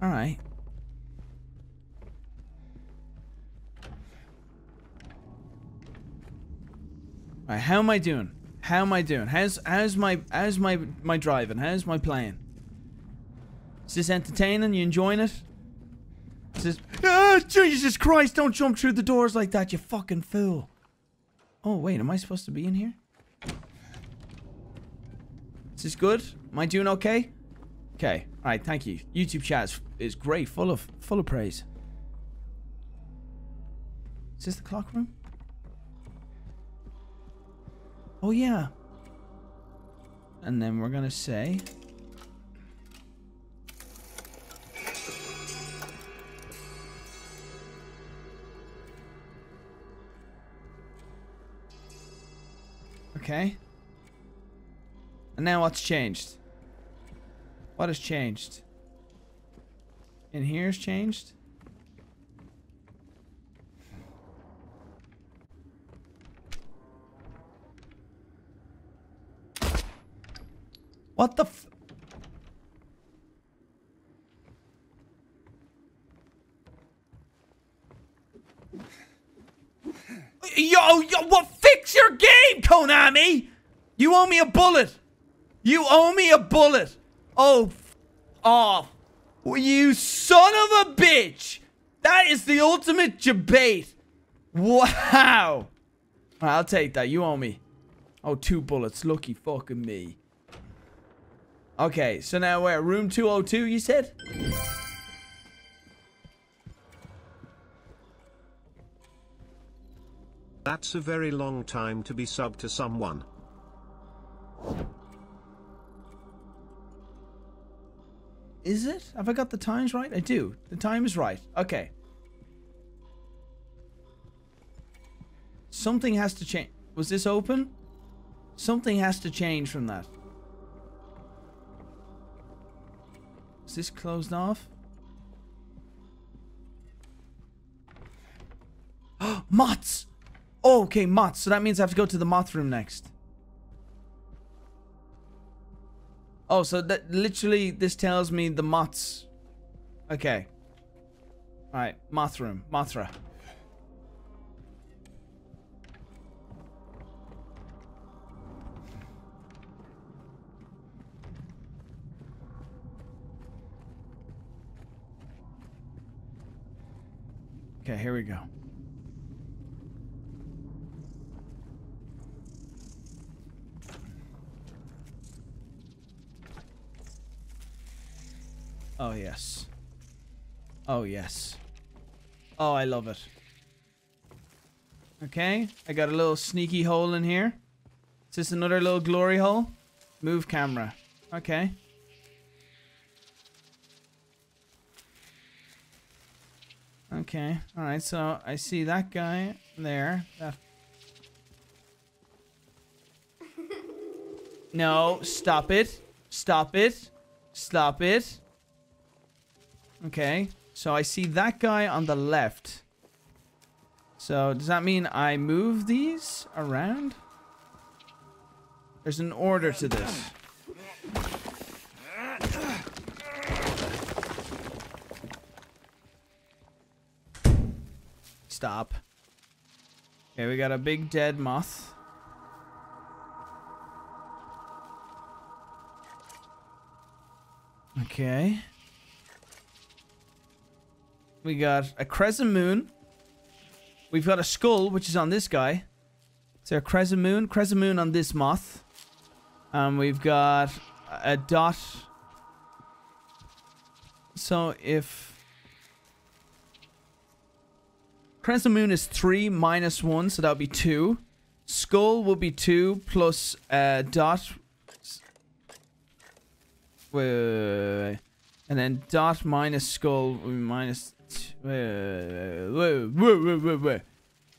All right. All right, how am I doing? How am I doing? How's how's my how's my my driving? How's my playing? Is this entertaining? You enjoying it? Is this Ah, Jesus Christ, don't jump through the doors like that, you fucking fool. Oh, wait, am I supposed to be in here? Is this good? Am I doing okay? Okay. All right. Thank you. YouTube chat is, is great, full of full of praise. Is this the clock room? Oh yeah. And then we're gonna say. Okay. And now what's changed? What has changed? In here's changed? What the f- Yo, yo, what? Fix your game, Konami! You owe me a bullet! You owe me a bullet! Oh, off. You son of a bitch! That is the ultimate debate. Wow. I'll take that. You owe me. Oh, two bullets. Lucky fucking me. Okay, so now where? Room 202, you said? That's a very long time to be sub to someone. Is it? Have I got the times right? I do. The time is right. Okay. Something has to change. Was this open? Something has to change from that. Is this closed off? (gasps) moths! Oh, okay, moths. So that means I have to go to the moth room next. Oh, so that literally this tells me the moths. Okay. Alright, moth room. Mothra. Okay, here we go. Oh, yes. Oh, yes. Oh, I love it. Okay, I got a little sneaky hole in here. Is this another little glory hole? Move camera. Okay. Okay, alright, so I see that guy there. That... (laughs) No, stop it. Stop it. Stop it. Okay. So I see that guy on the left. So does that mean I move these around? There's an order to this. Stop. Okay, we got a big dead moth. Okay. We got a crescent moon. We've got a skull, which is on this guy. So a crescent moon? Crescent moon on this moth. And we've got a dot. So if crescent moon is three minus one, so that would be two. Skull will be two plus uh, dot. Wait, wait, wait, and then dot minus skull minus.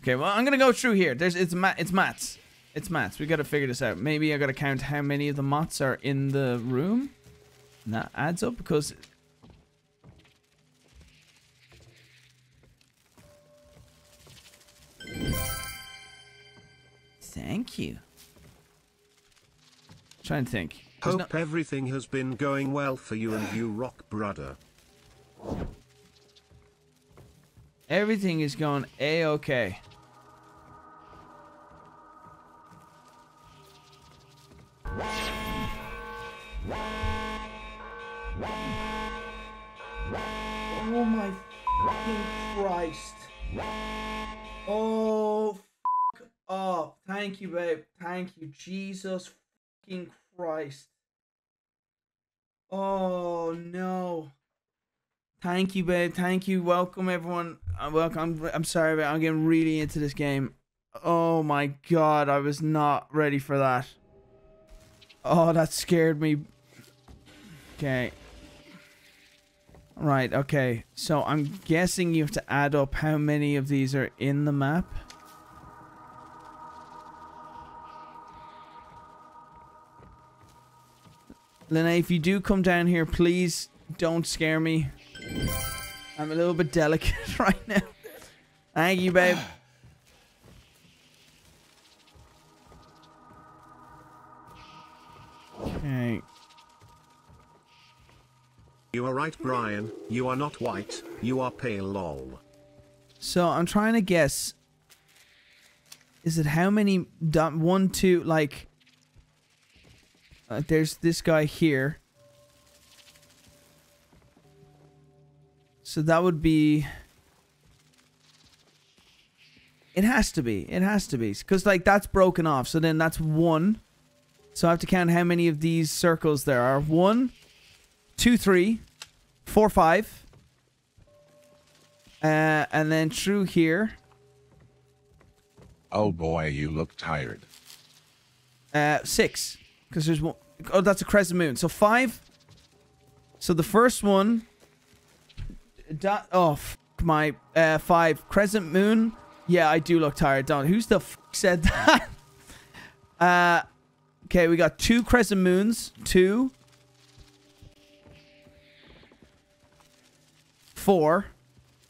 Okay, well I'm gonna go through here. There's it's ma- it's maths. It's maths. We gotta figure this out. Maybe I gotta count how many of the moths are in the room. And that adds up because Thank you. Try and think. There's Hope no- everything has been going well for you and you rock, brother. Everything is going a okay. Oh my Christ. Oh, fuck up. Thank you, babe. Thank you. Jesus fucking Christ. Oh, no. Thank you, babe. Thank you. Welcome, everyone. Uh, welcome. I'm, I'm sorry, but I'm getting really into this game. Oh my god, I was not ready for that. Oh, that scared me. Okay. Right, okay. So I'm guessing you have to add up how many of these are in the map. Lene, if you do come down here, please don't scare me. I'm a little bit delicate (laughs) right now. Thank you, babe. Okay. You are right, Brian. You are not white. You are pale, lol. So I'm trying to guess. Is it how many? One, two, like. Uh, there's this guy here. So that would be. It has to be. It has to be. Because, like, that's broken off. So then that's one. So I have to count how many of these circles there are. One, two, three, four, five. Uh, and then through here. Oh boy, you look tired. Uh, six. Because there's one. Oh, that's a crescent moon. So five. So the first one. Dot. Oh, my. Uh, five. Crescent moon. Yeah, I do look tired, don't. Who's the said (laughs) that? uh. Okay, we got two crescent moons. Two. Four.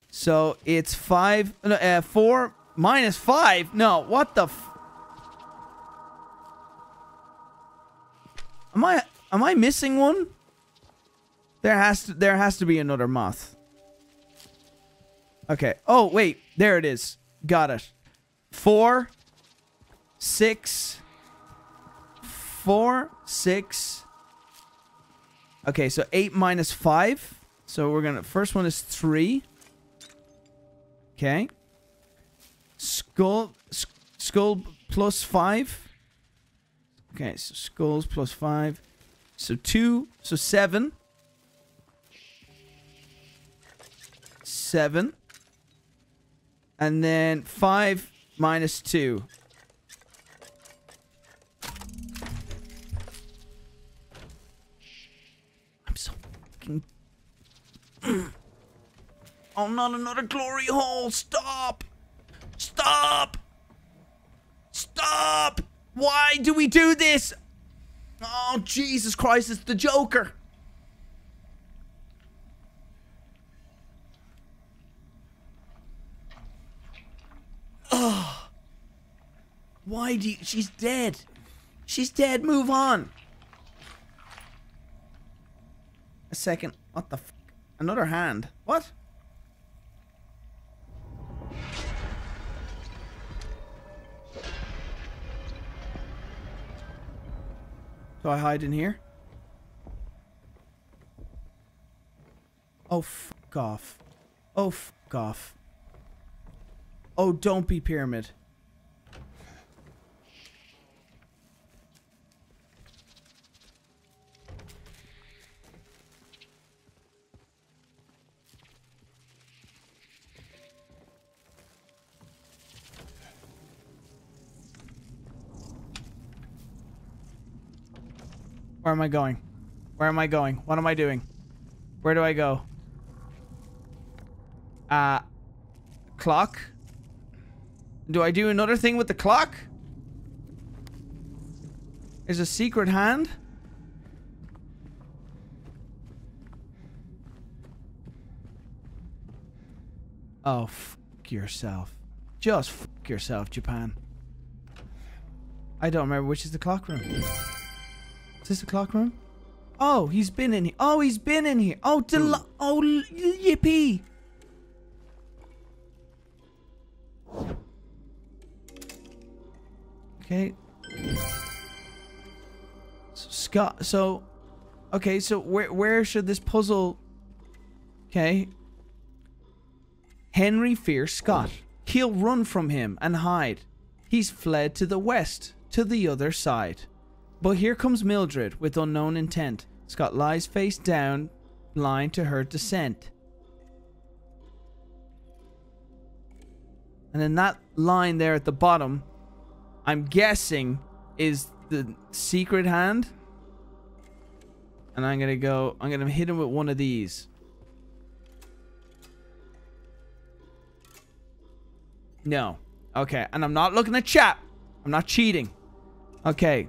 So it's five. No, uh, four minus five. No, what the. Am I am I missing one? There has to there has to be another moth. Okay. Oh wait, there it is. Got it. Four, six, four, six. Okay, so eight minus five. So we're gonna first one is three. Okay. Skull s- skull plus five. Okay, so skulls plus five. So two. So seven. Seven. And then five minus two. I'm so fucking. (clears throat) oh, not another glory hole! Stop! Stop! Stop! Why do we do this? Oh, Jesus Christ, it's the Joker. Oh. Why do you. She's dead. She's dead. Move on. A second. What the f? Another hand. What? Do I hide in here? Oh, fuck off. Oh, fuck off. Oh, don't be pyramid. Where am I going? Where am I going? What am I doing? Where do I go? Uh, clock? Do I do another thing with the clock? Is a secret hand? Oh, fuck yourself. Just fuck yourself, Japan. I don't remember which is the clock room. Is this the clock room? Oh, he's been in here. Oh, he's been in here. Oh, del- oh, yippee. Okay. So Scott, so okay, so where where should this puzzle Okay. Henry fears Scott. He'll run from him and hide. He's fled to the west, to the other side. But here comes Mildred with unknown intent. Scott lies face down, blind to her descent. And then that line there at the bottom, I'm guessing, is the secret hand. And I'm gonna go, I'm gonna hit him with one of these. No. Okay, and I'm not looking at chat. I'm not cheating. Okay.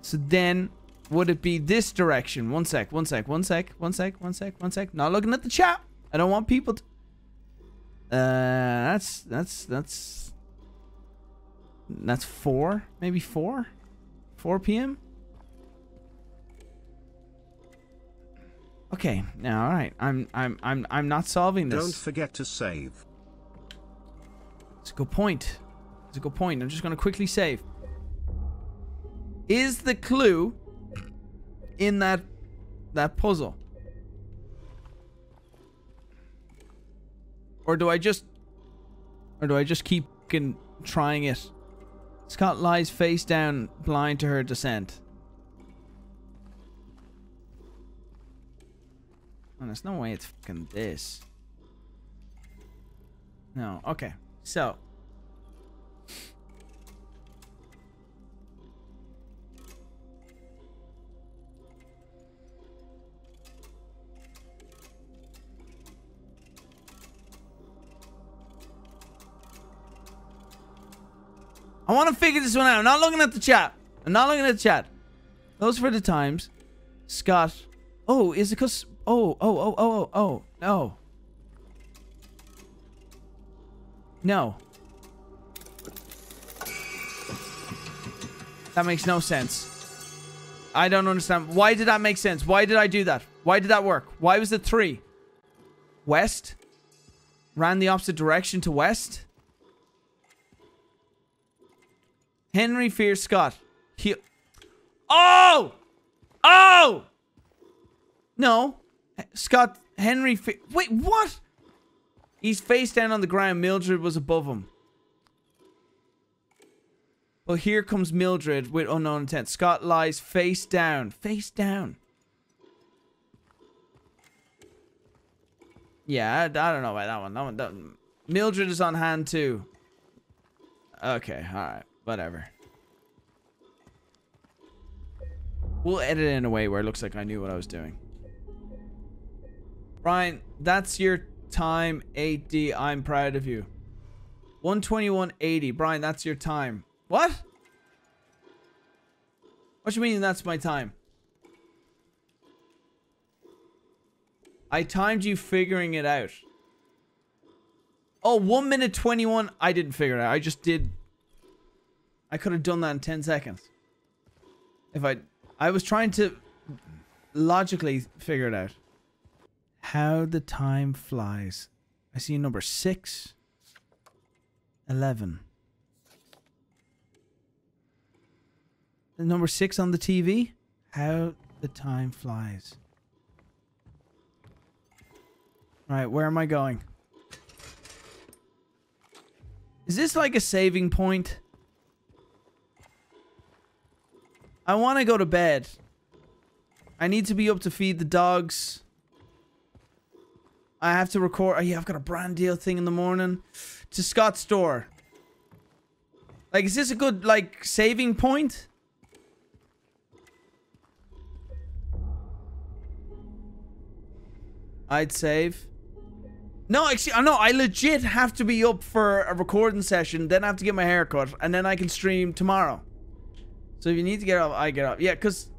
So then, would it be this direction? One sec, one sec, one sec, one sec, one sec, one sec. Not looking at the chat. I don't want people to... Uh, that's, that's, that's... That's four? Maybe four? 4 p.m.? Okay, now, alright. I'm, I'm, I'm, I'm not solving this. Don't forget to save. It's a good point. It's a good point. I'm just going to quickly save. Is the clue in that that puzzle? Or do I just or do I just keep trying it? Scott lies face down, blind to her descent. Oh, there's no way it's fucking this. No, okay. So. I want to figure this one out. I'm not looking at the chat. I'm not looking at the chat. Those for the times. Scott. Oh, is it because... Oh, oh, oh, oh, oh, oh. No. No. That makes no sense. I don't understand. Why did that make sense? Why did I do that? Why did that work? Why was it three? West? Ran the opposite direction to west? Henry fears Scott. He... Oh! Oh! No. Scott... Henry fe Wait, what? He's face down on the ground. Mildred was above him. Well, here comes Mildred with unknown intent. Scott lies face down. Face down. Yeah, I, I don't know about that one. That one that, one. Mildred is on hand too. Okay, alright. Whatever. We'll edit it in a way where it looks like I knew what I was doing. Brian, that's your time 8D. I'm proud of you. 121.80. Brian, that's your time. What? What you mean that's my time? I timed you figuring it out. Oh, 1 minute 21. I didn't figure it out. I just did. I could have done that in 10 seconds. If I... I was trying to logically figure it out. How the time flies. I see number 6. 11. The number 6 on the TV. How the time flies. Right, where am I going? Is this like a saving point? I want to go to bed. I need to be up to feed the dogs. I have to record. Oh, yeah, I've got a brand deal thing in the morning. To Scott's store. Like, is this a good, like, saving point? I'd save. No, actually, I know. I legit have to be up for a recording session, then I have to get my hair cut, and then I can stream tomorrow. So if you need to get up, I get up. Yeah, because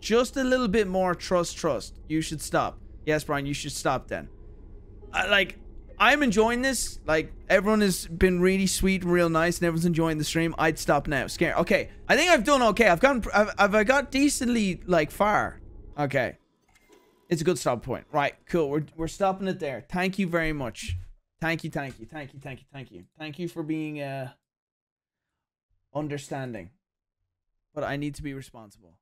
just a little bit more trust, trust. You should stop. Yes, Brian, you should stop then. I, like, I'm enjoying this. Like, everyone has been really sweet and real nice, and everyone's enjoying the stream. I'd stop now. Scare. Okay, I think I've done okay. I've gotten, I've, I've got decently, like, far. Okay. It's a good stop point. Right, cool. We're, we're stopping it there. Thank you very much. Thank you, thank you, thank you, thank you, thank you. Thank you for being uh understanding. But I need to be responsible.